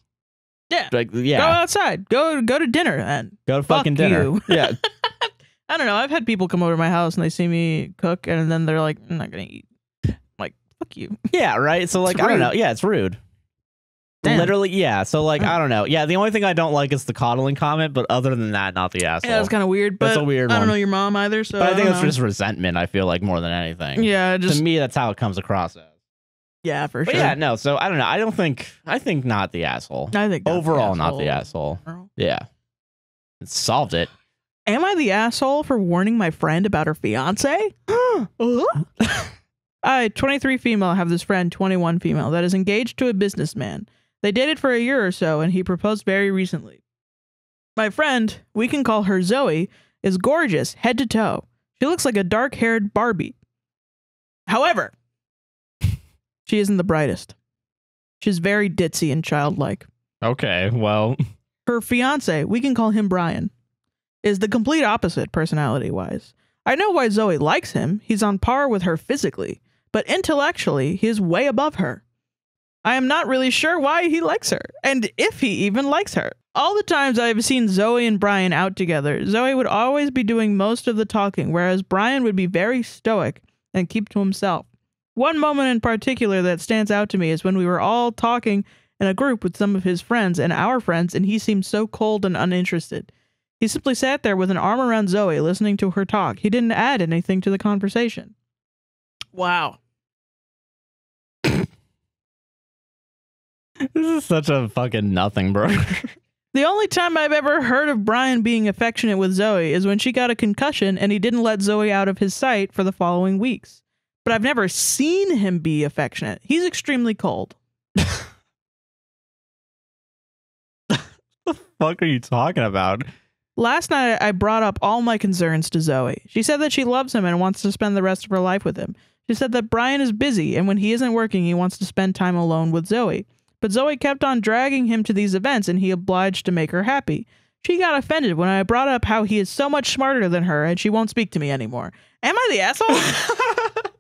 Yeah. Like yeah. Go outside. Go go to dinner then. go to fuck fucking dinner. you. Yeah. I don't know. I've had people come over to my house and they see me cook and then they're like, I'm not gonna eat. I'm like, fuck you. Yeah, right. So like I don't rude. know. Yeah, it's rude. Damn. Literally, yeah. So like. I don't know. Yeah, the only thing I don't like is the coddling comment, but other than that, not the asshole. Yeah, it's kind of weird. But That's a weird I don't one. know your mom either. So but I think it's know. just resentment. I feel like more than anything. yeah, just to me, that's how it comes across as. Yeah for But sure. yeah, no. So I don't know. I don't think. I think not the asshole. I think not the Overall, not the asshole. asshole. Yeah, it solved it. Am I the asshole for warning my friend about her fiance? I, 23 female, have this friend, 21 female, that is engaged to a businessman. They dated for a year or so, and he proposed very recently. My friend, we can call her Zoe, is gorgeous, head to toe. She looks like a dark haired Barbie. However, she isn't the brightest. She's very ditzy and childlike. Okay. Well. Her fiance, we can call him Brian, is the complete opposite personality wise. I know why Zoe likes him. He's on par with her physically, but intellectually, he is way above her. I am not really sure why he likes her, and if he even likes her. All the times I have seen Zoe and Brian out together, Zoe would always be doing most of the talking, whereas Brian would be very stoic and keep to himself. One moment in particular that stands out to me is when we were all talking in a group with some of his friends and our friends, and he seemed so cold and uninterested. He simply sat there with an arm around Zoe, listening to her talk. He didn't add anything to the conversation. Wow. This is such a fucking nothing, bro. The only time I've ever heard of Brian being affectionate with Zoe is when she got a concussion and he didn't let Zoe out of his sight for the following weeks. But I've never seen him be affectionate. He's extremely cold. What the fuck are you talking about? Last night, I brought up all my concerns to Zoe. She said that she loves him and wants to spend the rest of her life with him. She said that Brian is busy, and when he isn't working, he wants to spend time alone with Zoe. But Zoe kept on dragging him to these events, and he obliged to make her happy. She got offended when I brought up how he is so much smarter than her, and she won't speak to me anymore. Am I the asshole?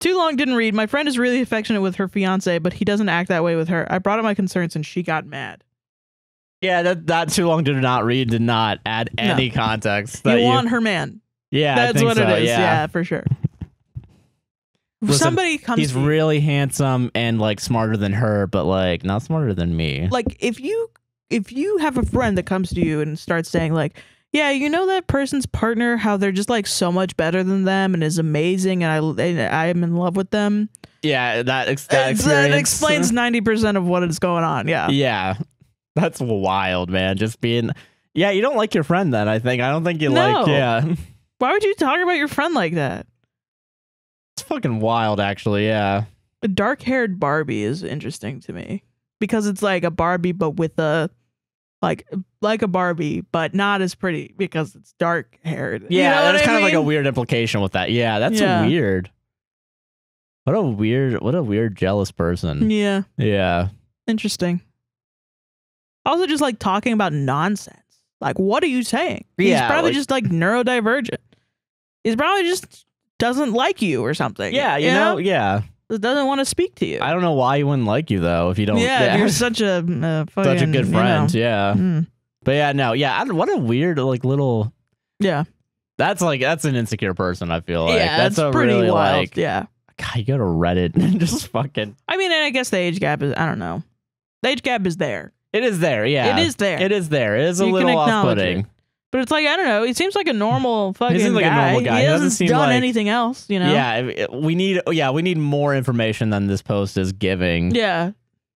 Too long didn't read. My friend is really affectionate with her fiance, but he doesn't act that way with her. I brought up my concerns, and she got mad. yeah, that that too long did not read did not add No. any context. You That want her man. yeah, That's what so, it is. Yeah. Yeah, for sure. Listen, Somebody comes He's you- really handsome and like smarter than her, but like not smarter than me. like if you if you have a friend that comes to you and starts saying like, yeah, you know that person's partner, how they're just like so much better than them and is amazing, and I and I am in love with them. yeah, that ex- that, that explains ninety percent of what is going on. Yeah, Yeah, that's wild, man. Just being Yeah, you don't like your friend then, I think. I don't think you No. like yeah. Why would you talk about your friend like that? It's fucking wild actually, yeah. A dark haired Barbie is interesting to me because it's like a Barbie, but with a like like a Barbie, but not as pretty because it's dark haired. Yeah, that is kind of like a weird implication with that. Yeah, that's Yeah. weird. What a weird what a weird jealous person. yeah, Yeah. interesting. Also, just like talking about nonsense. Like, what are you saying? He's Yeah, probably like- just like neurodivergent. He's probably just doesn't like you or something. Yeah, you know, yeah. Doesn't want to speak to you. I don't know why he wouldn't like you though if you don't yeah, you're such a uh, fucking, such a good you friend. know. Yeah. Mm. But yeah, no, yeah. I what a weird like little Yeah, that's like that's an insecure person, I feel like. yeah, that's that's a pretty really wild. like yeah, God, you go to Reddit and just fucking I mean, and I guess the age gap is. I don't know. The age gap is there. It is there, yeah. It is there. It is there. It is a You little off-putting. it. But it's like I don't know. He seems like a normal fucking seems like a guy. normal guy. He He doesn't hasn't seem done like- anything else. You know. Yeah, we need yeah, we need more information than this post is giving Yeah.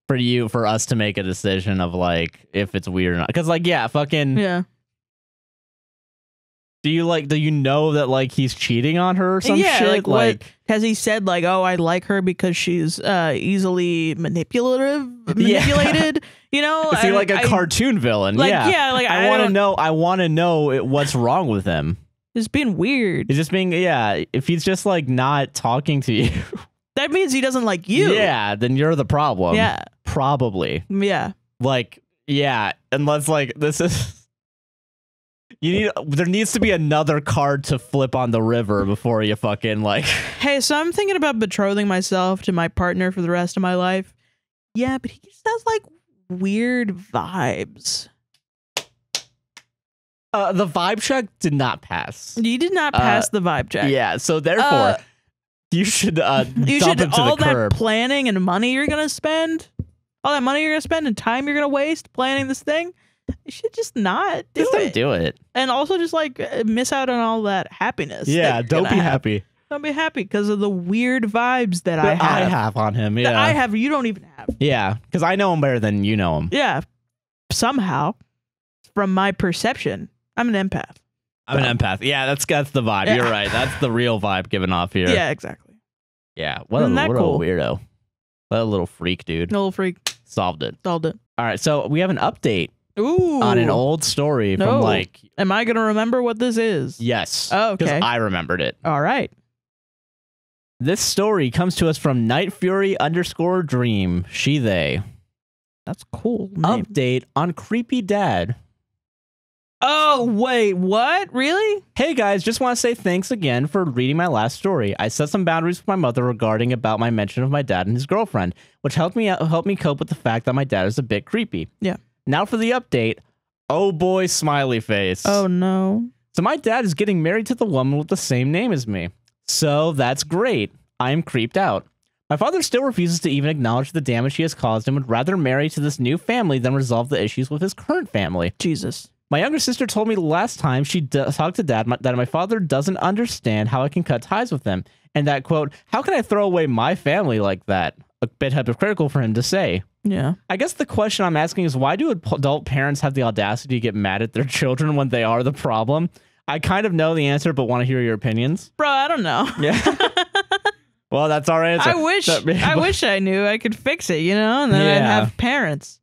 for you for us to make a decision of like if it's weird or not. Cuz like yeah, fucking Yeah. do you like do you know that like he's cheating on her or some Yeah, shit like, what- Has he said like, "Oh, I like her because she's uh, easily manipulative, Yeah. manipulated"? You know, is he I- like a I- cartoon villain? Like, yeah. yeah, like I, I, want to know I want to know it, what's wrong with him. It's being weird. He's just being yeah, if he's just like not talking to you. that means he doesn't like you. Yeah, then you're the problem. Yeah. Probably. Yeah. like yeah unless like this is you need there needs to be another card to flip on the river before you fucking like Hey, so I'm thinking about betrothing myself to my partner for the rest of my life. Yeah, but he just has like weird vibes. uh, the vibe check did not pass You did not Uh, pass the vibe check. yeah so therefore Uh, you should uh you should all that curb planning and money you're gonna spend, all that money you're gonna spend and time you're gonna waste planning this thing. You should just not do just don't it, do it and also just like uh, miss out on all that happiness. yeah don't be happy Don't be happy because of the weird vibes that I have. I have on him That I have. You don't even have. yeah because I know him better than you know him Yeah, somehow, from my perception, I'm an empath. I'm an empath yeah that's that's the vibe Yeah. you're right that's the real vibe given off here Yeah, exactly. yeah what, a, Isn't that what cool? a weirdo what a little freak dude No freak. solved it Solved it. all right so we have an update Ooh. on an old story No. from like Am I gonna remember what this is? yes Oh, okay. I remembered it. All right. This story comes to us from Night Fury underscore Dream. She they That's cool. Name. update on creepy dad. Oh wait, what? Really? Hey guys, just want to say thanks again for reading my last story. I set some boundaries with my mother regarding about my mention of my dad and his girlfriend, which helped me uh, help me cope with the fact that my dad is a bit creepy. Yeah. Now for the update. Oh boy, smiley face. Oh no. So my dad is getting married to the woman with the same name as me. So that's great. I am creeped out. My father still refuses to even acknowledge the damage he has caused and would rather marry to this new family than resolve the issues with his current family. Jesus. My younger sister told me last time she d- talked to dad my- that my father doesn't understand how I can cut ties with them, and that, quote, how can I throw away my family like that? A bit hypocritical for him to say. Yeah. I guess the question I'm asking is why do adult parents have the audacity to get mad at their children when they are the problem? I kind of know the answer, but want to hear your opinions. Bro, I don't know. Yeah. well, that's our answer. I wish That- I wish I knew I could fix it, you know, and then I'd have parents.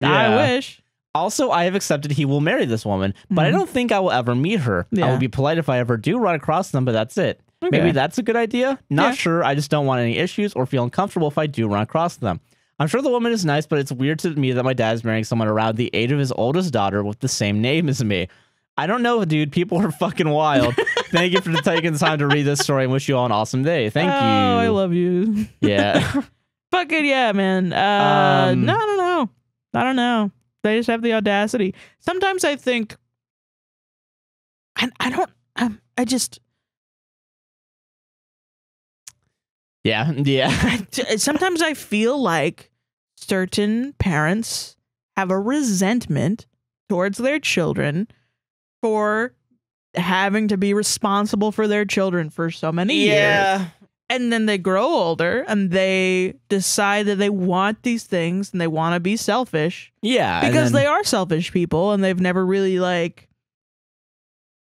Yeah. I wish. Also, I have accepted he will marry this woman, but I Mhm. don't think I will ever meet her. I will be polite if I ever do run across them, but that's it. Okay. Maybe that's a good idea. Not Yeah. sure. I just don't want any issues or feel uncomfortable if I do run across them. I'm sure the woman is nice, but it's weird to me that my dad is marrying someone around the age of his oldest daughter with the same name as me. I don't know, dude. People are fucking wild. Thank you for taking the time to read this story and wish you all an awesome day. Thank oh, you. I love you. Yeah. Fucking yeah, man. Uh, Um, no, I don't know. I don't know. They just have the audacity. Sometimes I think, I, I don't. Um, I just yeah. Yeah. Sometimes I feel like certain parents have a resentment towards their children for having to be responsible for their children for so many years. and then they grow older and they decide that they want these things and they want to be selfish Yeah, because then- they are selfish people and they've never really like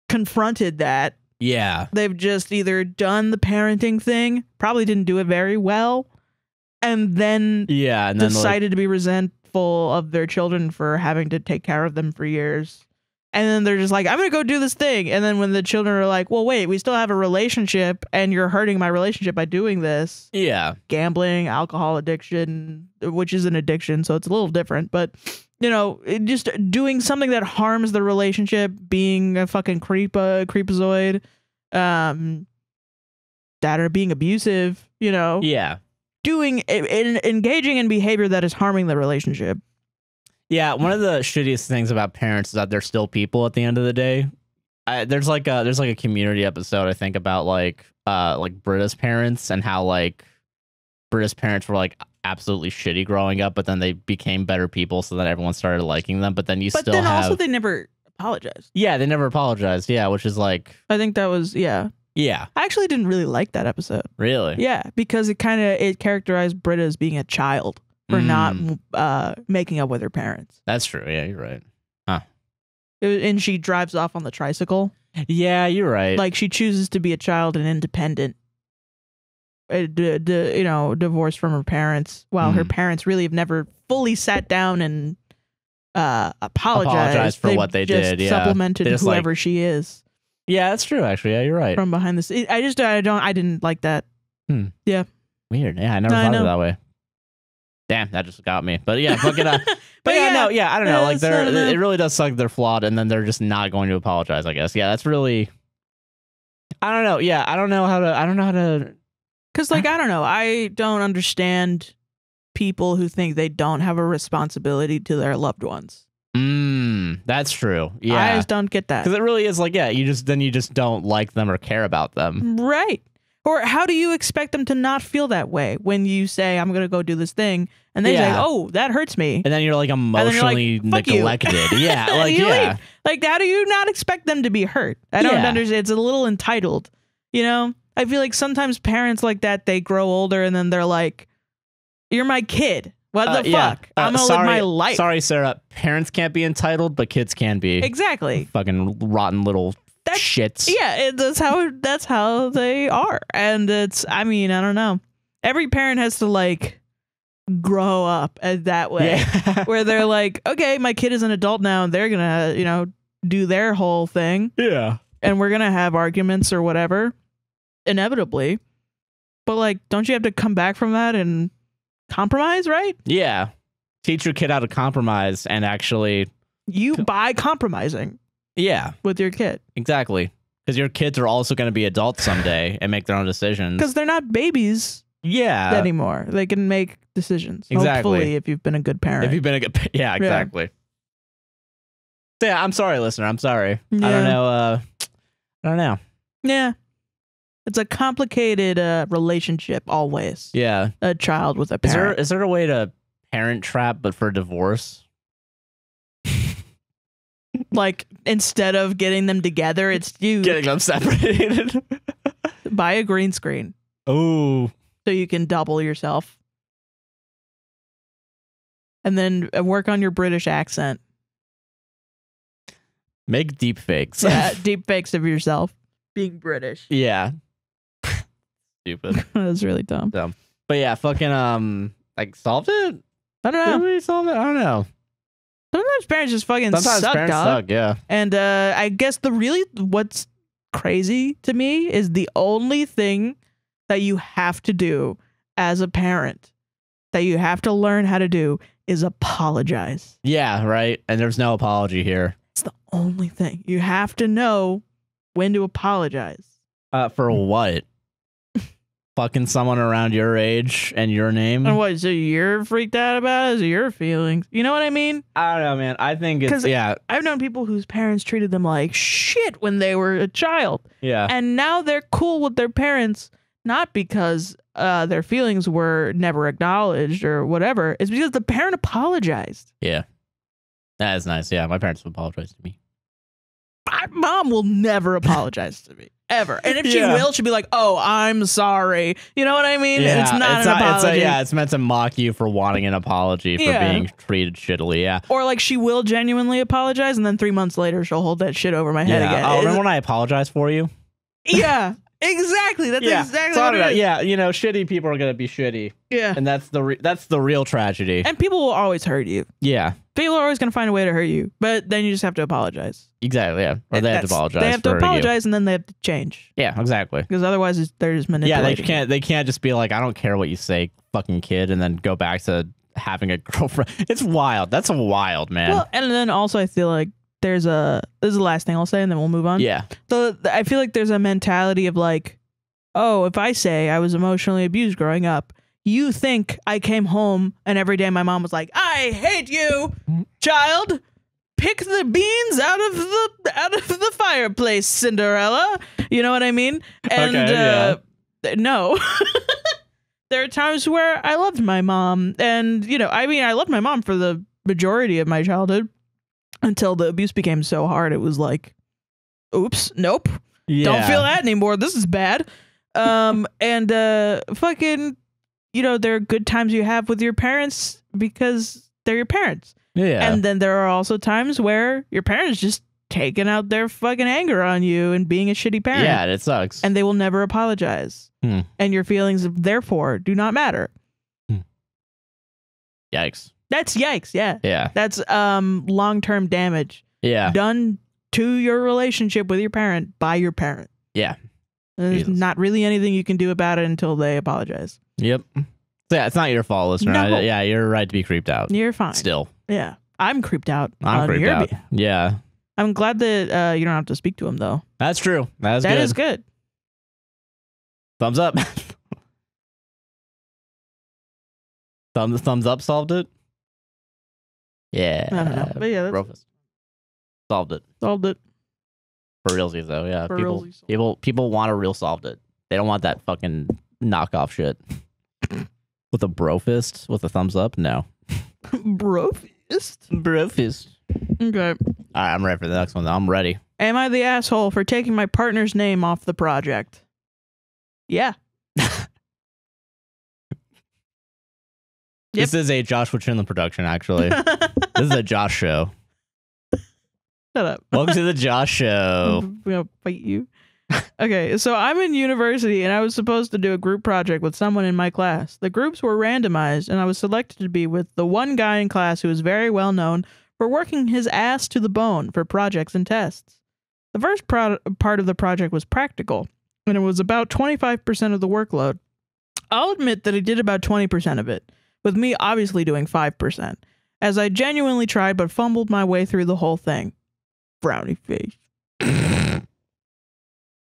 confronted that Yeah, they've just either done the parenting thing probably didn't do it very well and then yeah, and then like, decided to be resentful of their children for having to take care of them for years. And then they're just like, I'm going to go do this thing. And then when the children are like, well, wait, we still have a relationship and you're hurting my relationship by doing this yeah, gambling, alcohol addiction, which is an addiction. So it's a little different. But, you know, just doing something that harms the relationship, being a fucking creep, uh, creepazoid, um, that are being abusive, you know, yeah, doing in, engaging in behavior that is harming the relationship. Yeah. One of the shittiest things about parents is that they're still people at the end of the day. I, there's like a there's like a community episode I think about like uh like Britta's parents and how like Britta's parents were like absolutely shitty growing up, but then they became better people, so that everyone started liking them. But then you But still then have also they never apologized. yeah, they never apologized. Yeah, which is like I think that was yeah. yeah, I actually didn't really like that episode. really Yeah, because it kind of it characterized Britta as being a child for not Mm. uh, making up with her parents. That's true. Yeah, you're right. It and she drives off on the tricycle. Yeah, you're right. Like she chooses to be a child and independent. Uh, you know, divorced from her parents, while her Mm. parents really have never fully sat down and uh, apologized. Apologized for what they did, yeah. supplemented They just, like- whoever she is yeah, that's true. Actually, yeah, you're right. from behind the scenes. I just I don't I didn't like that. Yeah. Weird. Yeah, I never I thought of it that way. Damn, that just got me. But yeah, fucking. Uh, but, But yeah, yeah, no, yeah, I don't know. Like they're, it really does suck. They're flawed, and then they're just not going to apologize. I guess. Yeah, that's really. I don't know. Yeah, I don't know how to. I don't know how to. Because, like, I don't know. I don't understand people who think they don't have a responsibility to their loved ones. Mm, that's true. Yeah, I just don't get that. because it really is like yeah. You just then you just don't like them or care about them. Right. Or how do you expect them to not feel that way when you say, I'm going to go do this thing? And they say, Yeah. oh, that hurts me. And then you're like then you're like, emotionally you." neglected. Yeah, like yeah. leave. Like, how do you not expect them to be hurt? I don't Yeah. understand. It's a little entitled. You know? I feel like sometimes parents like that, they grow older and then they're like, you're my kid. What Uh, the yeah. fuck? Uh, I'm to sorry, live my life. Sorry, Sarah. Parents can't be entitled, but kids can be. Exactly. Fucking rotten little That's- shits. Yeah, it, that's how that's how they are, and it's. I mean, I don't know. Every parent has to like grow up as that way, Yeah. where they're like, okay, my kid is an adult now, and they're gonna, you know, do their whole thing, yeah. and we're gonna have arguments or whatever, inevitably. But like, don't you have to come back from that and compromise? Right? Yeah. Teach your kid how to compromise and actually. You by compromising Yeah, with your kid exactly. Because your kids are also going to be adults someday and make their own decisions. because they're not babies yeah. anymore. They can make decisions. Exactly. Hopefully, if you've been a good parent. If you've been a good. Yeah, exactly. So, yeah, I'm sorry, listener. I'm sorry. I don't know. Uh, I don't know. yeah. It's a complicated uh, relationship always. Yeah. A child with a Is there parent. is there a way to parent trap but for divorce? Like instead of getting them together, it's you Getting them separated. buy a green screen oh. so you can double yourself. And then uh, work on your British accent. Make deep fakes. Yeah, deep fakes of yourself being British. yeah. Stupid. that was really dumb. Dumb. But yeah, fucking um like solved it? I don't know. Did we solve it? I don't know. Sometimes parents just fucking Sometimes suck, parents dog. suck, yeah. And uh, I guess the really what's crazy to me is the only thing that you have to do as a parent that you have to learn how to do is apologize. Yeah, right. And there's no apology here. It's the only thing. You have to know when to apologize. Uh for what? Fucking someone around your age and your name? And what, so you're freaked out about it? Is it your feelings? You know what I mean? I don't know, man. I think it's yeah, I've known people whose parents treated them like shit when they were a child. yeah. and now they're cool with their parents not because uh, their feelings were never acknowledged or whatever it's because the parent apologized Yeah. That is nice. Yeah, my parents apologized to me. My mom will never apologize to me ever. And if she Yeah. will, she'll be like, "Oh, I'm sorry." You know what I mean? it's not an it's apology. a- yeah, it's meant to mock you for wanting an apology for Yeah. being treated shittily. Yeah. Or like she will genuinely apologize, and then three months later she'll hold that shit over my head yeah. again. Oh, It's- remember when I apologized for you? yeah, exactly. That's yeah. exactly So what it is. Yeah, you know, shitty people are gonna be shitty, Yeah. and that's the re- that's the real tragedy. And people will always hurt you. yeah. People are always going to find a way to hurt you, but then you just have to apologize. Exactly. Yeah. Or they have to apologize. They have to hurting you. apologize, and then they have to change Yeah. Exactly. because otherwise it's, they're just manipulating. Yeah. They can't. They can't just be like, I don't care what you say, fucking kid, and then go back to having a girlfriend. It's wild. That's a wild, man. Well, and then also I feel like there's a this is the last thing I'll say, and then we'll move on. yeah. So I feel like there's a mentality of like, oh, if I say I was emotionally abused growing up, you think I came home and every day my mom was like, I hate you, child. Pick the beans out of the out of the fireplace, Cinderella. You know what I mean? And Okay, uh, no. there are times where I loved my mom, and you know, I mean, I loved my mom for the majority of my childhood until the abuse became so hard. It was like, oops, nope, Yeah. don't feel that anymore. This is bad. Um, and uh, fucking, you know, there are good times you have with your parents because they're your parents, Yeah. and then there are also times where your parents just taking out their fucking anger on you and being a shitty parent yeah. It sucks. and they will never apologize. Hmm. And your feelings, therefore, do not matter. Yikes. That's yikes. Yeah. Yeah. That's um long term damage Yeah. done to your relationship with your parent by your parent. Yeah. There's Jesus. not really anything you can do about it until they apologize. Yep. So yeah, it's not your fault, listener. No. I- yeah, you're right to be creeped out. You're fine. Still, Yeah. I'm creeped out. I'm creeped out. be- Yeah, I'm glad that uh, you don't have to speak to him though. that's true. That's That good. is good. Thumbs up. thumbs thumbs up solved it. Yeah. I don't know. But yeah, that's Rufus. Solved it solved it. for realsies though. Yeah, For people realsies. people people want a real solved it. They don't want that fucking knockoff shit. with a bro fist with a thumbs up. No. Brofist. Bro fist. Okay. All right, I'm ready for the next one. Though. I'm ready. Am I the asshole for taking my partner's name off the project? Yeah. Yep. This is a Joshua Chinley production, actually. This is a Josh show. Shut up. Welcome to the Josh show. I'm gonna fight you. okay, so I'm in university and I was supposed to do a group project with someone in my class. The groups were randomized and I was selected to be with the one guy in class who was very well known for working his ass to the bone for projects and tests. The first part of the project was practical and it was about 25% of the workload. I'll admit that I did about 20% of it, with me obviously doing 5%, as I genuinely tried but fumbled my way through the whole thing. Brownie face.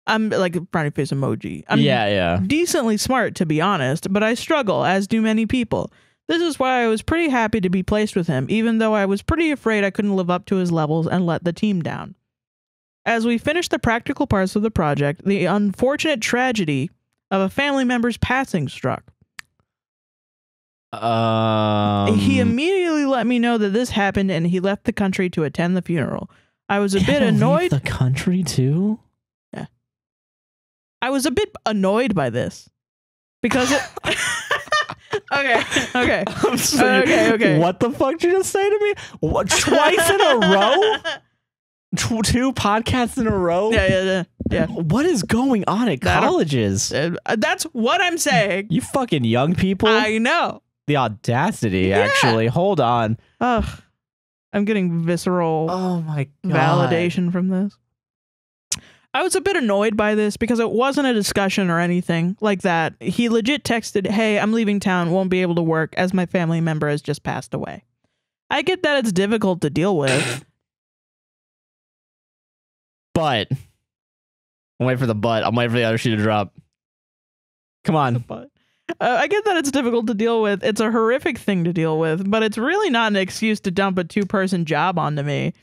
I'm like a brownie face emoji. I'm yeah, yeah. decently smart, to be honest, but I struggle, as do many people. This is why I was pretty happy to be placed with him, even though I was pretty afraid I couldn't live up to his levels and let the team down. As we finished the practical parts of the project, the unfortunate tragedy of a family member's passing struck. Um, he immediately let me know that this happened and he left the country to attend the funeral. I was a bit Had to leave annoyed. The country too. Yeah. I was a bit annoyed by this because it. okay, okay. I'm sorry. Okay, okay. What the fuck did you just say to me? What twice in a row? Tw- two podcasts in a row? Yeah, yeah, yeah. yeah. What is going on at colleges? Uh, that's what I'm saying. You fucking young people. I know. The audacity, Yeah. actually. Hold on. Ugh. I'm getting visceral Oh my god. validation from this. I was a bit annoyed by this because it wasn't a discussion or anything like that. He legit texted, Hey, I'm leaving town, won't be able to work as my family member has just passed away. I get that it's difficult to deal with. But I'm waiting for the butt. I'm waiting for the other shoe to drop. Come on. Uh, I get that it's difficult to deal with. It's a horrific thing to deal with, but it's really not an excuse to dump a two person job onto me.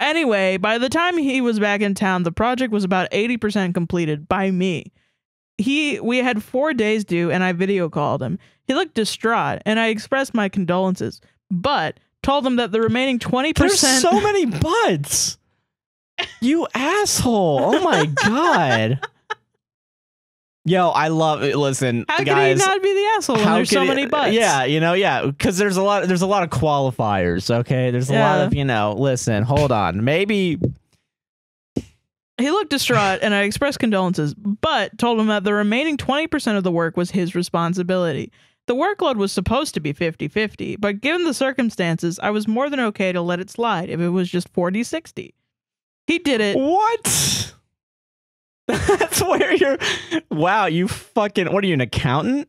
Anyway, by the time he was back in town, the project was about 80% completed by me. He we had 4 days due and I video called him. He looked distraught and I expressed my condolences, but told him that the remaining 20% There's so many butts. You asshole. Oh my god. Yo, I love it. Listen, How guys. can he not be the asshole when there's so could many butts? Yeah, you know, yeah, because there's a lot. There's a lot of qualifiers. Okay, there's a lot of you know. Listen, hold on. Maybe He looked distraught, and I expressed condolences, but told him that the remaining 20% of the work was his responsibility. The workload was supposed to be 50 50, but given the circumstances, I was more than okay to let it slide if it was just 40 60. He did it. what? That's where you're. Wow, you fucking. What are you, an accountant?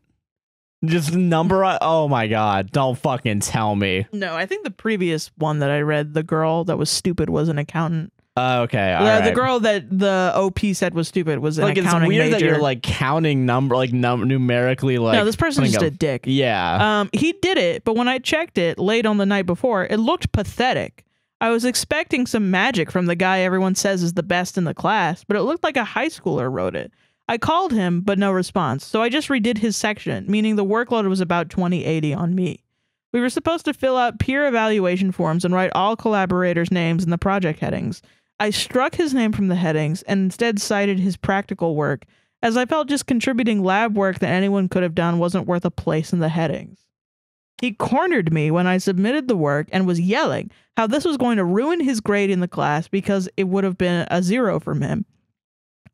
Just number. Oh my god! Don't fucking tell me. No, I think the previous one that I read, the girl that was stupid was an accountant. Uh, okay, the, right. the girl that the OP said was stupid was an like it's weird major. that you're like counting number, like num- numerically, like. no, this person's just a dick. Yeah. Um, he did it, but when I checked it late on the night before, it looked pathetic. I was expecting some magic from the guy everyone says is the best in the class, but it looked like a high schooler wrote it. I called him, but no response, so I just redid his section, meaning the workload was about 2080 on me. We were supposed to fill out peer evaluation forms and write all collaborators' names in the project headings. I struck his name from the headings and instead cited his practical work, as I felt just contributing lab work that anyone could have done wasn't worth a place in the headings. He cornered me when I submitted the work and was yelling how this was going to ruin his grade in the class because it would have been a zero from him.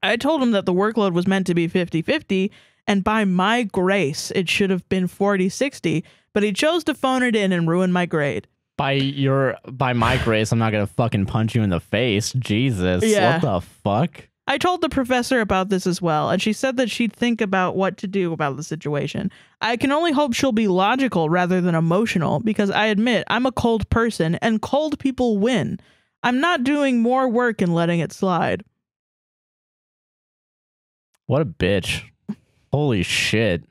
I told him that the workload was meant to be 50 50, and by my grace, it should have been 40 60, but he chose to phone it in and ruin my grade. by your by my grace, I'm not gonna fucking punch you in the face. Jesus. Yeah. What the fuck? I told the professor about this as well, and she said that she'd think about what to do about the situation. I can only hope she'll be logical rather than emotional, because I admit I'm a cold person, and cold people win. I'm not doing more work and letting it slide. What a bitch. Holy shit.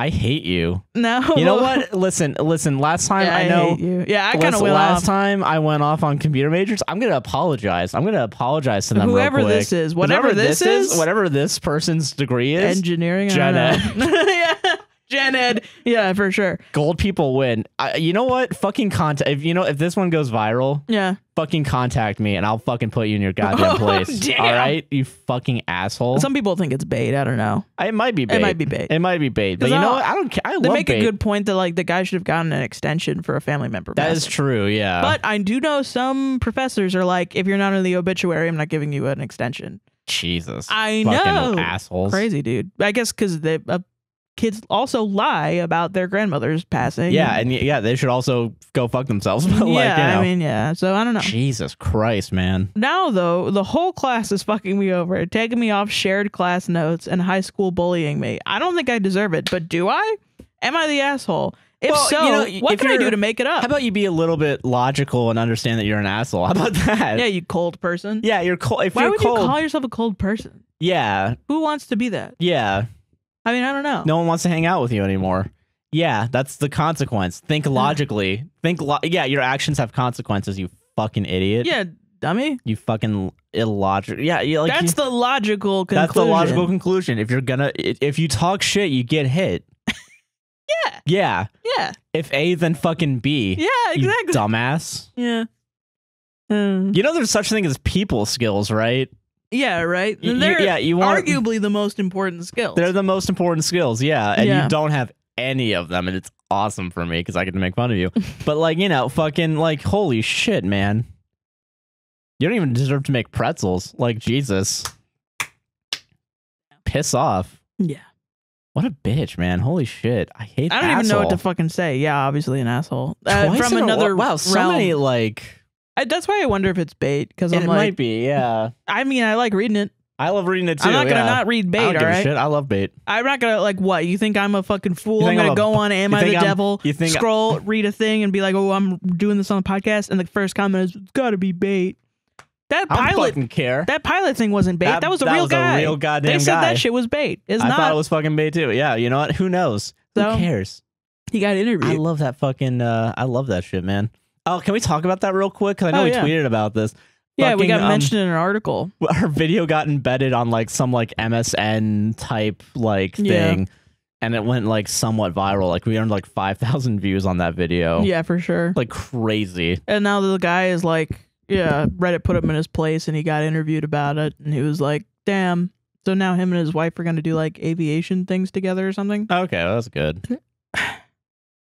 I hate you. No, You know what? Listen, listen, last time Yeah, I know hate you. Yeah, I kind of went last off. time I went off on computer majors. I'm gonna apologize. I'm gonna apologize to them. Whoever this is, whatever this is, whatever this person's degree is, engineering, I know. yeah, Gen Ed. Yeah, for sure. gold people win. I, you know what? Fucking contact. If you know if this one goes viral, Yeah. fucking contact me and I'll fucking put you in your goddamn place. Damn. All right, you fucking asshole. Some people think it's bait. I don't know. it might be bait. It might be bait. It might be bait. But you know what? I don't care. I They love make bait. a good point that like the guy should have gotten an extension for a family member. That is true. Yeah. But I do know some professors are like, if you're not in the obituary, I'm not giving you an extension. Jesus. I fucking know. assholes. Crazy, dude. I guess because they. uh, kids also lie about their grandmother's passing. Yeah, and yeah, they should also go fuck themselves. Yeah, like, you know, I mean, yeah. So I don't know. Jesus Christ, man. Now, though, the whole class is fucking me over, taking me off shared class notes and high school bullying me. I don't think I deserve it, but do I? Am I the asshole? If Well, so, you know, what can I do to make it up? How about you be a little bit logical and understand that you're an asshole? How about that? yeah, you cold person. Yeah, you're cold. If Why would cold, you call yourself a cold person? yeah, Who wants to be that? yeah. I mean, I don't know. No one wants to hang out with you anymore. Yeah, that's the consequence. Think logically. Think. Lo- yeah, your actions have consequences. You fucking idiot. Yeah, dummy. You fucking illogical. Yeah, you like. that's you- the logical conclusion. that's the logical conclusion. If you're gonna, if you talk shit, you get hit. Yeah. Yeah. Yeah. If A, then fucking B. Yeah, exactly. dumbass. Yeah. Um, You know, there's such a thing as people skills, right? Yeah, right. Y- y- They're yeah, you want arguably the most important skills. They're the most important skills, yeah. And Yeah. you don't have any of them, and it's awesome for me because I get to make fun of you. but like, you know, fucking like, holy shit, man. You don't even deserve to make pretzels. Like Jesus. Piss off. yeah. What a bitch, man. Holy shit. I hate I don't even know what to fucking say. Yeah, obviously an asshole. Uh, from another. Wow, so realm. many like I, that's why I wonder if it's bait because I'm it like, might be, yeah. I mean, I like reading it. I love reading it too. I'm not gonna yeah. not read I bait. don't All give a shit. I love bait. I'm not gonna like what you think I'm a fucking fool. I'm gonna I'm go bu- on Am I the I'm- Devil? you think- scroll, read a thing, and be like, oh, I'm doing this on the podcast, and the first comment is, it's gotta be bait. That I pilot, care. that pilot thing wasn't bait. That, was a that real was guy. A real goddamn they said guy. that shit was bait. It's I not. thought it was fucking bait too. Yeah, you know what? Who knows? So- Who cares? he got interviewed. I love that fucking. Uh, I love that shit, man. Oh, can we talk about that real quick? Because I know Oh, we yeah. tweeted about this. yeah, we got um, mentioned in an article. Our video got embedded on like some like MSN type like Yeah. thing, and it went like somewhat viral. Like we earned like five thousand views on that video. Yeah, for sure. like crazy. And now the guy is like, yeah, Reddit put him in his place and he got interviewed about it and he was like, damn, So now him and his wife are gonna do like aviation things together or something. Okay, well, that's good.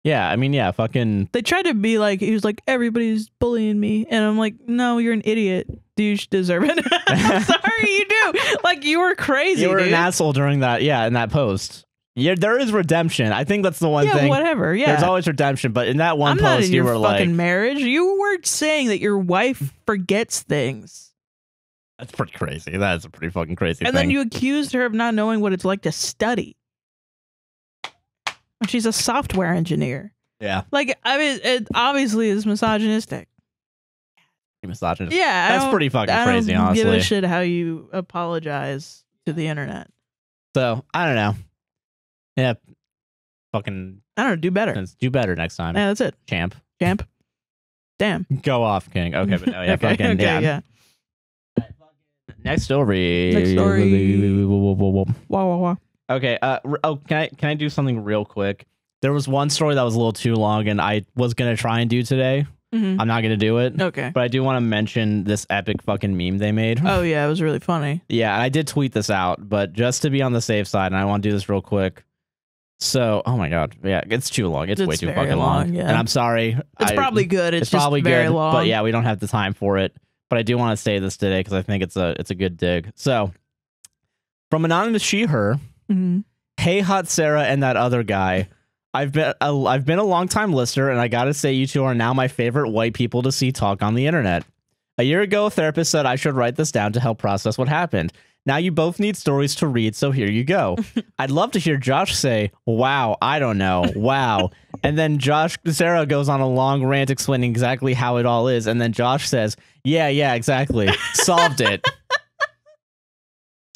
Yeah, I mean, yeah, fucking. They tried to be like he was like everybody's bullying me, and I'm like, no, you're an idiot. You deserve it. I'm sorry, you do. Like you were crazy. You were dude. an asshole during that. Yeah, in that post. Yeah, there is redemption. I think that's the one yeah, thing. whatever. Yeah, There's always redemption, but in that one I'm not post, in you your were fucking like, marriage. You weren't saying that your wife forgets things, "That's pretty crazy. That is a pretty fucking crazy and thing." then you accused her of not knowing what it's like to study. She's a software engineer. yeah, Like, I mean, it obviously is misogynistic. misogynist. Yeah, That's pretty fucking I crazy, don't give a shit how you apologize to the internet. So I don't know. Yeah, fucking I don't know. Do better. do better next time, Yeah, that's it, champ. champ. Damn. Go off, King. Okay, but no, yeah, okay, fucking okay, yeah. yeah. Next story. Next story. Wow, wow, wow. Okay. Uh. Oh, can I can I do something real quick? There was one story that was a little too long, and I was gonna try and do today. hmm I'm not gonna do it, Okay. but I do want to mention this epic fucking meme they made. Oh yeah, it was really funny. Yeah, I did tweet this out, but just to be on the safe side, and I want to do this real quick. So, oh my god, yeah, it's too long. It's, way too fucking long. long, yeah. And I'm sorry. It's I- probably good. It's, it's, just probably very good, long. but yeah, we don't have the time for it. But I do want to say this today because I think it's a it's a good dig. So, from anonymous she her, Mhm. hey hot Sarah and that other guy. I've been a, I've been a long time listener, and I gotta say you two are now my favorite white people to see talk on the internet. A year ago, a therapist said I should write this down to help process what happened. Now you both need stories to read, so here you go. I'd love to hear Josh say, "Wow, I don't know, wow," and then Josh Sarah goes on a long rant explaining exactly how it all is, and then Josh says, "Yeah, yeah, exactly, solved it."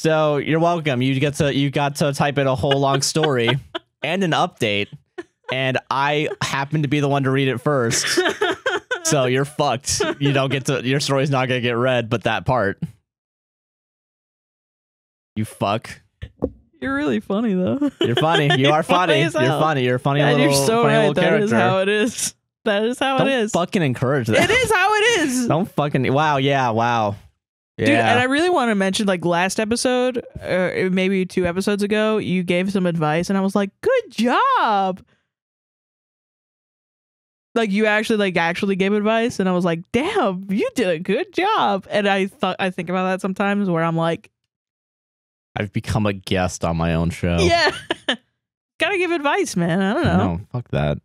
So you're welcome. You get to you got to type in a whole long story and an update, and I happen to be the one to read it first. So you're fucked. You don't get to your story's not gonna get read, but that part. You fuck. You're really funny though. You're funny. You You're are funny. You're funny. You're funny And little, you're so funny right. That character. is how it is. That is how Don't it is. fucking encourage that. It is how it is. Don't fucking. Wow. Yeah. Wow. Yeah. Dude, and I really want to mention like last episode, uh, maybe two episodes ago, you gave some advice, and I was like, "Good job!" Like you actually like actually gave advice, and I was like, "Damn, you did a good job." And I thought I think about that sometimes, where I'm like, I've become a guest on my own show. "Yeah, gotta give advice, man." I don't know. No. Fuck that.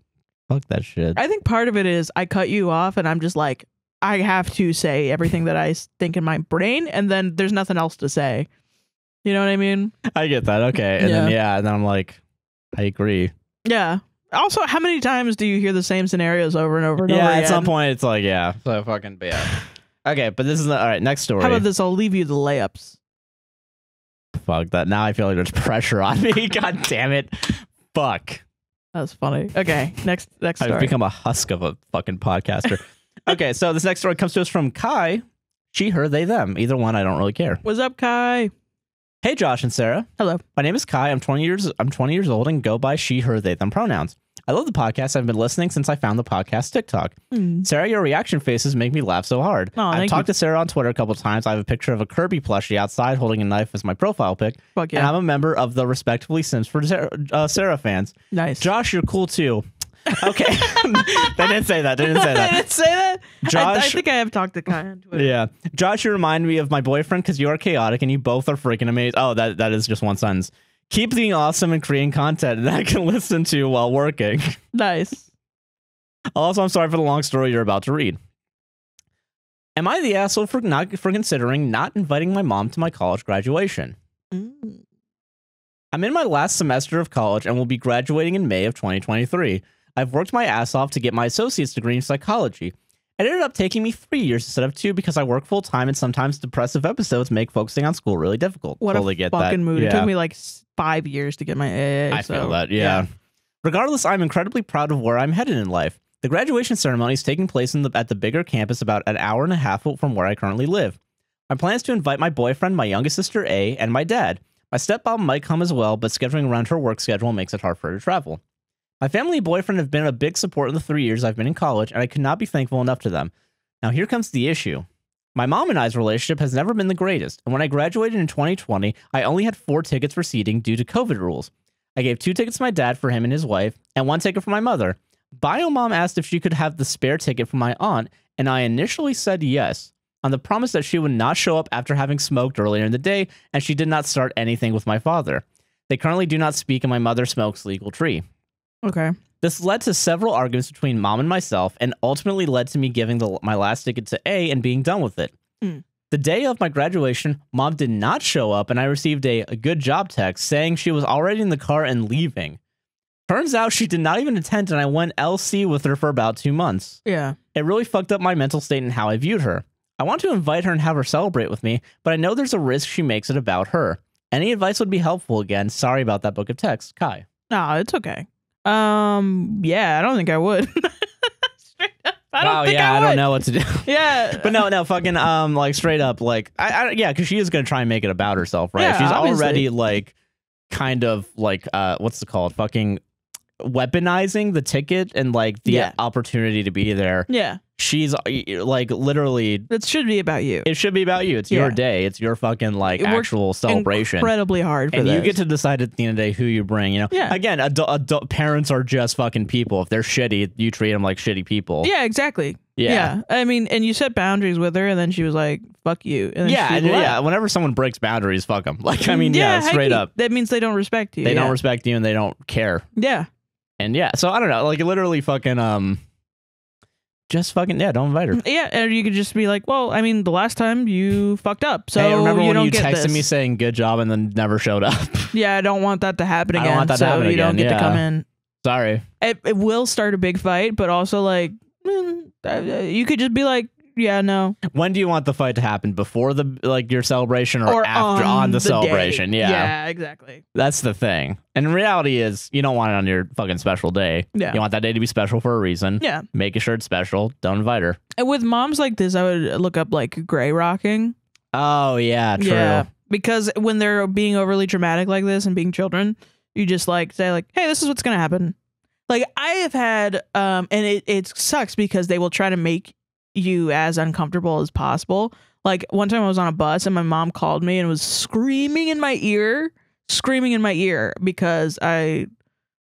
Fuck that shit. I think part of it is I cut you off, and I'm just like, I have to say everything that I think in my brain, and then there's nothing else to say. You know what I mean? I get that. Okay. And then yeah, and then I'm like, I agree. Yeah. Also, how many times do you hear the same scenarios over and over and yeah. over At some point, it's like yeah. So fucking but yeah. Okay, but this is the, all right. Next story. How about this? I'll leave you the layups. Fuck that. Now I feel like there's pressure on me. God damn it. Fuck. That's funny. Okay, next next I've become a husk of a fucking podcaster. okay, so this next story comes to us from Kai. She, her, they, them. Either one, I don't really care. What's up, Kai? Hey, Josh and Sarah. Hello. My name is Kai. I'm 20 years. I'm 20 years old and go by she, her, they, them pronouns. I love the podcast. I've been listening since I found the podcast TikTok. Hmm. Sarah, your reaction faces make me laugh so hard. Aw, I've talked you. to Sarah on Twitter a couple times. I have a picture of a Kirby plushie outside holding a knife as my profile pic, Fuck and. I'm a member of the Respectively Sims for Sarah, uh, Sarah fans. nice. Josh, you're cool too. Okay, they didn't say that. They didn't say I that. didn't say that. I, I think I have talked to Kai on Twitter. Yeah, Josh, you remind me of my boyfriend because you are chaotic and you both are freaking amazing. Oh, that that is just one sentence. Keep being awesome and creating content that I can listen to while working. Nice. Also, I'm sorry for the long story you're about to read. Am I the asshole for not for considering not inviting my mom to my college graduation? Mm. I'm in my last semester of college and will be graduating in May of 2023. I've worked my ass off to get my associate's degree in psychology. It ended up taking me three years instead of two because I work full time and sometimes depressive episodes make focusing on school really difficult. What totally a get fucking that. mood. It took me like five years to get my AA. I so, feel that, yeah. Regardless, I'm incredibly proud of where I'm headed in life. The graduation ceremony is taking place in the, at the bigger campus about an hour and a half from where I currently live. My plan is to invite my boyfriend, my youngest sister A, and my dad. My stepmom might come as well, but scheduling around her work schedule makes it hard for her to travel. My family and boyfriend have been a big support in the three years I've been in college, and I could not be thankful enough to them. Now, here comes the issue. My mom and I's relationship has never been the greatest, and when I graduated in 2020, I only had four tickets for seating due to COVID rules. I gave two tickets to my dad for him and his wife, and one ticket for my mother. Bio mom asked if she could have the spare ticket for my aunt, and I initially said yes, on the promise that she would not show up after having smoked earlier in the day, and she did not start anything with my father. They currently do not speak, and my mother smokes legal tree. Okay. This led to several arguments between mom and myself, and ultimately led to me giving the, my last ticket to A and being done with it. Hmm. The day of my graduation, mom did not show up, and I received a, a good job text saying she was already in the car and leaving. Turns out she did not even attend, and I went LC with her for about two months. Yeah. It really fucked up my mental state and how I viewed her. I want to invite her and have her celebrate with me, but I know there's a risk she makes it about her. Any advice would be helpful again. Sorry about that book of text. Kai. No, it's okay. Um. Yeah, I don't think I would. Straight up, I don't wow, yeah, I, I, don't know what to do. Yeah. but no, no, fucking, um, like straight up, like, I, I yeah, because she is gonna try and make it about herself, right? Yeah, She's obviously. already like, kind of like, uh, what's it called? Fucking weaponizing the ticket and like the Yeah. opportunity to be there. Yeah. She's uh, like literally. It should be about you. It should be about you. It's your day. It's your fucking like It actual celebration. Incredibly hard for and this. you get to decide at the end of the day who you bring. You know, Yeah. Again, adult, adult parents are just fucking people. If they're shitty, you treat them like shitty people. Yeah, exactly. Yeah. I mean, and you set boundaries with her, and then she was like, "Fuck you." And then Yeah, and yeah. Whenever someone breaks boundaries, fuck them. Like, I mean, yeah, heck straight up, That means they don't respect you. they yeah. don't respect you and they don't care. Yeah. And yeah, so I don't know, like literally, fucking, um, just fucking yeah, don't invite her. Yeah, and you could just be like, "Well, I mean, the last time you fucked up, so hey, remember you when don't you get texted this. me saying good job and then never showed up? yeah, I don't want that to happen I again. don't want that to so happen you don't again, get to come in. Sorry. It, it will start a big fight, but also like, mm, uh, you could just be like, "Yeah, no," When do you want the fight to happen? Before the like your celebration or, after on, the, day. celebration? Yeah. yeah, exactly. That's the thing. And reality is you don't want it on your fucking special day. Yeah. You want that day to be special for a reason. Yeah, Make sure it's special. Don't invite her. and with moms like this, I would look up like gray rocking. Oh yeah, true. Yeah, because when they're being overly dramatic like this and being children, you just like say like, "Hey, this is what's gonna happen." Like I have had, um, and it it sucks because they will try to make you as uncomfortable as possible. Like one time I was on a bus and my mom called me and was screaming in my ear, screaming in my ear because I,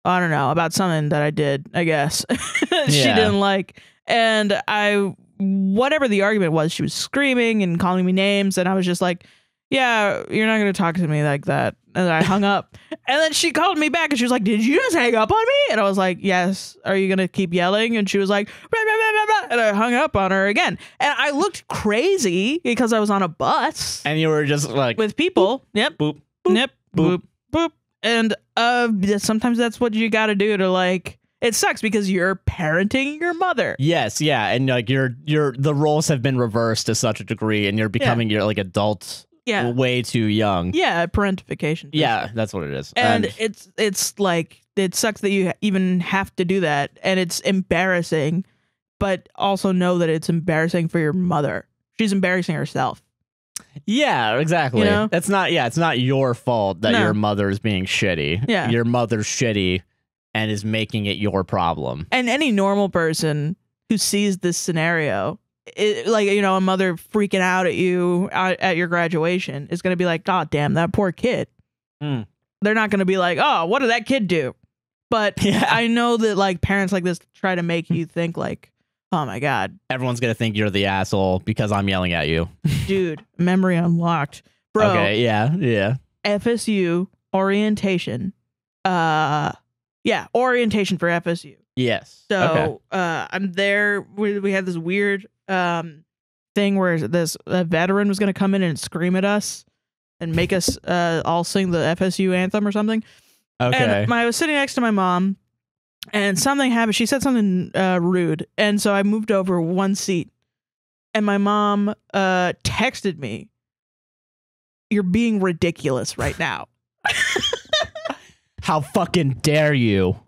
I don't know about something that I did. I guess she Yeah. didn't like, and I whatever the argument was, she was screaming and calling me names, and I was just like, "Yeah, you're not gonna talk to me like that." And I hung up, and then she called me back, and she was like, "Did you just hang up on me?" And I was like, "Yes." Are you gonna keep yelling? And she was like, "Blah, blah, blah, blah, blah," and I hung up on her again, and I looked crazy because I was on a bus And you were just like with people. Yep, boop, boop. Yep. boop. Boop. Boop. And uh sometimes that's what you gotta do to like it sucks because you're parenting your mother. Yes, yeah, and like your your the roles have been reversed to such a degree, and you're becoming your like adult Yeah. way too young. Yeah, parentification. Yeah, sure. that's what it is. And, it's it's like it sucks that you even have to do that and it's embarrassing, but also know that it's embarrassing for your mother. She's embarrassing herself. yeah, exactly. You know? It's not. Yeah, it's not your fault that No. your mother's being shitty. Yeah. your mother's shitty and is making it your problem. And any normal person who sees this scenario, it, like you know, a mother freaking out at you at, at your graduation is going to be like, "God damn, that poor kid." Hmm. They're not going to be like, "Oh, what did that kid do?" But Yeah. I know that like parents like this try to make you think like, "Oh my god, Everyone's gonna think you're the asshole because I'm yelling at you. dude, memory unlocked, bro." Okay. Yeah. Yeah. FSU orientation, uh, yeah, orientation for FSU. Yes. So okay. uh, I'm there. We, we had this weird um, thing where this a veteran was going to come in and scream at us and make us uh, all sing the FSU anthem or something. Okay. And my, I was sitting next to my mom, and something happened. She said something uh, rude, and so I moved over one seat. And my mom uh, texted me, "You're being ridiculous right now." How fucking dare you?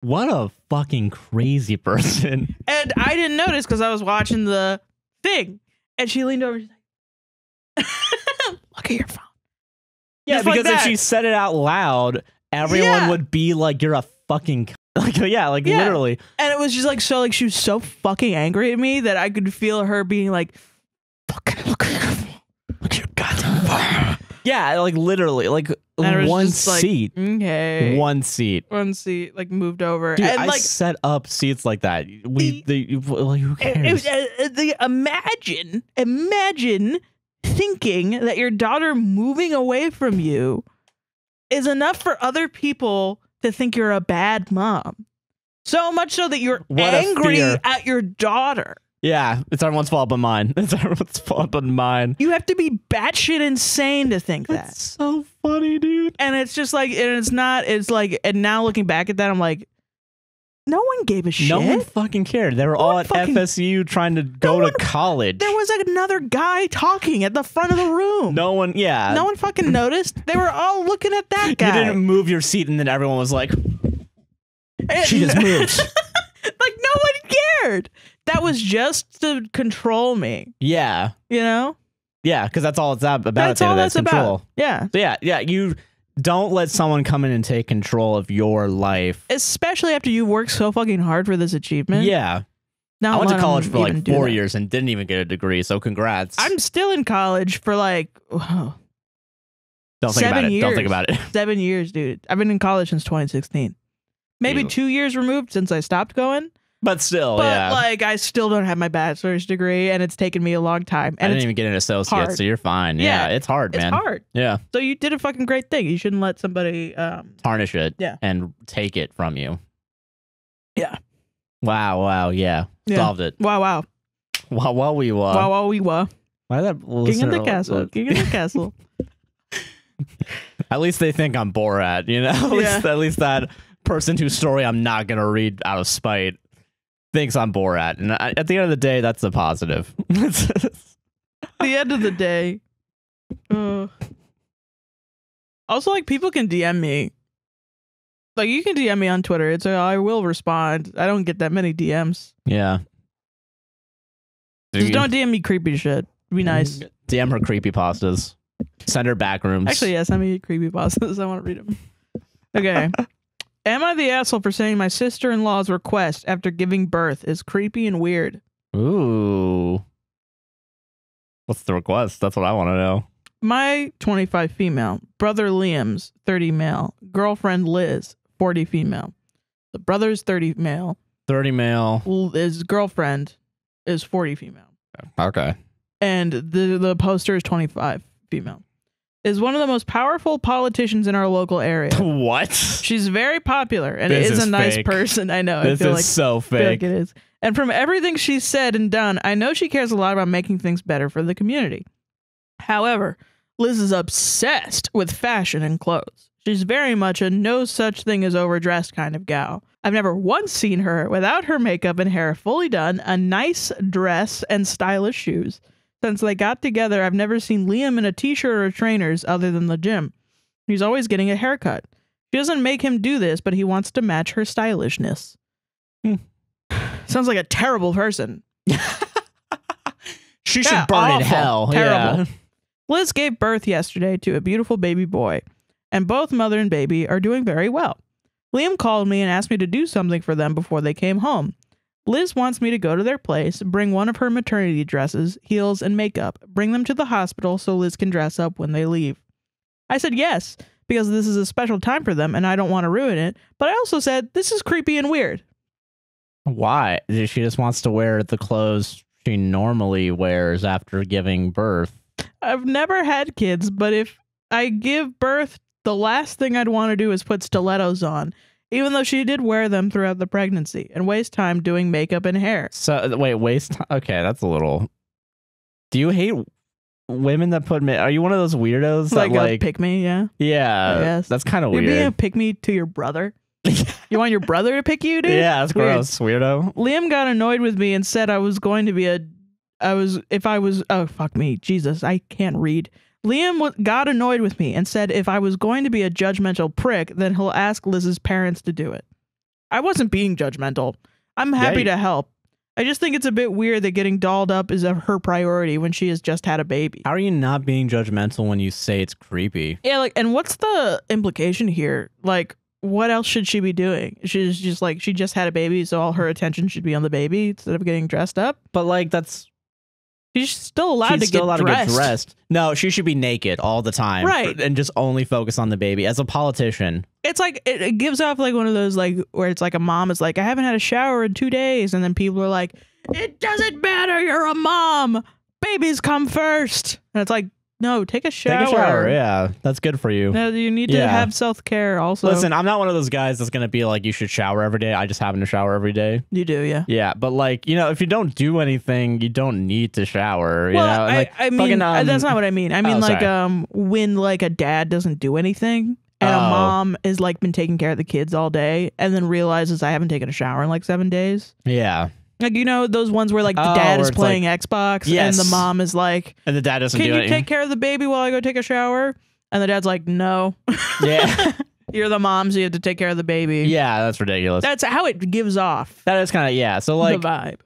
What a fucking crazy person. And I didn't notice because I was watching the thing. And she leaned over. She's like, "Look at your phone." Yeah, Just like because if she said it out loud, everyone Yeah. would be like, "You're a fucking c-" like." Yeah, like Yeah. literally. And it was just like so like she was so fucking angry at me that I could feel her being like, fuck look at your, look at goddamn. Yeah, like literally, like one just like, seat, Okay. one seat. One seat like moved over. Dude, and I like set up seats like that. We, The- like, who it- cares? it- uh, the imagine imagine thinking that your daughter moving away from you is enough for other people to think you're a bad mom. So much so that you're What angry at your daughter. yeah, it's everyone's fault but mine. It's everyone's fault but mine. You have to be batshit insane to think that. That's so funny, dude. and it's just like and it's not it's like and now looking back at that i'm like no one gave a shit No one fucking cared. They were all at fucking- FSU trying to go one- to college. there was like another guy talking at the front of the room no one, yeah. no one fucking noticed they were all looking at that guy. you didn't move your seat, and then everyone was like, "She just moved." like no one cared that was just to control me yeah, you know yeah, because that's all it's about. that's all that's that, is control. about yeah So yeah, yeah. You don't let someone come in and take control of your life. especially after you worked so fucking hard for this achievement Yeah, Don't I went to college for like four years and didn't even get a degree. So congrats. i'm still in college for like don't think seven about it. Don't think years. about it. Seven years, dude. I've been in college since 2016. Maybe Ew. two years removed since I stopped going. But still, but yeah. like, I still don't have my bachelor's degree, and it's taken me a long time. And I didn't even get an associate, hard. so you're fine. Yeah, Yeah, it's hard, man. it's hard. Yeah, So you did a fucking great thing. You shouldn't let somebody. Um, tarnish it. Yeah. and take it from you. Yeah. Wow. Wow. Yeah. Yeah. Solved it. wow, wow, Wow. Wow. We uh, wow, wow, we wah. Why that King in listener- the castle. King in the castle. At least they think I'm Borat. You know. At least, at least that person whose story I'm not gonna read out of spite thinks I'm Borat. And I, at the end of the day, that's a positive. the end of the day. Uh, also, like people can DM me. Like you can DM me on Twitter. It's a, I will respond. I don't get that many DMs. yeah. Just don't DM me creepy shit. Be nice. DM her creepy pastas. Send her back rooms. Actually, yeah, send me creepy pastas. I want to read them. Okay. Am I the asshole for saying my sister in law's request after giving birth is creepy and weird? Ooh. What's the request? That's what I want to know. My 25 female, brother Liam's 30 male, girlfriend Liz 40 female. The brother's 30 male, 30 male. His girlfriend is 40 female, Okay. and the the poster is 25 female. Is one of the most powerful politicians in our local area. what? She's very popular and This is a nice fake. person. I know. I This feel is like so feel like fake. it is. And from everything she's said and done, I know she cares a lot about making things better for the community. However, Liz is obsessed with fashion and clothes. She's very much a no such thing as overdressed kind of gal. I've never once seen her without her makeup and hair fully done, a nice dress, and stylish shoes. Since they got together, I've never seen Liam in a t shirt or trainers other than the gym. He's always getting a haircut. She doesn't make him do this, but he wants to match her stylishness. Hmm. Sounds like a terrible person. she Yeah, should burn in hell. Terrible. Yeah. Liz gave birth yesterday to a beautiful baby boy, and both mother and baby are doing very well. Liam called me and asked me to do something for them before they came home. Liz wants me to go to their place, bring one of her maternity dresses, heels, and makeup, bring them to the hospital so Liz can dress up when they leave. I said yes, because this is a special time for them and I don't want to ruin it, but I also said this is creepy and weird. Why? She just wants to wear the clothes she normally wears after giving birth. I've never had kids, but if I give birth, the last thing I'd want to do is put stilettos on, even though she did wear them throughout the pregnancy and waste time doing makeup and hair. So wait, waste. time? Okay, that's a little. Do you hate women that put? ma- Are you one of those weirdos Like, that a like? pick me, yeah. yeah, Yes. that's kind of weird. You're being a pick me to your brother. You want your brother to pick you, dude? yeah, that's Weird. gross, weirdo. Liam got annoyed with me and said I was going to be a. I was if I was oh fuck me Jesus I can't read. Liam got annoyed with me and said if I was going to be a judgmental prick, then he'll ask Liz's parents to do it. I wasn't being judgmental. I'm happy you- to help. I just think it's a bit weird that getting dolled up is a, her priority when she has just had a baby. How are you not being judgmental when you say it's creepy? Yeah, like, and what's the implication here? Like, what else should she be doing? She's just like she just had a baby, so all her attention should be on the baby instead of getting dressed up. But like, that's She's still allowed She's to still get allowed dressed. to get dressed. No, she should be naked all the time, Right. And just only focus on the baby. As a politician, It's like it, it gives off like one of those like where it's like a mom is like, I haven't had a shower in two days, and then people are like, It doesn't matter, you're a mom. Babies come first. And it's like, no, take a shower. take a shower. Yeah, that's good for you. No, you need to have self care also. Listen, I'm not one of those guys that's gonna be like, you should shower every day. I just happen to shower every day. you do, yeah. Yeah, but like you know, if you don't do anything, you don't need to shower. You well, know, And, I, like, I mean, fucking, uh, that's um, not what I mean. I mean, oh, like, sorry. um, when like a dad doesn't do anything and a Oh. mom is like been taking care of the kids all day and then realizes I haven't taken a shower in like seven days. Yeah, Like you know those ones where like the Oh, dad is playing Xbox and the mom is like, and the dad doesn't "Can do you take care of the baby while I go take a shower?" And the dad's like, "No, yeah, you're the mom, so you have to take care of the baby." yeah, that's ridiculous. that's how it gives off that is kind of yeah. So like, the vibe.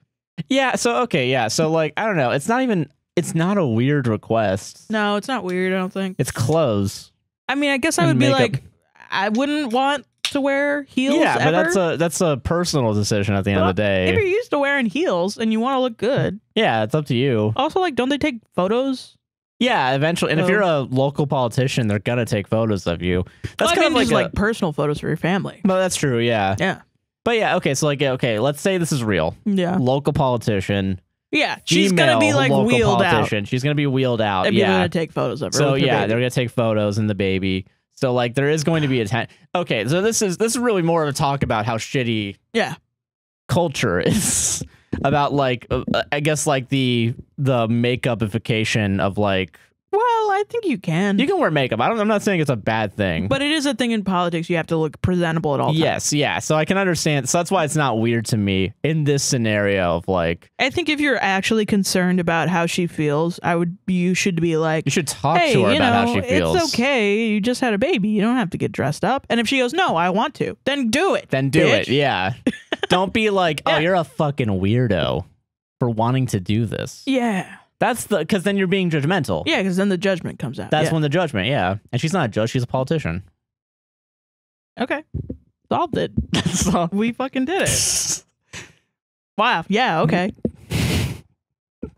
yeah, so okay, yeah, so like, I don't know. It's not even. It's not a weird request. No, it's not weird. I don't think. It's clothes. I mean, I guess I would be like, I wouldn't want to wear heels. yeah, but that's a that's a personal decision at the end of the day. If you're used to wearing heels and you want to look good, Yeah, it's up to you. also like, don't they take photos? Yeah, eventually, and if Oh. you're a local politician, they're gonna take photos of you. That's Well, I kind mean, of like, a, like personal photos for your family. Well, that's true. Yeah. Yeah, But yeah, okay. So like, okay, let's say this is real. yeah, Local politician. yeah. She's gonna be like wheeled out. She's gonna be wheeled out. and people are yeah. gonna take photos of her. So yeah, they're gonna take photos and the baby. So like, there is going to be a ten- Okay, so this is this is really more of a talk about how shitty yeah, culture is about like uh, I guess like the the makeupification of like Well, I think you can. you can wear makeup. I don't. I'm not saying it's a bad thing. but it is a thing in politics. You have to look presentable at all times. yes, yeah. So I can understand. So that's why it's not weird to me in this scenario of like I think if you're actually concerned about how she feels, I would. You should be like, you should talk hey, to her about know, how she feels. it's okay. You just had a baby. You don't have to get dressed up. And if she goes, no, I want to, then do it. Then do bitch. it. Yeah. don't be like, oh, Yeah. you're a fucking weirdo for wanting to do this. Yeah, That's the because then you're being judgmental. yeah, because then the judgment comes out. That's yeah. when the judgment. Yeah. And she's not a judge. She's a politician. okay, solved it. so, We fucking did it. Wow. Yeah. Okay.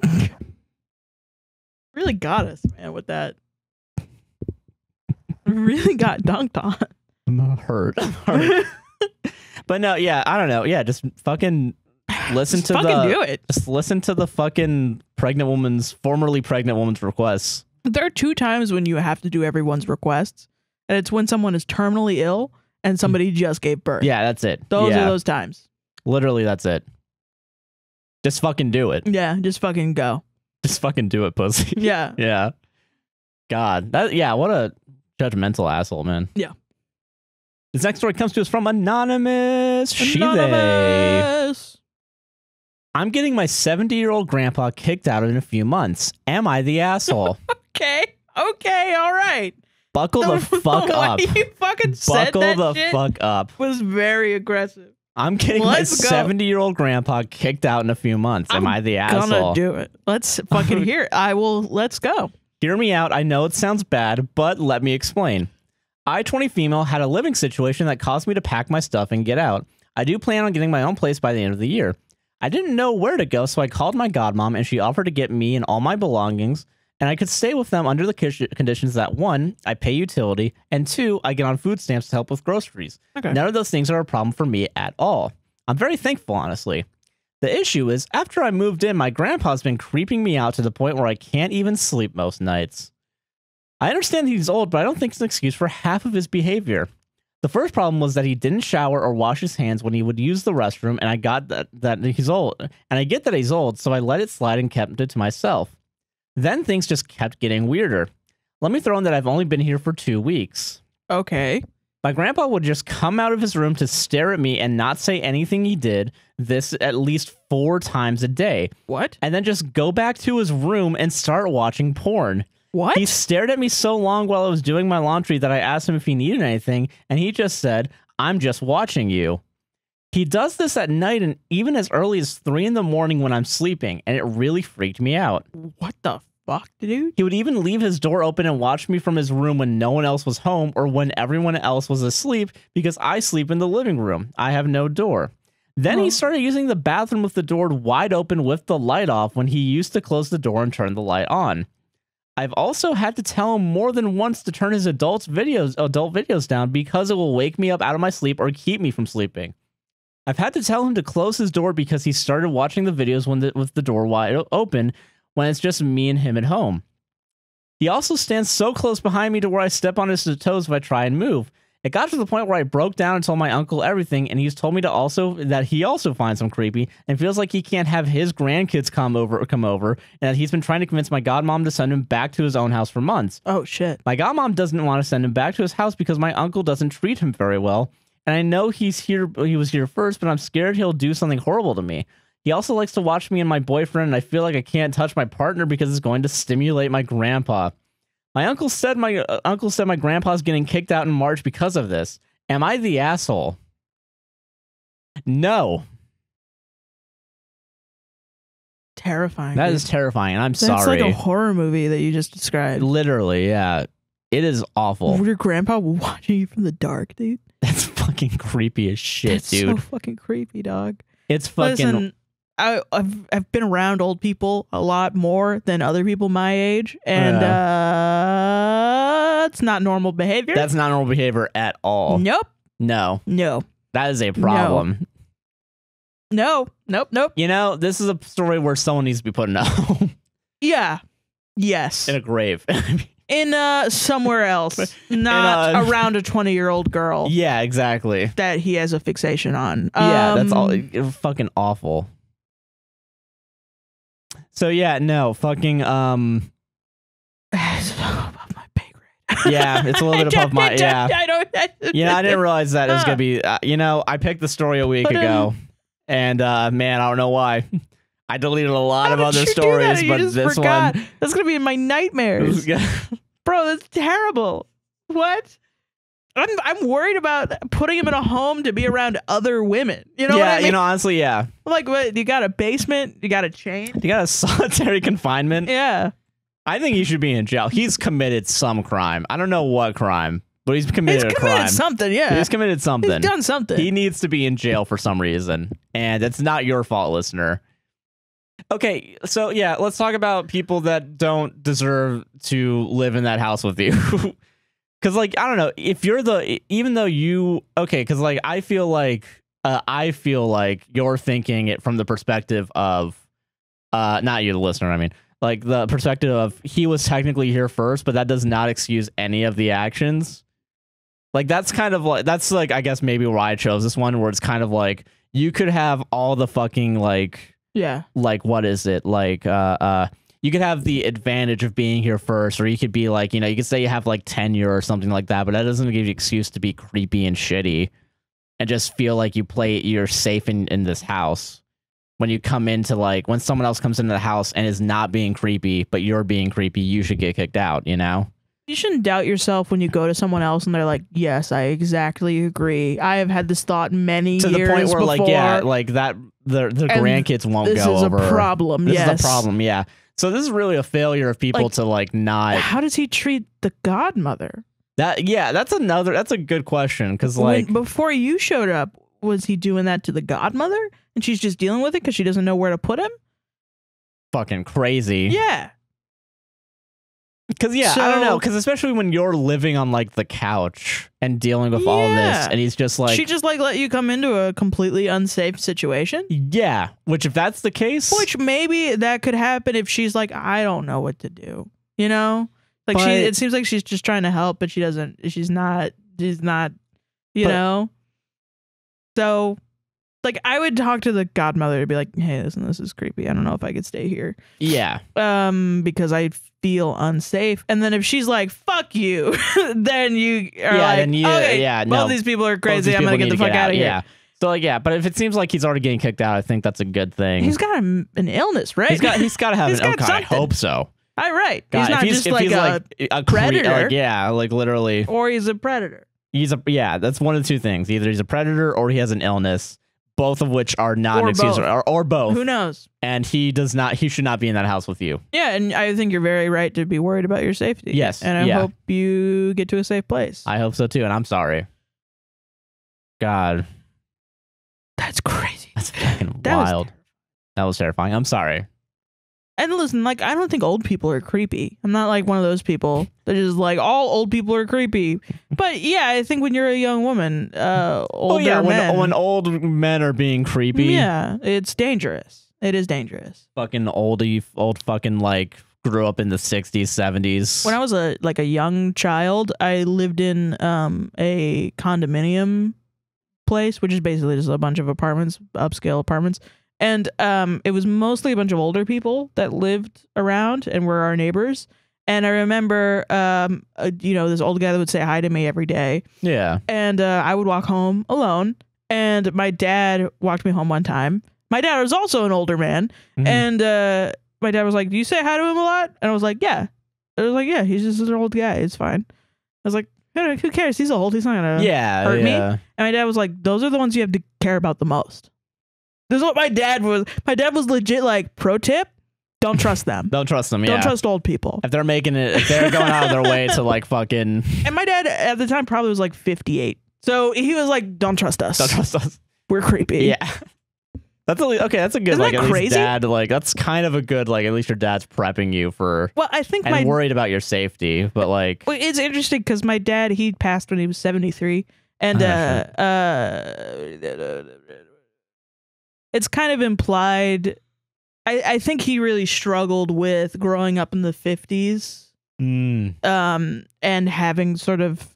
really got us, man, with that. really got dunked on. I'm hurt. I'm hurt. but no, yeah, I don't know. Yeah, just fucking listen to fucking the do it. just listen to the fucking pregnant woman's formerly pregnant woman's requests. There are two times when you have to do everyone's requests, and it's when someone is terminally ill and somebody just gave birth. Yeah, that's it. Those yeah, are those times. literally that's it. Just fucking do it. Yeah, just fucking go. Just fucking do it, pussy. Yeah. yeah. God, that yeah, what a judgmental asshole, man. Yeah. This next story comes to us from anonymous. She they. I'm getting my 70 year old grandpa kicked out in a few months. Am I the asshole? Okay. Okay. All right. Buckle the fuck way up. You fucking said Buckle that the shit fuck up. was very aggressive. I'm getting Let's my 70 year old grandpa kicked out in a few months. Am I'm I the Gonna do it. Let's fucking hear it. I will. Let's go. Hear me out. I know it sounds bad, but let me explain. I, 20 female, had a living situation that caused me to pack my stuff and get out. I do plan on getting my own place by the end of the year. I didn't know where to go, so I called my godmom and she offered to get me and all my belongings, and I could stay with them under the conditions that one, I pay utility, and two, I get on food stamps to help with groceries. Okay. None of those things are a problem for me at all. I'm very thankful, honestly. The issue is, after I moved in, my grandpa's been creeping me out to the point where I can't even sleep most nights. I understand he's old, but I don't think it's an excuse for half of his behavior. The first problem was that he didn't shower or wash his hands when he would use the restroom, and I got that, that he's old. And I get that he's old, so I let it slide and kept it to myself. Then things just kept getting weirder. Let me throw in that I've only been here for two weeks. Okay. My grandpa would just come out of his room to stare at me and not say anything he did, this at least four times a day, What? and then just go back to his room and start watching porn. What? He stared at me so long while I was doing my laundry that I asked him if he needed anything, and he just said, I'm just watching you. He does this at night and even as early as three in the morning when I'm sleeping, and it really freaked me out. what the fuck, dude? He would even leave his door open and watch me from his room when no one else was home or when everyone else was asleep because I sleep in the living room. I have no door. Then Oh. he started using the bathroom with the door wide open with the light off when he used to close the door and turn the light on. I've also had to tell him more than once to turn his adult videos adult videos down because it will wake me up out of my sleep or keep me from sleeping. I've had to tell him to close his door because he started watching the videos when the, with the door wide open when it's just me and him at home. He also stands so close behind me to where I step on his toes if I try and move. It got to the point where I broke down and told my uncle everything, and he's told me to also that he also finds him creepy and feels like he can't have his grandkids come over come over, and that he's been trying to convince my godmom to send him back to his own house for months. Oh shit. My godmom doesn't want to send him back to his house because my uncle doesn't treat him very well, and I know he's here. He was here first, but I'm scared he'll do something horrible to me. He also likes to watch me and my boyfriend, and I feel like I can't touch my partner because it's going to stimulate my grandpa. My uncle said my uh, uncle said my grandpa's getting kicked out in March because of this. Am I the asshole? No, Terrifying. that dude. is terrifying. I'm That's sorry. It's like a horror movie that you just described. Literally, yeah, it is awful. Your grandpa watching you from the dark, dude. That's fucking creepy as shit, That's dude. so fucking creepy, dog. it's fucking Listen, I, I've I've been around old people a lot more than other people my age, and uh, it's not normal behavior. That's not normal behavior at all. nope, No, no, that is a problem. no, nope, nope. You know, this is a story where someone needs to be put in a home, Yeah, yes, in a grave. in uh somewhere else, not uh, around a twenty year old girl yeah, exactly. that he has a fixation on. yeah, that's all. Um, fucking awful. So yeah, no, fucking um, it's above my pay grade. yeah, it's a little bit above my yeah. I don't. You know, I didn't realize that it was gonna be. Uh, you know, I picked the story a week But, um, ago, and uh, man, I don't know why. I deleted a lot of other you do that? stories, but this forgot. one. That's gonna be in my nightmares, bro. That's terrible. What? I'm I'm worried about putting him in a home to be around other women. You know yeah, what I mean? you know, honestly, yeah. like what? You got a basement? You got a chain? You got a solitary confinement. Yeah. I think he should be in jail. He's committed some crime. I don't know what crime, but he's committed He's a committed crime. something. Yeah. He's committed something. He's done something. He needs to be in jail for some reason, and it's not your fault, listener. Okay, so yeah, let's talk about people that don't deserve to live in that house with you. Cuz like I don't know, if you're the even though you okay, cuz like I feel like uh, I feel like you're thinking it from the perspective of uh not you the listener, I mean, like the perspective of he was technically here first, but that does not excuse any of the actions. Like that's kind of like that's like I guess maybe why I chose this one where it's kind of like you could have all the fucking like yeah. like what is it like uh uh you could have the advantage of being here first or you could be like you know you could say you have like tenure or something like that but that doesn't give you excuse to be creepy and shitty and just feel like you play you're safe in in this house when you come into like when someone else comes into the house and is not being creepy but you're being creepy you should get kicked out you know You shouldn't doubt yourself when you go to someone else and they're like, "Yes, I exactly agree. I have had this thought many to years the point where before. like yeah like that the the grandkids won't this go is over a problem. this yes. is a problem yeah so this is really a failure of people Like, to like not How does he treat the godmother? That yeah, that's another that's a good question because When- like before you showed up, was he doing that to the godmother, and she's just dealing with it because she doesn't know where to put him? fucking crazy. Yeah. Because yeah, I don't know. Because especially when you're living on like the couch and dealing with all this, and he's just like, she just like let you come into a completely unsafe situation. yeah. Which if that's the case, Which maybe that could happen if she's like, I don't know what to do. You know? Like she it seems like she's just trying to help, but she doesn't she's not she's not you But- know? So like I would talk to the godmother to be like, Hey, listen, this is creepy. I don't know if I could stay here. yeah, Um, because I feel unsafe. And then if she's like, fuck you, then you are Yeah, like, you- okay, yeah, both no. these people are crazy. I'm gonna get the to fuck out of here. Yeah. So like yeah, but if it seems like he's already getting kicked out, I think that's a good thing. He's got a, an illness, right? he's got he's got to have an got okay. I hope so. All right. God, he's not if he's, just like a, a cre- predator. like, yeah, like literally, or he's a predator. he's a yeah. That's one of two things. Either he's a predator or he has an illness. Both of which are not Or an excuse, both. or, or both. Who knows? and he does not he should not be in that house with you Yeah, and I think you're very right to be worried about your safety. Yes, And I yeah. hope you get to a safe place. i hope so too and i'm sorry god That's crazy. That's fucking That was wild. that was terrifying. I'm sorry. And listen, like I don't think old people are creepy. I'm not like one of those people that just like all old people are creepy. But yeah, I think when you're a young woman, uh, older oh yeah, men, when when old men are being creepy, yeah, it's dangerous. It is dangerous. fucking oldie, old fucking like grew up in the 60s, 70s. When I was a like a young child, I lived in um a condominium place, which is basically just a bunch of apartments, upscale apartments. And um it was mostly a bunch of older people that lived around and were our neighbors. And I remember um uh, you know, this old guy that would say hi to me every day. yeah, And uh, I would walk home alone. And my dad walked me home one time. My dad was also an older man. Mhm. And uh, my dad was like, Do you say hi to him a lot? And I was like, Yeah. I was like, Yeah, he's just an old guy. It's fine. I was like, "Eh, Who cares? He's old. He's not going to. yeah, hurt me? And my dad was like, Those are the ones you have to care about the most. This is what my dad was. My dad was legit like, Pro tip don't trust them. Don't trust them. Yeah. Don't trust old people. if they're making it, if they're going out of their way to like fucking, And my dad at the time probably was like 58. So he was like, Don't trust us. don't trust us. We're creepy. Yeah. That's a, okay. That's a good Isn't like that at least crazy? dad like that's kind of a good like at least your dad's prepping you for Well, I think and my worried about your safety, but like Well, it's interesting because my dad he passed when he was seventy three, and Oh, uh, uh, it's kind of implied. I I think he really struggled with growing up in the fifties, mm, um, and having sort of,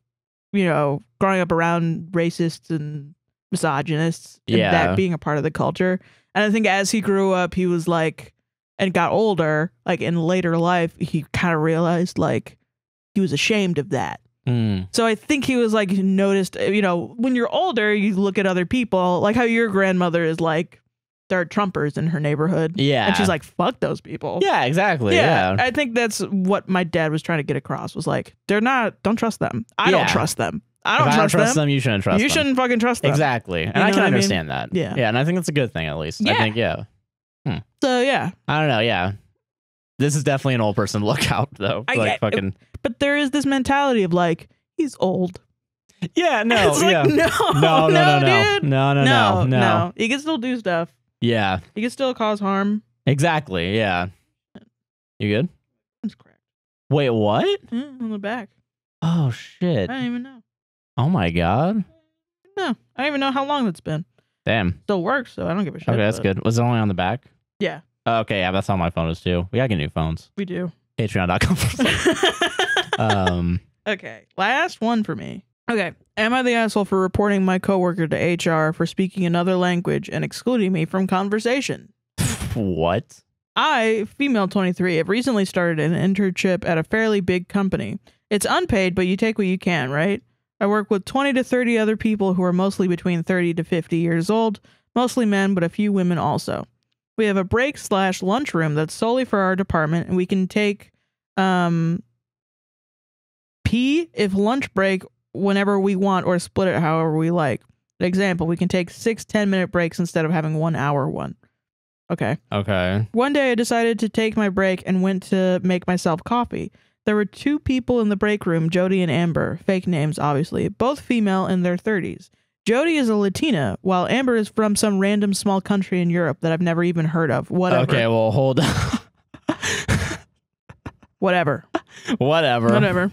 you know, growing up around racists and misogynists, and Yeah. that being a part of the culture. And I think as he grew up, he was like, and got older, like in later life, he kind of realized like he was ashamed of that. mm, So I think he was like noticed, you know, when you're older, you look at other people, like how your grandmother is like, there are Trumpers in her neighborhood. yeah, And she's like, fuck those people. yeah, exactly, yeah, I think that's what my dad was trying to get across was like, they're not, don't trust them. I Yeah. don't trust them. I don't I trust, don't trust them. them, you shouldn't trust you them. shouldn't fucking trust them. exactly, and You I can what I mean? understand that. Yeah. yeah, and I think that's a good thing at least. I Yeah. think yeah, hmm. So yeah, I don't know, yeah. This is definitely an old person lookout though. I like fucking but there is this mentality of like, he's old. yeah, no, yeah, like, no, no, no, no, no, dude. no, no, no, no, He can still do stuff. Yeah, He can still cause harm. exactly, yeah. You good? It's cracked. Wait, what? Yeah, on the back. Oh shit! I don't even know. Oh my god! No, I don't even know how long it's been. Damn. Still works, so I don't give a shit. Okay, that's but- good. Was it only on the back? Yeah, Oh, okay, yeah, that's on my phone is too. We gotta get new phones. we do. Patreon.com. um, okay, last one for me. Okay, am I the asshole for reporting my coworker to HR for speaking another language and excluding me from conversation? what? I, female 23, have recently started an internship at a fairly big company. It's unpaid, but you take what you can, right? I work with 20 to 30 other people who are mostly between 30 to 50 years old, mostly men, but a few women also. We have a break slash lunch room that's solely for our department, and we can take um, pee if lunch break whenever we want or split it however we like. Example, we can take six 10 minute breaks instead of having one hour one. Okay. Okay. One day I decided to take my break and went to make myself coffee. There were two people in the break room, Jody and Amber, fake names obviously, both female in their 30s. Jody is a Latina, while Amber is from some random small country in Europe that I've never even heard of. Whatever. Okay, well, hold on. Whatever. Whatever. Whatever.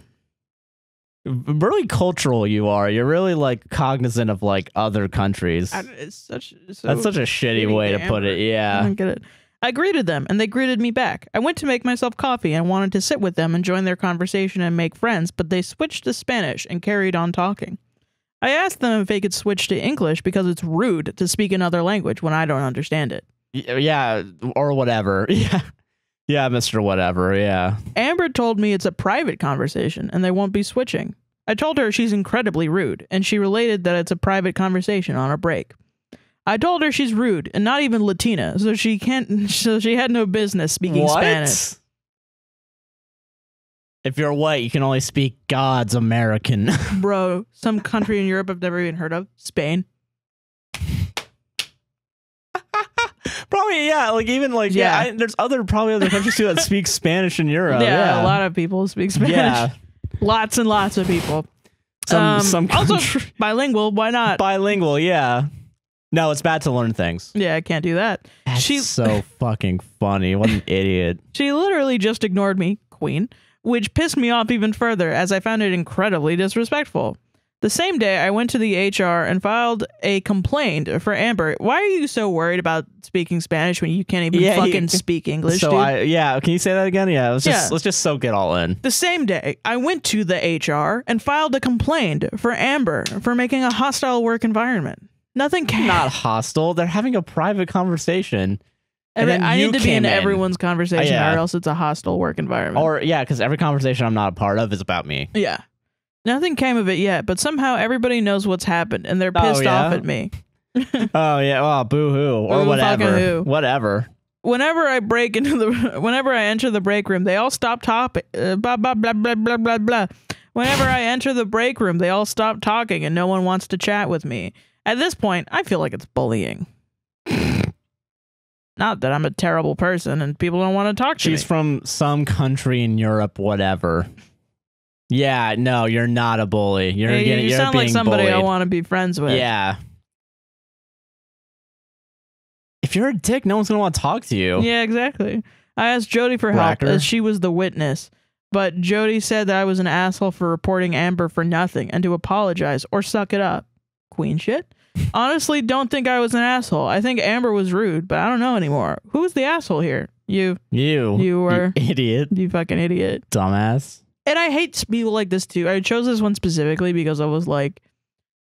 Really cultural you are. You're really like cognizant of like other countries. I, it's such so That's such a shitty shitty way to put it. Amber. I Yeah. don't get it. I greeted them and they greeted me back. I went to make myself coffee and wanted to sit with them and join their conversation and make friends, but they switched to Spanish and carried on talking. I asked them if they could switch to English because it's rude to speak another language when I don't understand it. Yeah, or whatever. Yeah. Yeah, Mr. Whatever. Yeah. Amber told me it's a private conversation and they won't be switching. I told her she's incredibly rude, and she related that it's a private conversation on a break. I told her she's rude and not even Latina, so she can't so she had no business speaking what? Spanish. If you're white, you can only speak God's American. Bro, some country in Europe I've never even heard of. Spain. probably, yeah. Like even like yeah, Yeah. I, there's other probably other countries too that speak Spanish in Europe. yeah, Yeah, a lot of people speak Spanish. Yeah, Lots and lots of people. some Um, some also bilingual, why not? bilingual. Yeah, No, it's bad to learn things. Yeah, I can't do that. That's She- so fucking funny. What an idiot. She literally just ignored me, Queen, which pissed me off even further as I found it incredibly disrespectful. The same day, I went to the HR and filed a complaint for Amber. Why are you so worried about speaking Spanish when you can't even Yeah, you- fucking speak English, so dude? I yeah, can you say that again? Yeah, let's just let's just soak it all in. the same day, I went to the HR and filed a complaint for Amber for making a hostile work environment. Nothing can not hostile. They're having a private conversation. and then I need to be in in. everyone's conversation, yeah. or else it's a hostile work environment. Or yeah, because every conversation I'm not a part of is about me. Yeah. Nothing came of it yet, but somehow everybody knows what's happened and they're Oh, pissed off at me. oh yeah, well, boo hoo or whatever, hoo. whatever. Whenever I break into the whenever I enter the break room, they all stop talking. Uh, blah blah blah blah blah blah blah. Whenever I enter the break room, they all stop talking and no one wants to chat with me. At this point, I feel like it's bullying. Not that I'm a terrible person and people don't want to talk to She's me. from some country in Europe, whatever. Yeah, no, you're not a bully. You're Hey, getting, you you're sound like somebody I want to be friends with. Yeah. If you're a dick, no one's gonna want to talk to you. Yeah, exactly. I asked Jody for help Whacker. as she was the witness, but Jody said that I was an asshole for reporting Amber for nothing and to apologize or suck it up. Queen shit. Honestly, don't think I was an asshole. I think Amber was rude, but I don't know anymore. Who's the asshole here? You, You, You were- idiot, you fucking idiot. dumbass. And I hate people like this too. I chose this one specifically because I was like,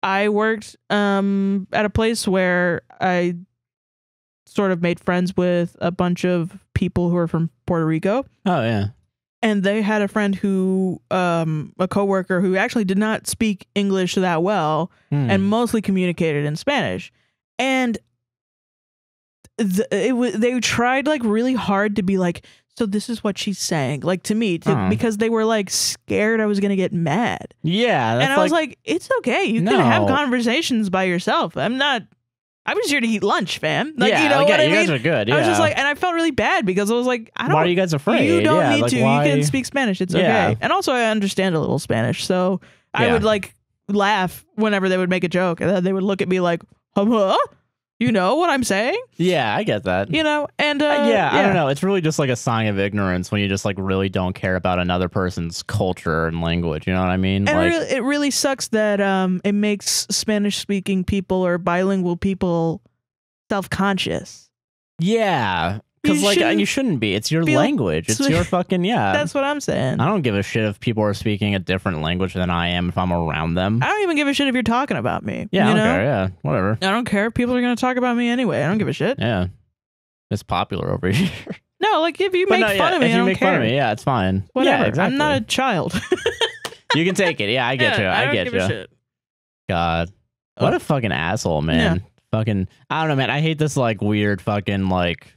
I worked um at a place where I sort of made friends with a bunch of people who are from Puerto Rico. Oh yeah. and they had a friend who um a coworker who actually did not speak english that well Hmm. and mostly communicated in spanish and th- it was they tried like really hard to be like so this is what she's saying like to me to, Uh-huh. because they were like scared i was gonna get mad yeah, that's and i was like it's okay you can have conversations by yourself i'm not i was here to eat lunch fam like yeah, you know like, what yeah, i you mean guys are good. i was just like and i felt really bad because i was like i don't why are you guys afraid? you don't yeah, need like, to. Why? You can speak Spanish. It's Yeah. okay. And also, I understand a little Spanish, so I Yeah. would like laugh whenever they would make a joke, and then they would look at me like, "Huh? You know what I'm saying? Yeah, I get that. You know?" And uh, Uh, yeah, I don't know. It's really just like a sign of ignorance when you just like really don't care about another person's culture and language. You know what I mean? And like, it, really, it really sucks that um, it makes Spanish-speaking people or bilingual people self-conscious. yeah, because like shouldn't you shouldn't be. It's your feel- language. It's your fucking yeah. That's what I'm saying. I don't give a shit if people are speaking a different language than I am if I'm around them. I don't even give a shit if you're talking about me. yeah, I you don't know? care. Yeah, whatever. I don't care. If People are going to talk about me anyway. I don't give a shit. Yeah, it's popular over here. No, like if you But make no, fun yeah, of me, if I you don't make care. fun of me, yeah, it's fine. Whatever. Yeah, exactly. I'm not a child. you can take it. Yeah, I get you. I, don't get give you. A shit. God, what Oh. a fucking asshole, man. Fucking, I don't know, man. I hate this like weird fucking like,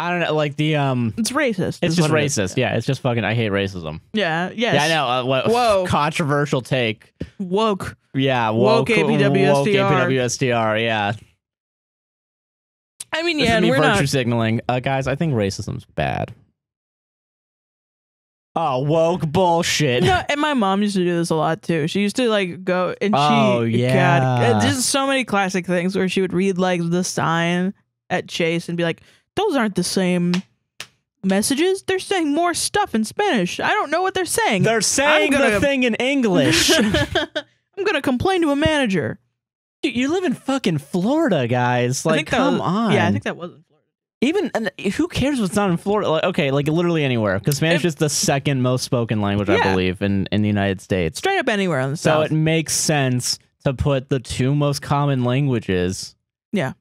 I don't know, like the um. It's racist. It's just it is. racist. Yeah, it's just fucking. I hate racism. Yeah. Yes. Yeah, I know. Uh, what Whoa. controversial take. Woke. Yeah, Woke woke, APWSTR. woke APWSTR. Yeah, I mean, this yeah, and me we're virtue not. signaling, uh, guys. I think racism's bad. Oh, woke bullshit. No, and my mom used to do this a lot too. She used to like go and Oh, she, yeah. God, there's so many classic things where she would read like the sign at Chase and be like, "Those aren't the same messages. They're saying more stuff in Spanish. I don't know what they're saying. They're saying gonna- the thing in English. I'm gonna complain to a manager. Dude, you live in fucking Florida, guys. Like, come was- on. Yeah, I think that was in Florida. even and who cares what's not in Florida? Like, okay, like literally anywhere, because Spanish If- is the second most spoken language, I believe, in in the United States. Straight up anywhere on the So south. it makes sense to put the two most common languages, Yeah.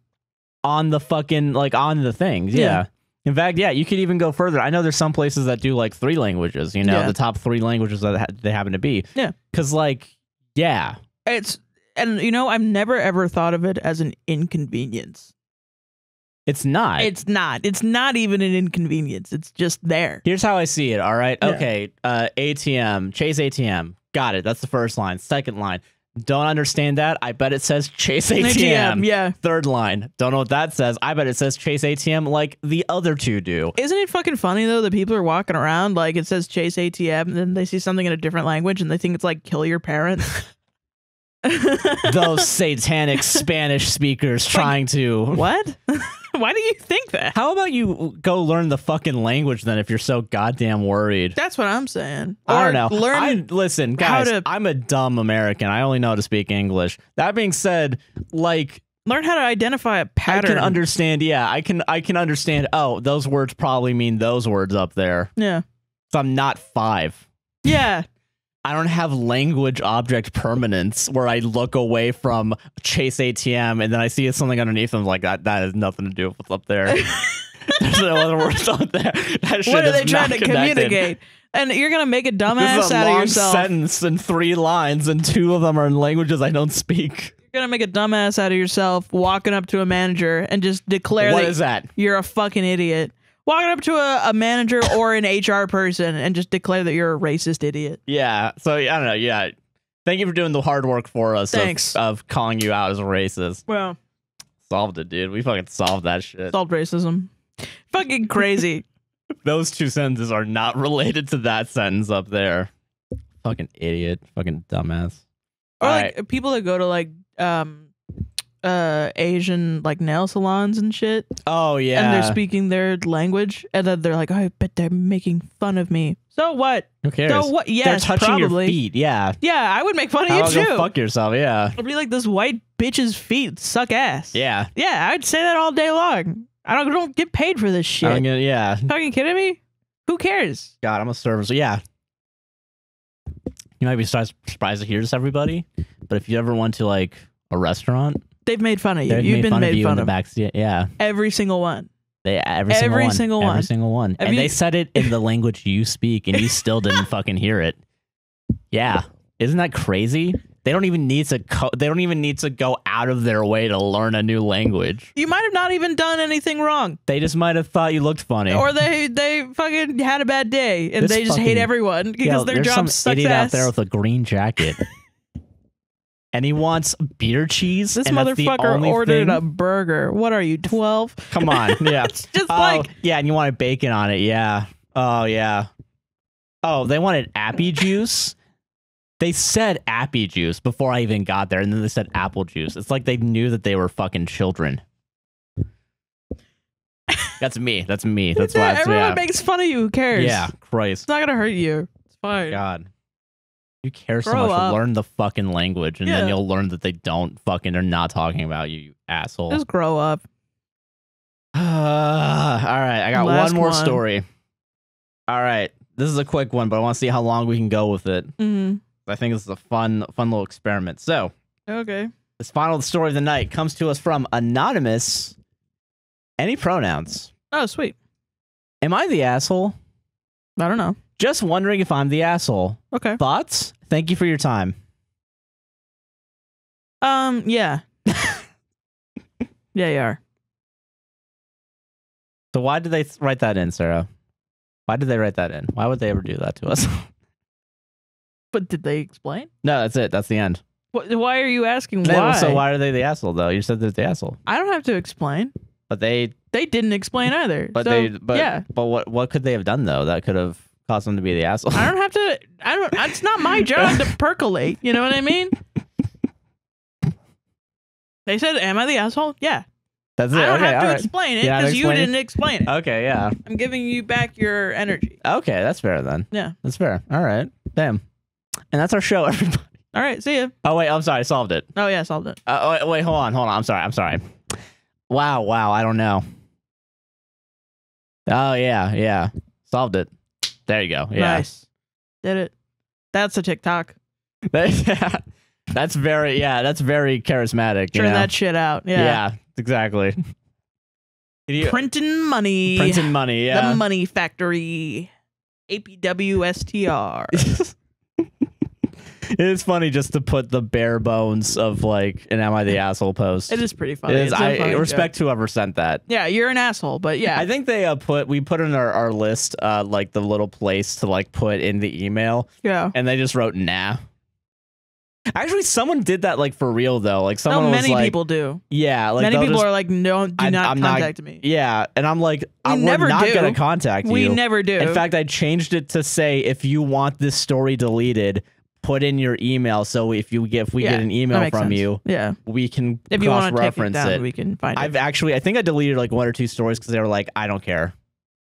On the fucking like on the things. Yeah. Yeah. In fact, yeah, you could even go further. I know there's some places that do like three languages. You know, Yeah. the top three languages that ha- they happen to be. Yeah. Because like, yeah, it's and you know I've never ever thought of it as an inconvenience. it's not. It's not. It's not even an inconvenience. It's just there. Here's how I see it. All right. Yeah. Okay. Uh, ATM, Chase ATM. Got it. That's the first line. Second line. Don't understand that. I bet it says Chase ATM. yeah. Third line. Don't know what that says. I bet it says Chase ATM like the other two do. Isn't it fucking funny though that people are walking around like it says Chase ATM and then they see something in a different language and they think it's like kill your parents? those satanic Spanish speakers trying to. what? Why do you think that? How about you go learn the fucking language then if you're so goddamn worried? That's what I'm saying. I Or don't know. Learn. I, listen, guys, to- I'm a dumb American. I only know how to speak English. That being said, like learn how to identify a pattern. can understand. Yeah, I can. I can understand. Oh, those words probably mean those words up there. yeah. So I'm not five. Yeah. I don't have language object permanence where I look away from Chase ATM and then I see something underneath and I'm like that that has nothing to do with what's up there. There's no other words up there. That shit what are they trying to connected. communicate? And you're gonna make a dumbass is a out long of yourself. sentence in three lines, and two of them are in languages I don't speak. You're gonna make a dumbass out of yourself walking up to a manager and just declare What that is that? you're a fucking idiot. Walking up to a, a manager or an HR person and just declare that you're a racist idiot. Yeah. So I don't know. Yeah. Thank you for doing the hard work for us. of- Thanks. Of, calling you out as a racist. Well, Solved it, dude. We fucking solved that shit. solved racism. Fucking crazy. Those two sentences are not related to that sentence up there. Fucking idiot. Fucking dumbass. or All like people that go to like um uh Asian like nail salons and shit Oh yeah. and they're speaking their language and then they're like, oh, I bet they're making fun of me. So what? Who cares? So what? they're Yes, touching probably. your feet. Yeah. Yeah, I would make fun of you too. fuck yourself? Yeah. I'd be like, this white bitch's feet suck ass. Yeah. Yeah, I'd say that all day long. I don't don't get paid for this shit. get- yeah. Fucking kidding me? Who cares? God, I'm a server. So yeah. You might be surprised, surprised to hear this, everybody. But if you ever went to like a restaurant, They've made fun of you. they've You've made been fun made of you fun in the of. back seat. Yeah. Every single one. They every single Every one. single Every single one. Have and you- they said it in the language you speak, and you still didn't fucking hear it. Yeah, isn't that crazy? They don't even need to. Co- they don't even need to go out of their way to learn a new language. You might have not even done anything wrong. They just might have thought you looked funny. Or they they fucking had a bad day and This they just hate fucking- everyone because Yeah, their there's job some sucks idiot ass. out there with a green jacket. and he wants beer cheese. this and that's the motherfucker ordered thing- a burger. What are you, 12? Come on, yeah. It's just oh, like yeah, and you wanted bacon on it, yeah. Oh yeah. Oh, they wanted appy juice. They said appy juice before I even got there, and then they said apple juice. It's like they knew that they were fucking children. That's me. That's me. That's why. Everyone yeah. makes fun of you. Who cares? yeah. Christ. It's not gonna hurt you. It's fine. God. You care so Grow much. up. Learn the fucking language, and then Yeah. you'll learn that they don't fucking are not talking about you, you asshole. Just grow up. all right, I got Last one more one. story. All right, this is a quick one, but I want to see how long we can go with it. Mm. I think this is a fun, fun little experiment. So, Okay. this final story of the night comes to us from anonymous. Any pronouns? Oh, sweet. Am I the asshole? I don't know. Just wondering if I'm the asshole. Okay. Thoughts? Thank you for your time. Um. Yeah. yeah, you are. So why did they th- write that in, Sarah? Why did they write that in? Why would they ever do that to us? But did they explain? no, that's it. That's the end. Why are you asking No, why? So why are they the asshole though? You said they're the asshole, I don't have to explain. but they, They didn't explain either. but So, they, but yeah, but what what could they have done though that could have caused them to be the asshole? I don't have to. I don't. It's not my job to percolate. You know what I mean? They said, "Am I the asshole?" Yeah. That's it. I don't okay, have to right. explain it You don't have to because you didn't explain it. Okay, yeah. I'm giving you back your energy. Okay, that's fair then. Yeah. That's fair. All right. Damn. And that's our show, everybody. All right. See you. Oh wait, I'm sorry. I solved it. Oh yeah, solved it. Uh, wait, wait, hold on, hold on. I'm sorry. I'm sorry. Wow, wow. I don't know. Oh yeah, yeah. Solved it. There you go. Yeah. Nice. Did it. That's a TikTok. yeah. That's very yeah, that's very charismatic. you Turn know? that shit out. yeah. Yeah. exactly. You- Printing money. printing money, yeah. The Money Factory. APWSTR. it is funny just to put the bare bones of like an Am I the Asshole post. it is pretty funny. is It's a I funny respect whoever sent that. Yeah, you're an asshole, but yeah. I think they uh, put we put in our, our list uh like the little place to like put in the email yeah. and they just wrote nah. Actually, someone did that like for real though. Like someone no, many like, people do. yeah, like many people just- are like, no, do I- not I'm not- contact me. yeah, and I'm like, I, we're never not do. gonna contact We you. never do. In fact, I changed it to say if you want this story deleted, put in your email so if you get if we Yeah, get an email from sense. you, Yeah. we can If you cross want to take it reference down, it. we can find I've it. actually I think I deleted like one or two stories because they were like, I don't care.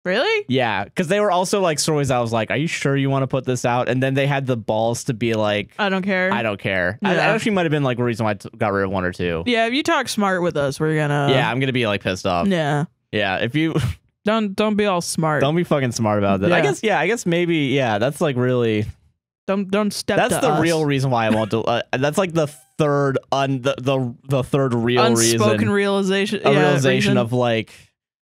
Really? Yeah, because they were also like stories I was like, Are you sure you want to put this out? And then they had the balls to be like, I don't care. I don't care. I, Yeah. that actually might have been like a reason why I got rid of one or two. yeah, if you talk smart with us, we're gonna. yeah, I'm gonna be like pissed off. Yeah. Yeah, if you Don't don't be all smart. don't be fucking smart about that. I guess yeah, I guess maybe yeah. That's like really Don't don't step. that's to the us. real reason why I won't do. Uh, that's like the third un the the, the third real unspoken reason realization. a yeah, realization reason. of like.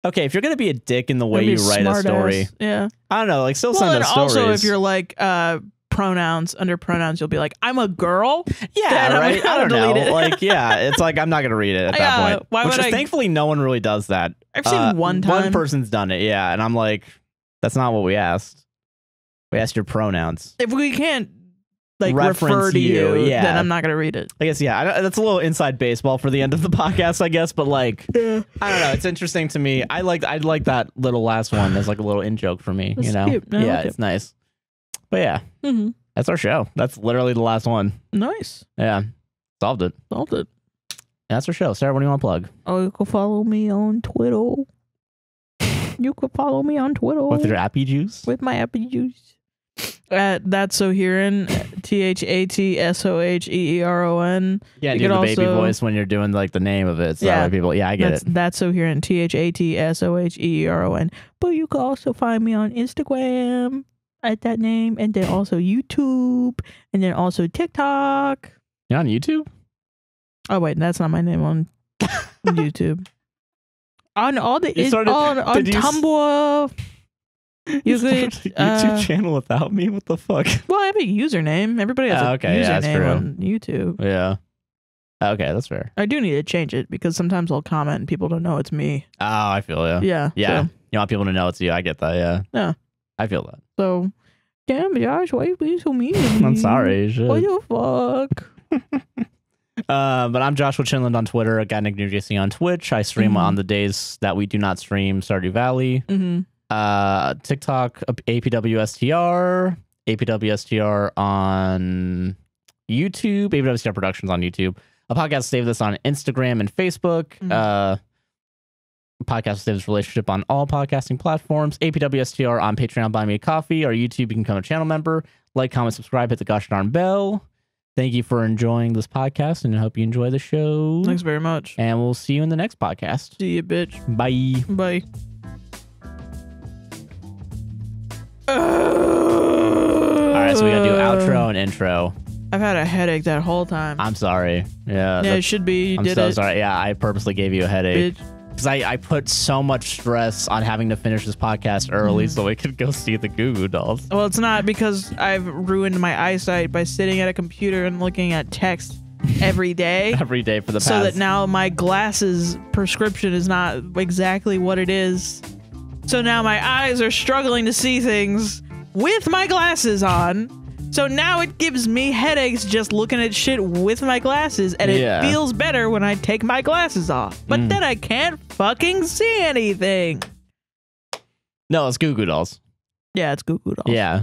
Okay, if you're gonna be a dick in the way you write a story, ass. Yeah. I don't know. Like, still Well, send us also if you're like uh pronouns under pronouns, you'll be like, I'm a girl. Yeah, Then right. I don't know. it. like, yeah, it's like I'm not gonna read it at that Yeah, point. why Which would is I- thankfully no one really does that. I've seen Uh, one time One person's done it, yeah, and I'm like, that's not what we asked. We asked your pronouns. if we can't like Reference refer to you, you, yeah. then I'm not gonna read it. I guess yeah, I that's a little inside baseball for the end of the podcast, I guess. But like, Yeah. I don't know. It's interesting to me. I like I like that little last one as like a little in joke for me. That's you know, cute. Yeah, like it's nice. But yeah, hmm that's our show. That's literally the last one. Nice. Yeah, solved it. Solved it. That's our show. Sarah, what do you want to plug? Oh, you can follow me on Twitter. You can follow me on Twitter With your appy juice? with my apple juice. At that's so Heeron, T H A T S O H E E R O N. Yeah, You do the baby voice when you're doing like the name of it. So Yeah. people, yeah, I get That's it. that's so Heeron, T H A T S O H E E R O N. But you can also find me on Instagram at that name, and then also YouTube, and then also TikTok. You're on YouTube? Oh wait, that's not my name on YouTube. On all the You is- started- on, on Tumblr. You could, a YouTube uh, channel without me? What the fuck? Well, I have a username. Everybody has Ah, a okay, yeah, username true. on YouTube. Yeah. Okay, that's fair. I do need to change it because sometimes I'll comment and people don't know it's me. Oh, I feel yeah. Yeah. Yeah. So, You want people to know it's you. I get that. Yeah. Yeah. I feel that. so damn, Josh, why are you being so mean? I'm sorry. shit. What the fuck? Uh, but I'm Joshua Chinland on Twitter. I got Nick New JC on Twitch. I stream Mhm. on the days that we do not stream Stardew Valley. hmm Uh, TikTok, APWSTR, APWSTR on YouTube, APWSTR Productions on YouTube. A podcast save this on Instagram and Facebook. Mhm. Uh, podcast save this relationship on all podcasting platforms. APWSTR on Patreon, Buy Me a Coffee, or YouTube. You can become a channel member. Like, comment, subscribe, hit the gosh darn bell. Thank you for enjoying this podcast, and I hope you enjoy the show. Thanks very much. And we'll see you in the next podcast. See you, bitch. Bye. Bye. All right, so we gotta do outro and intro. I've had a headache that whole time. I'm sorry. Yeah, yeah, it should be. You I'm did so it, sorry. Yeah, I purposely gave you a headache bitch. because I, I put so much stress on having to finish this podcast early Mhm. so we could go see the Goo Goo Dolls. Well, it's not because I've ruined my eyesight by sitting at a computer and looking at text every day. every day for the past. so that now my glasses prescription is not exactly what it is. So now my eyes are struggling to see things with my glasses on. So now it gives me headaches just looking at shit with my glasses, and it Yeah. feels better when I take my glasses off. But Mm. then I can't fucking see anything. no, it's Goo Goo Dolls. Yeah, it's Goo Goo Dolls. Yeah,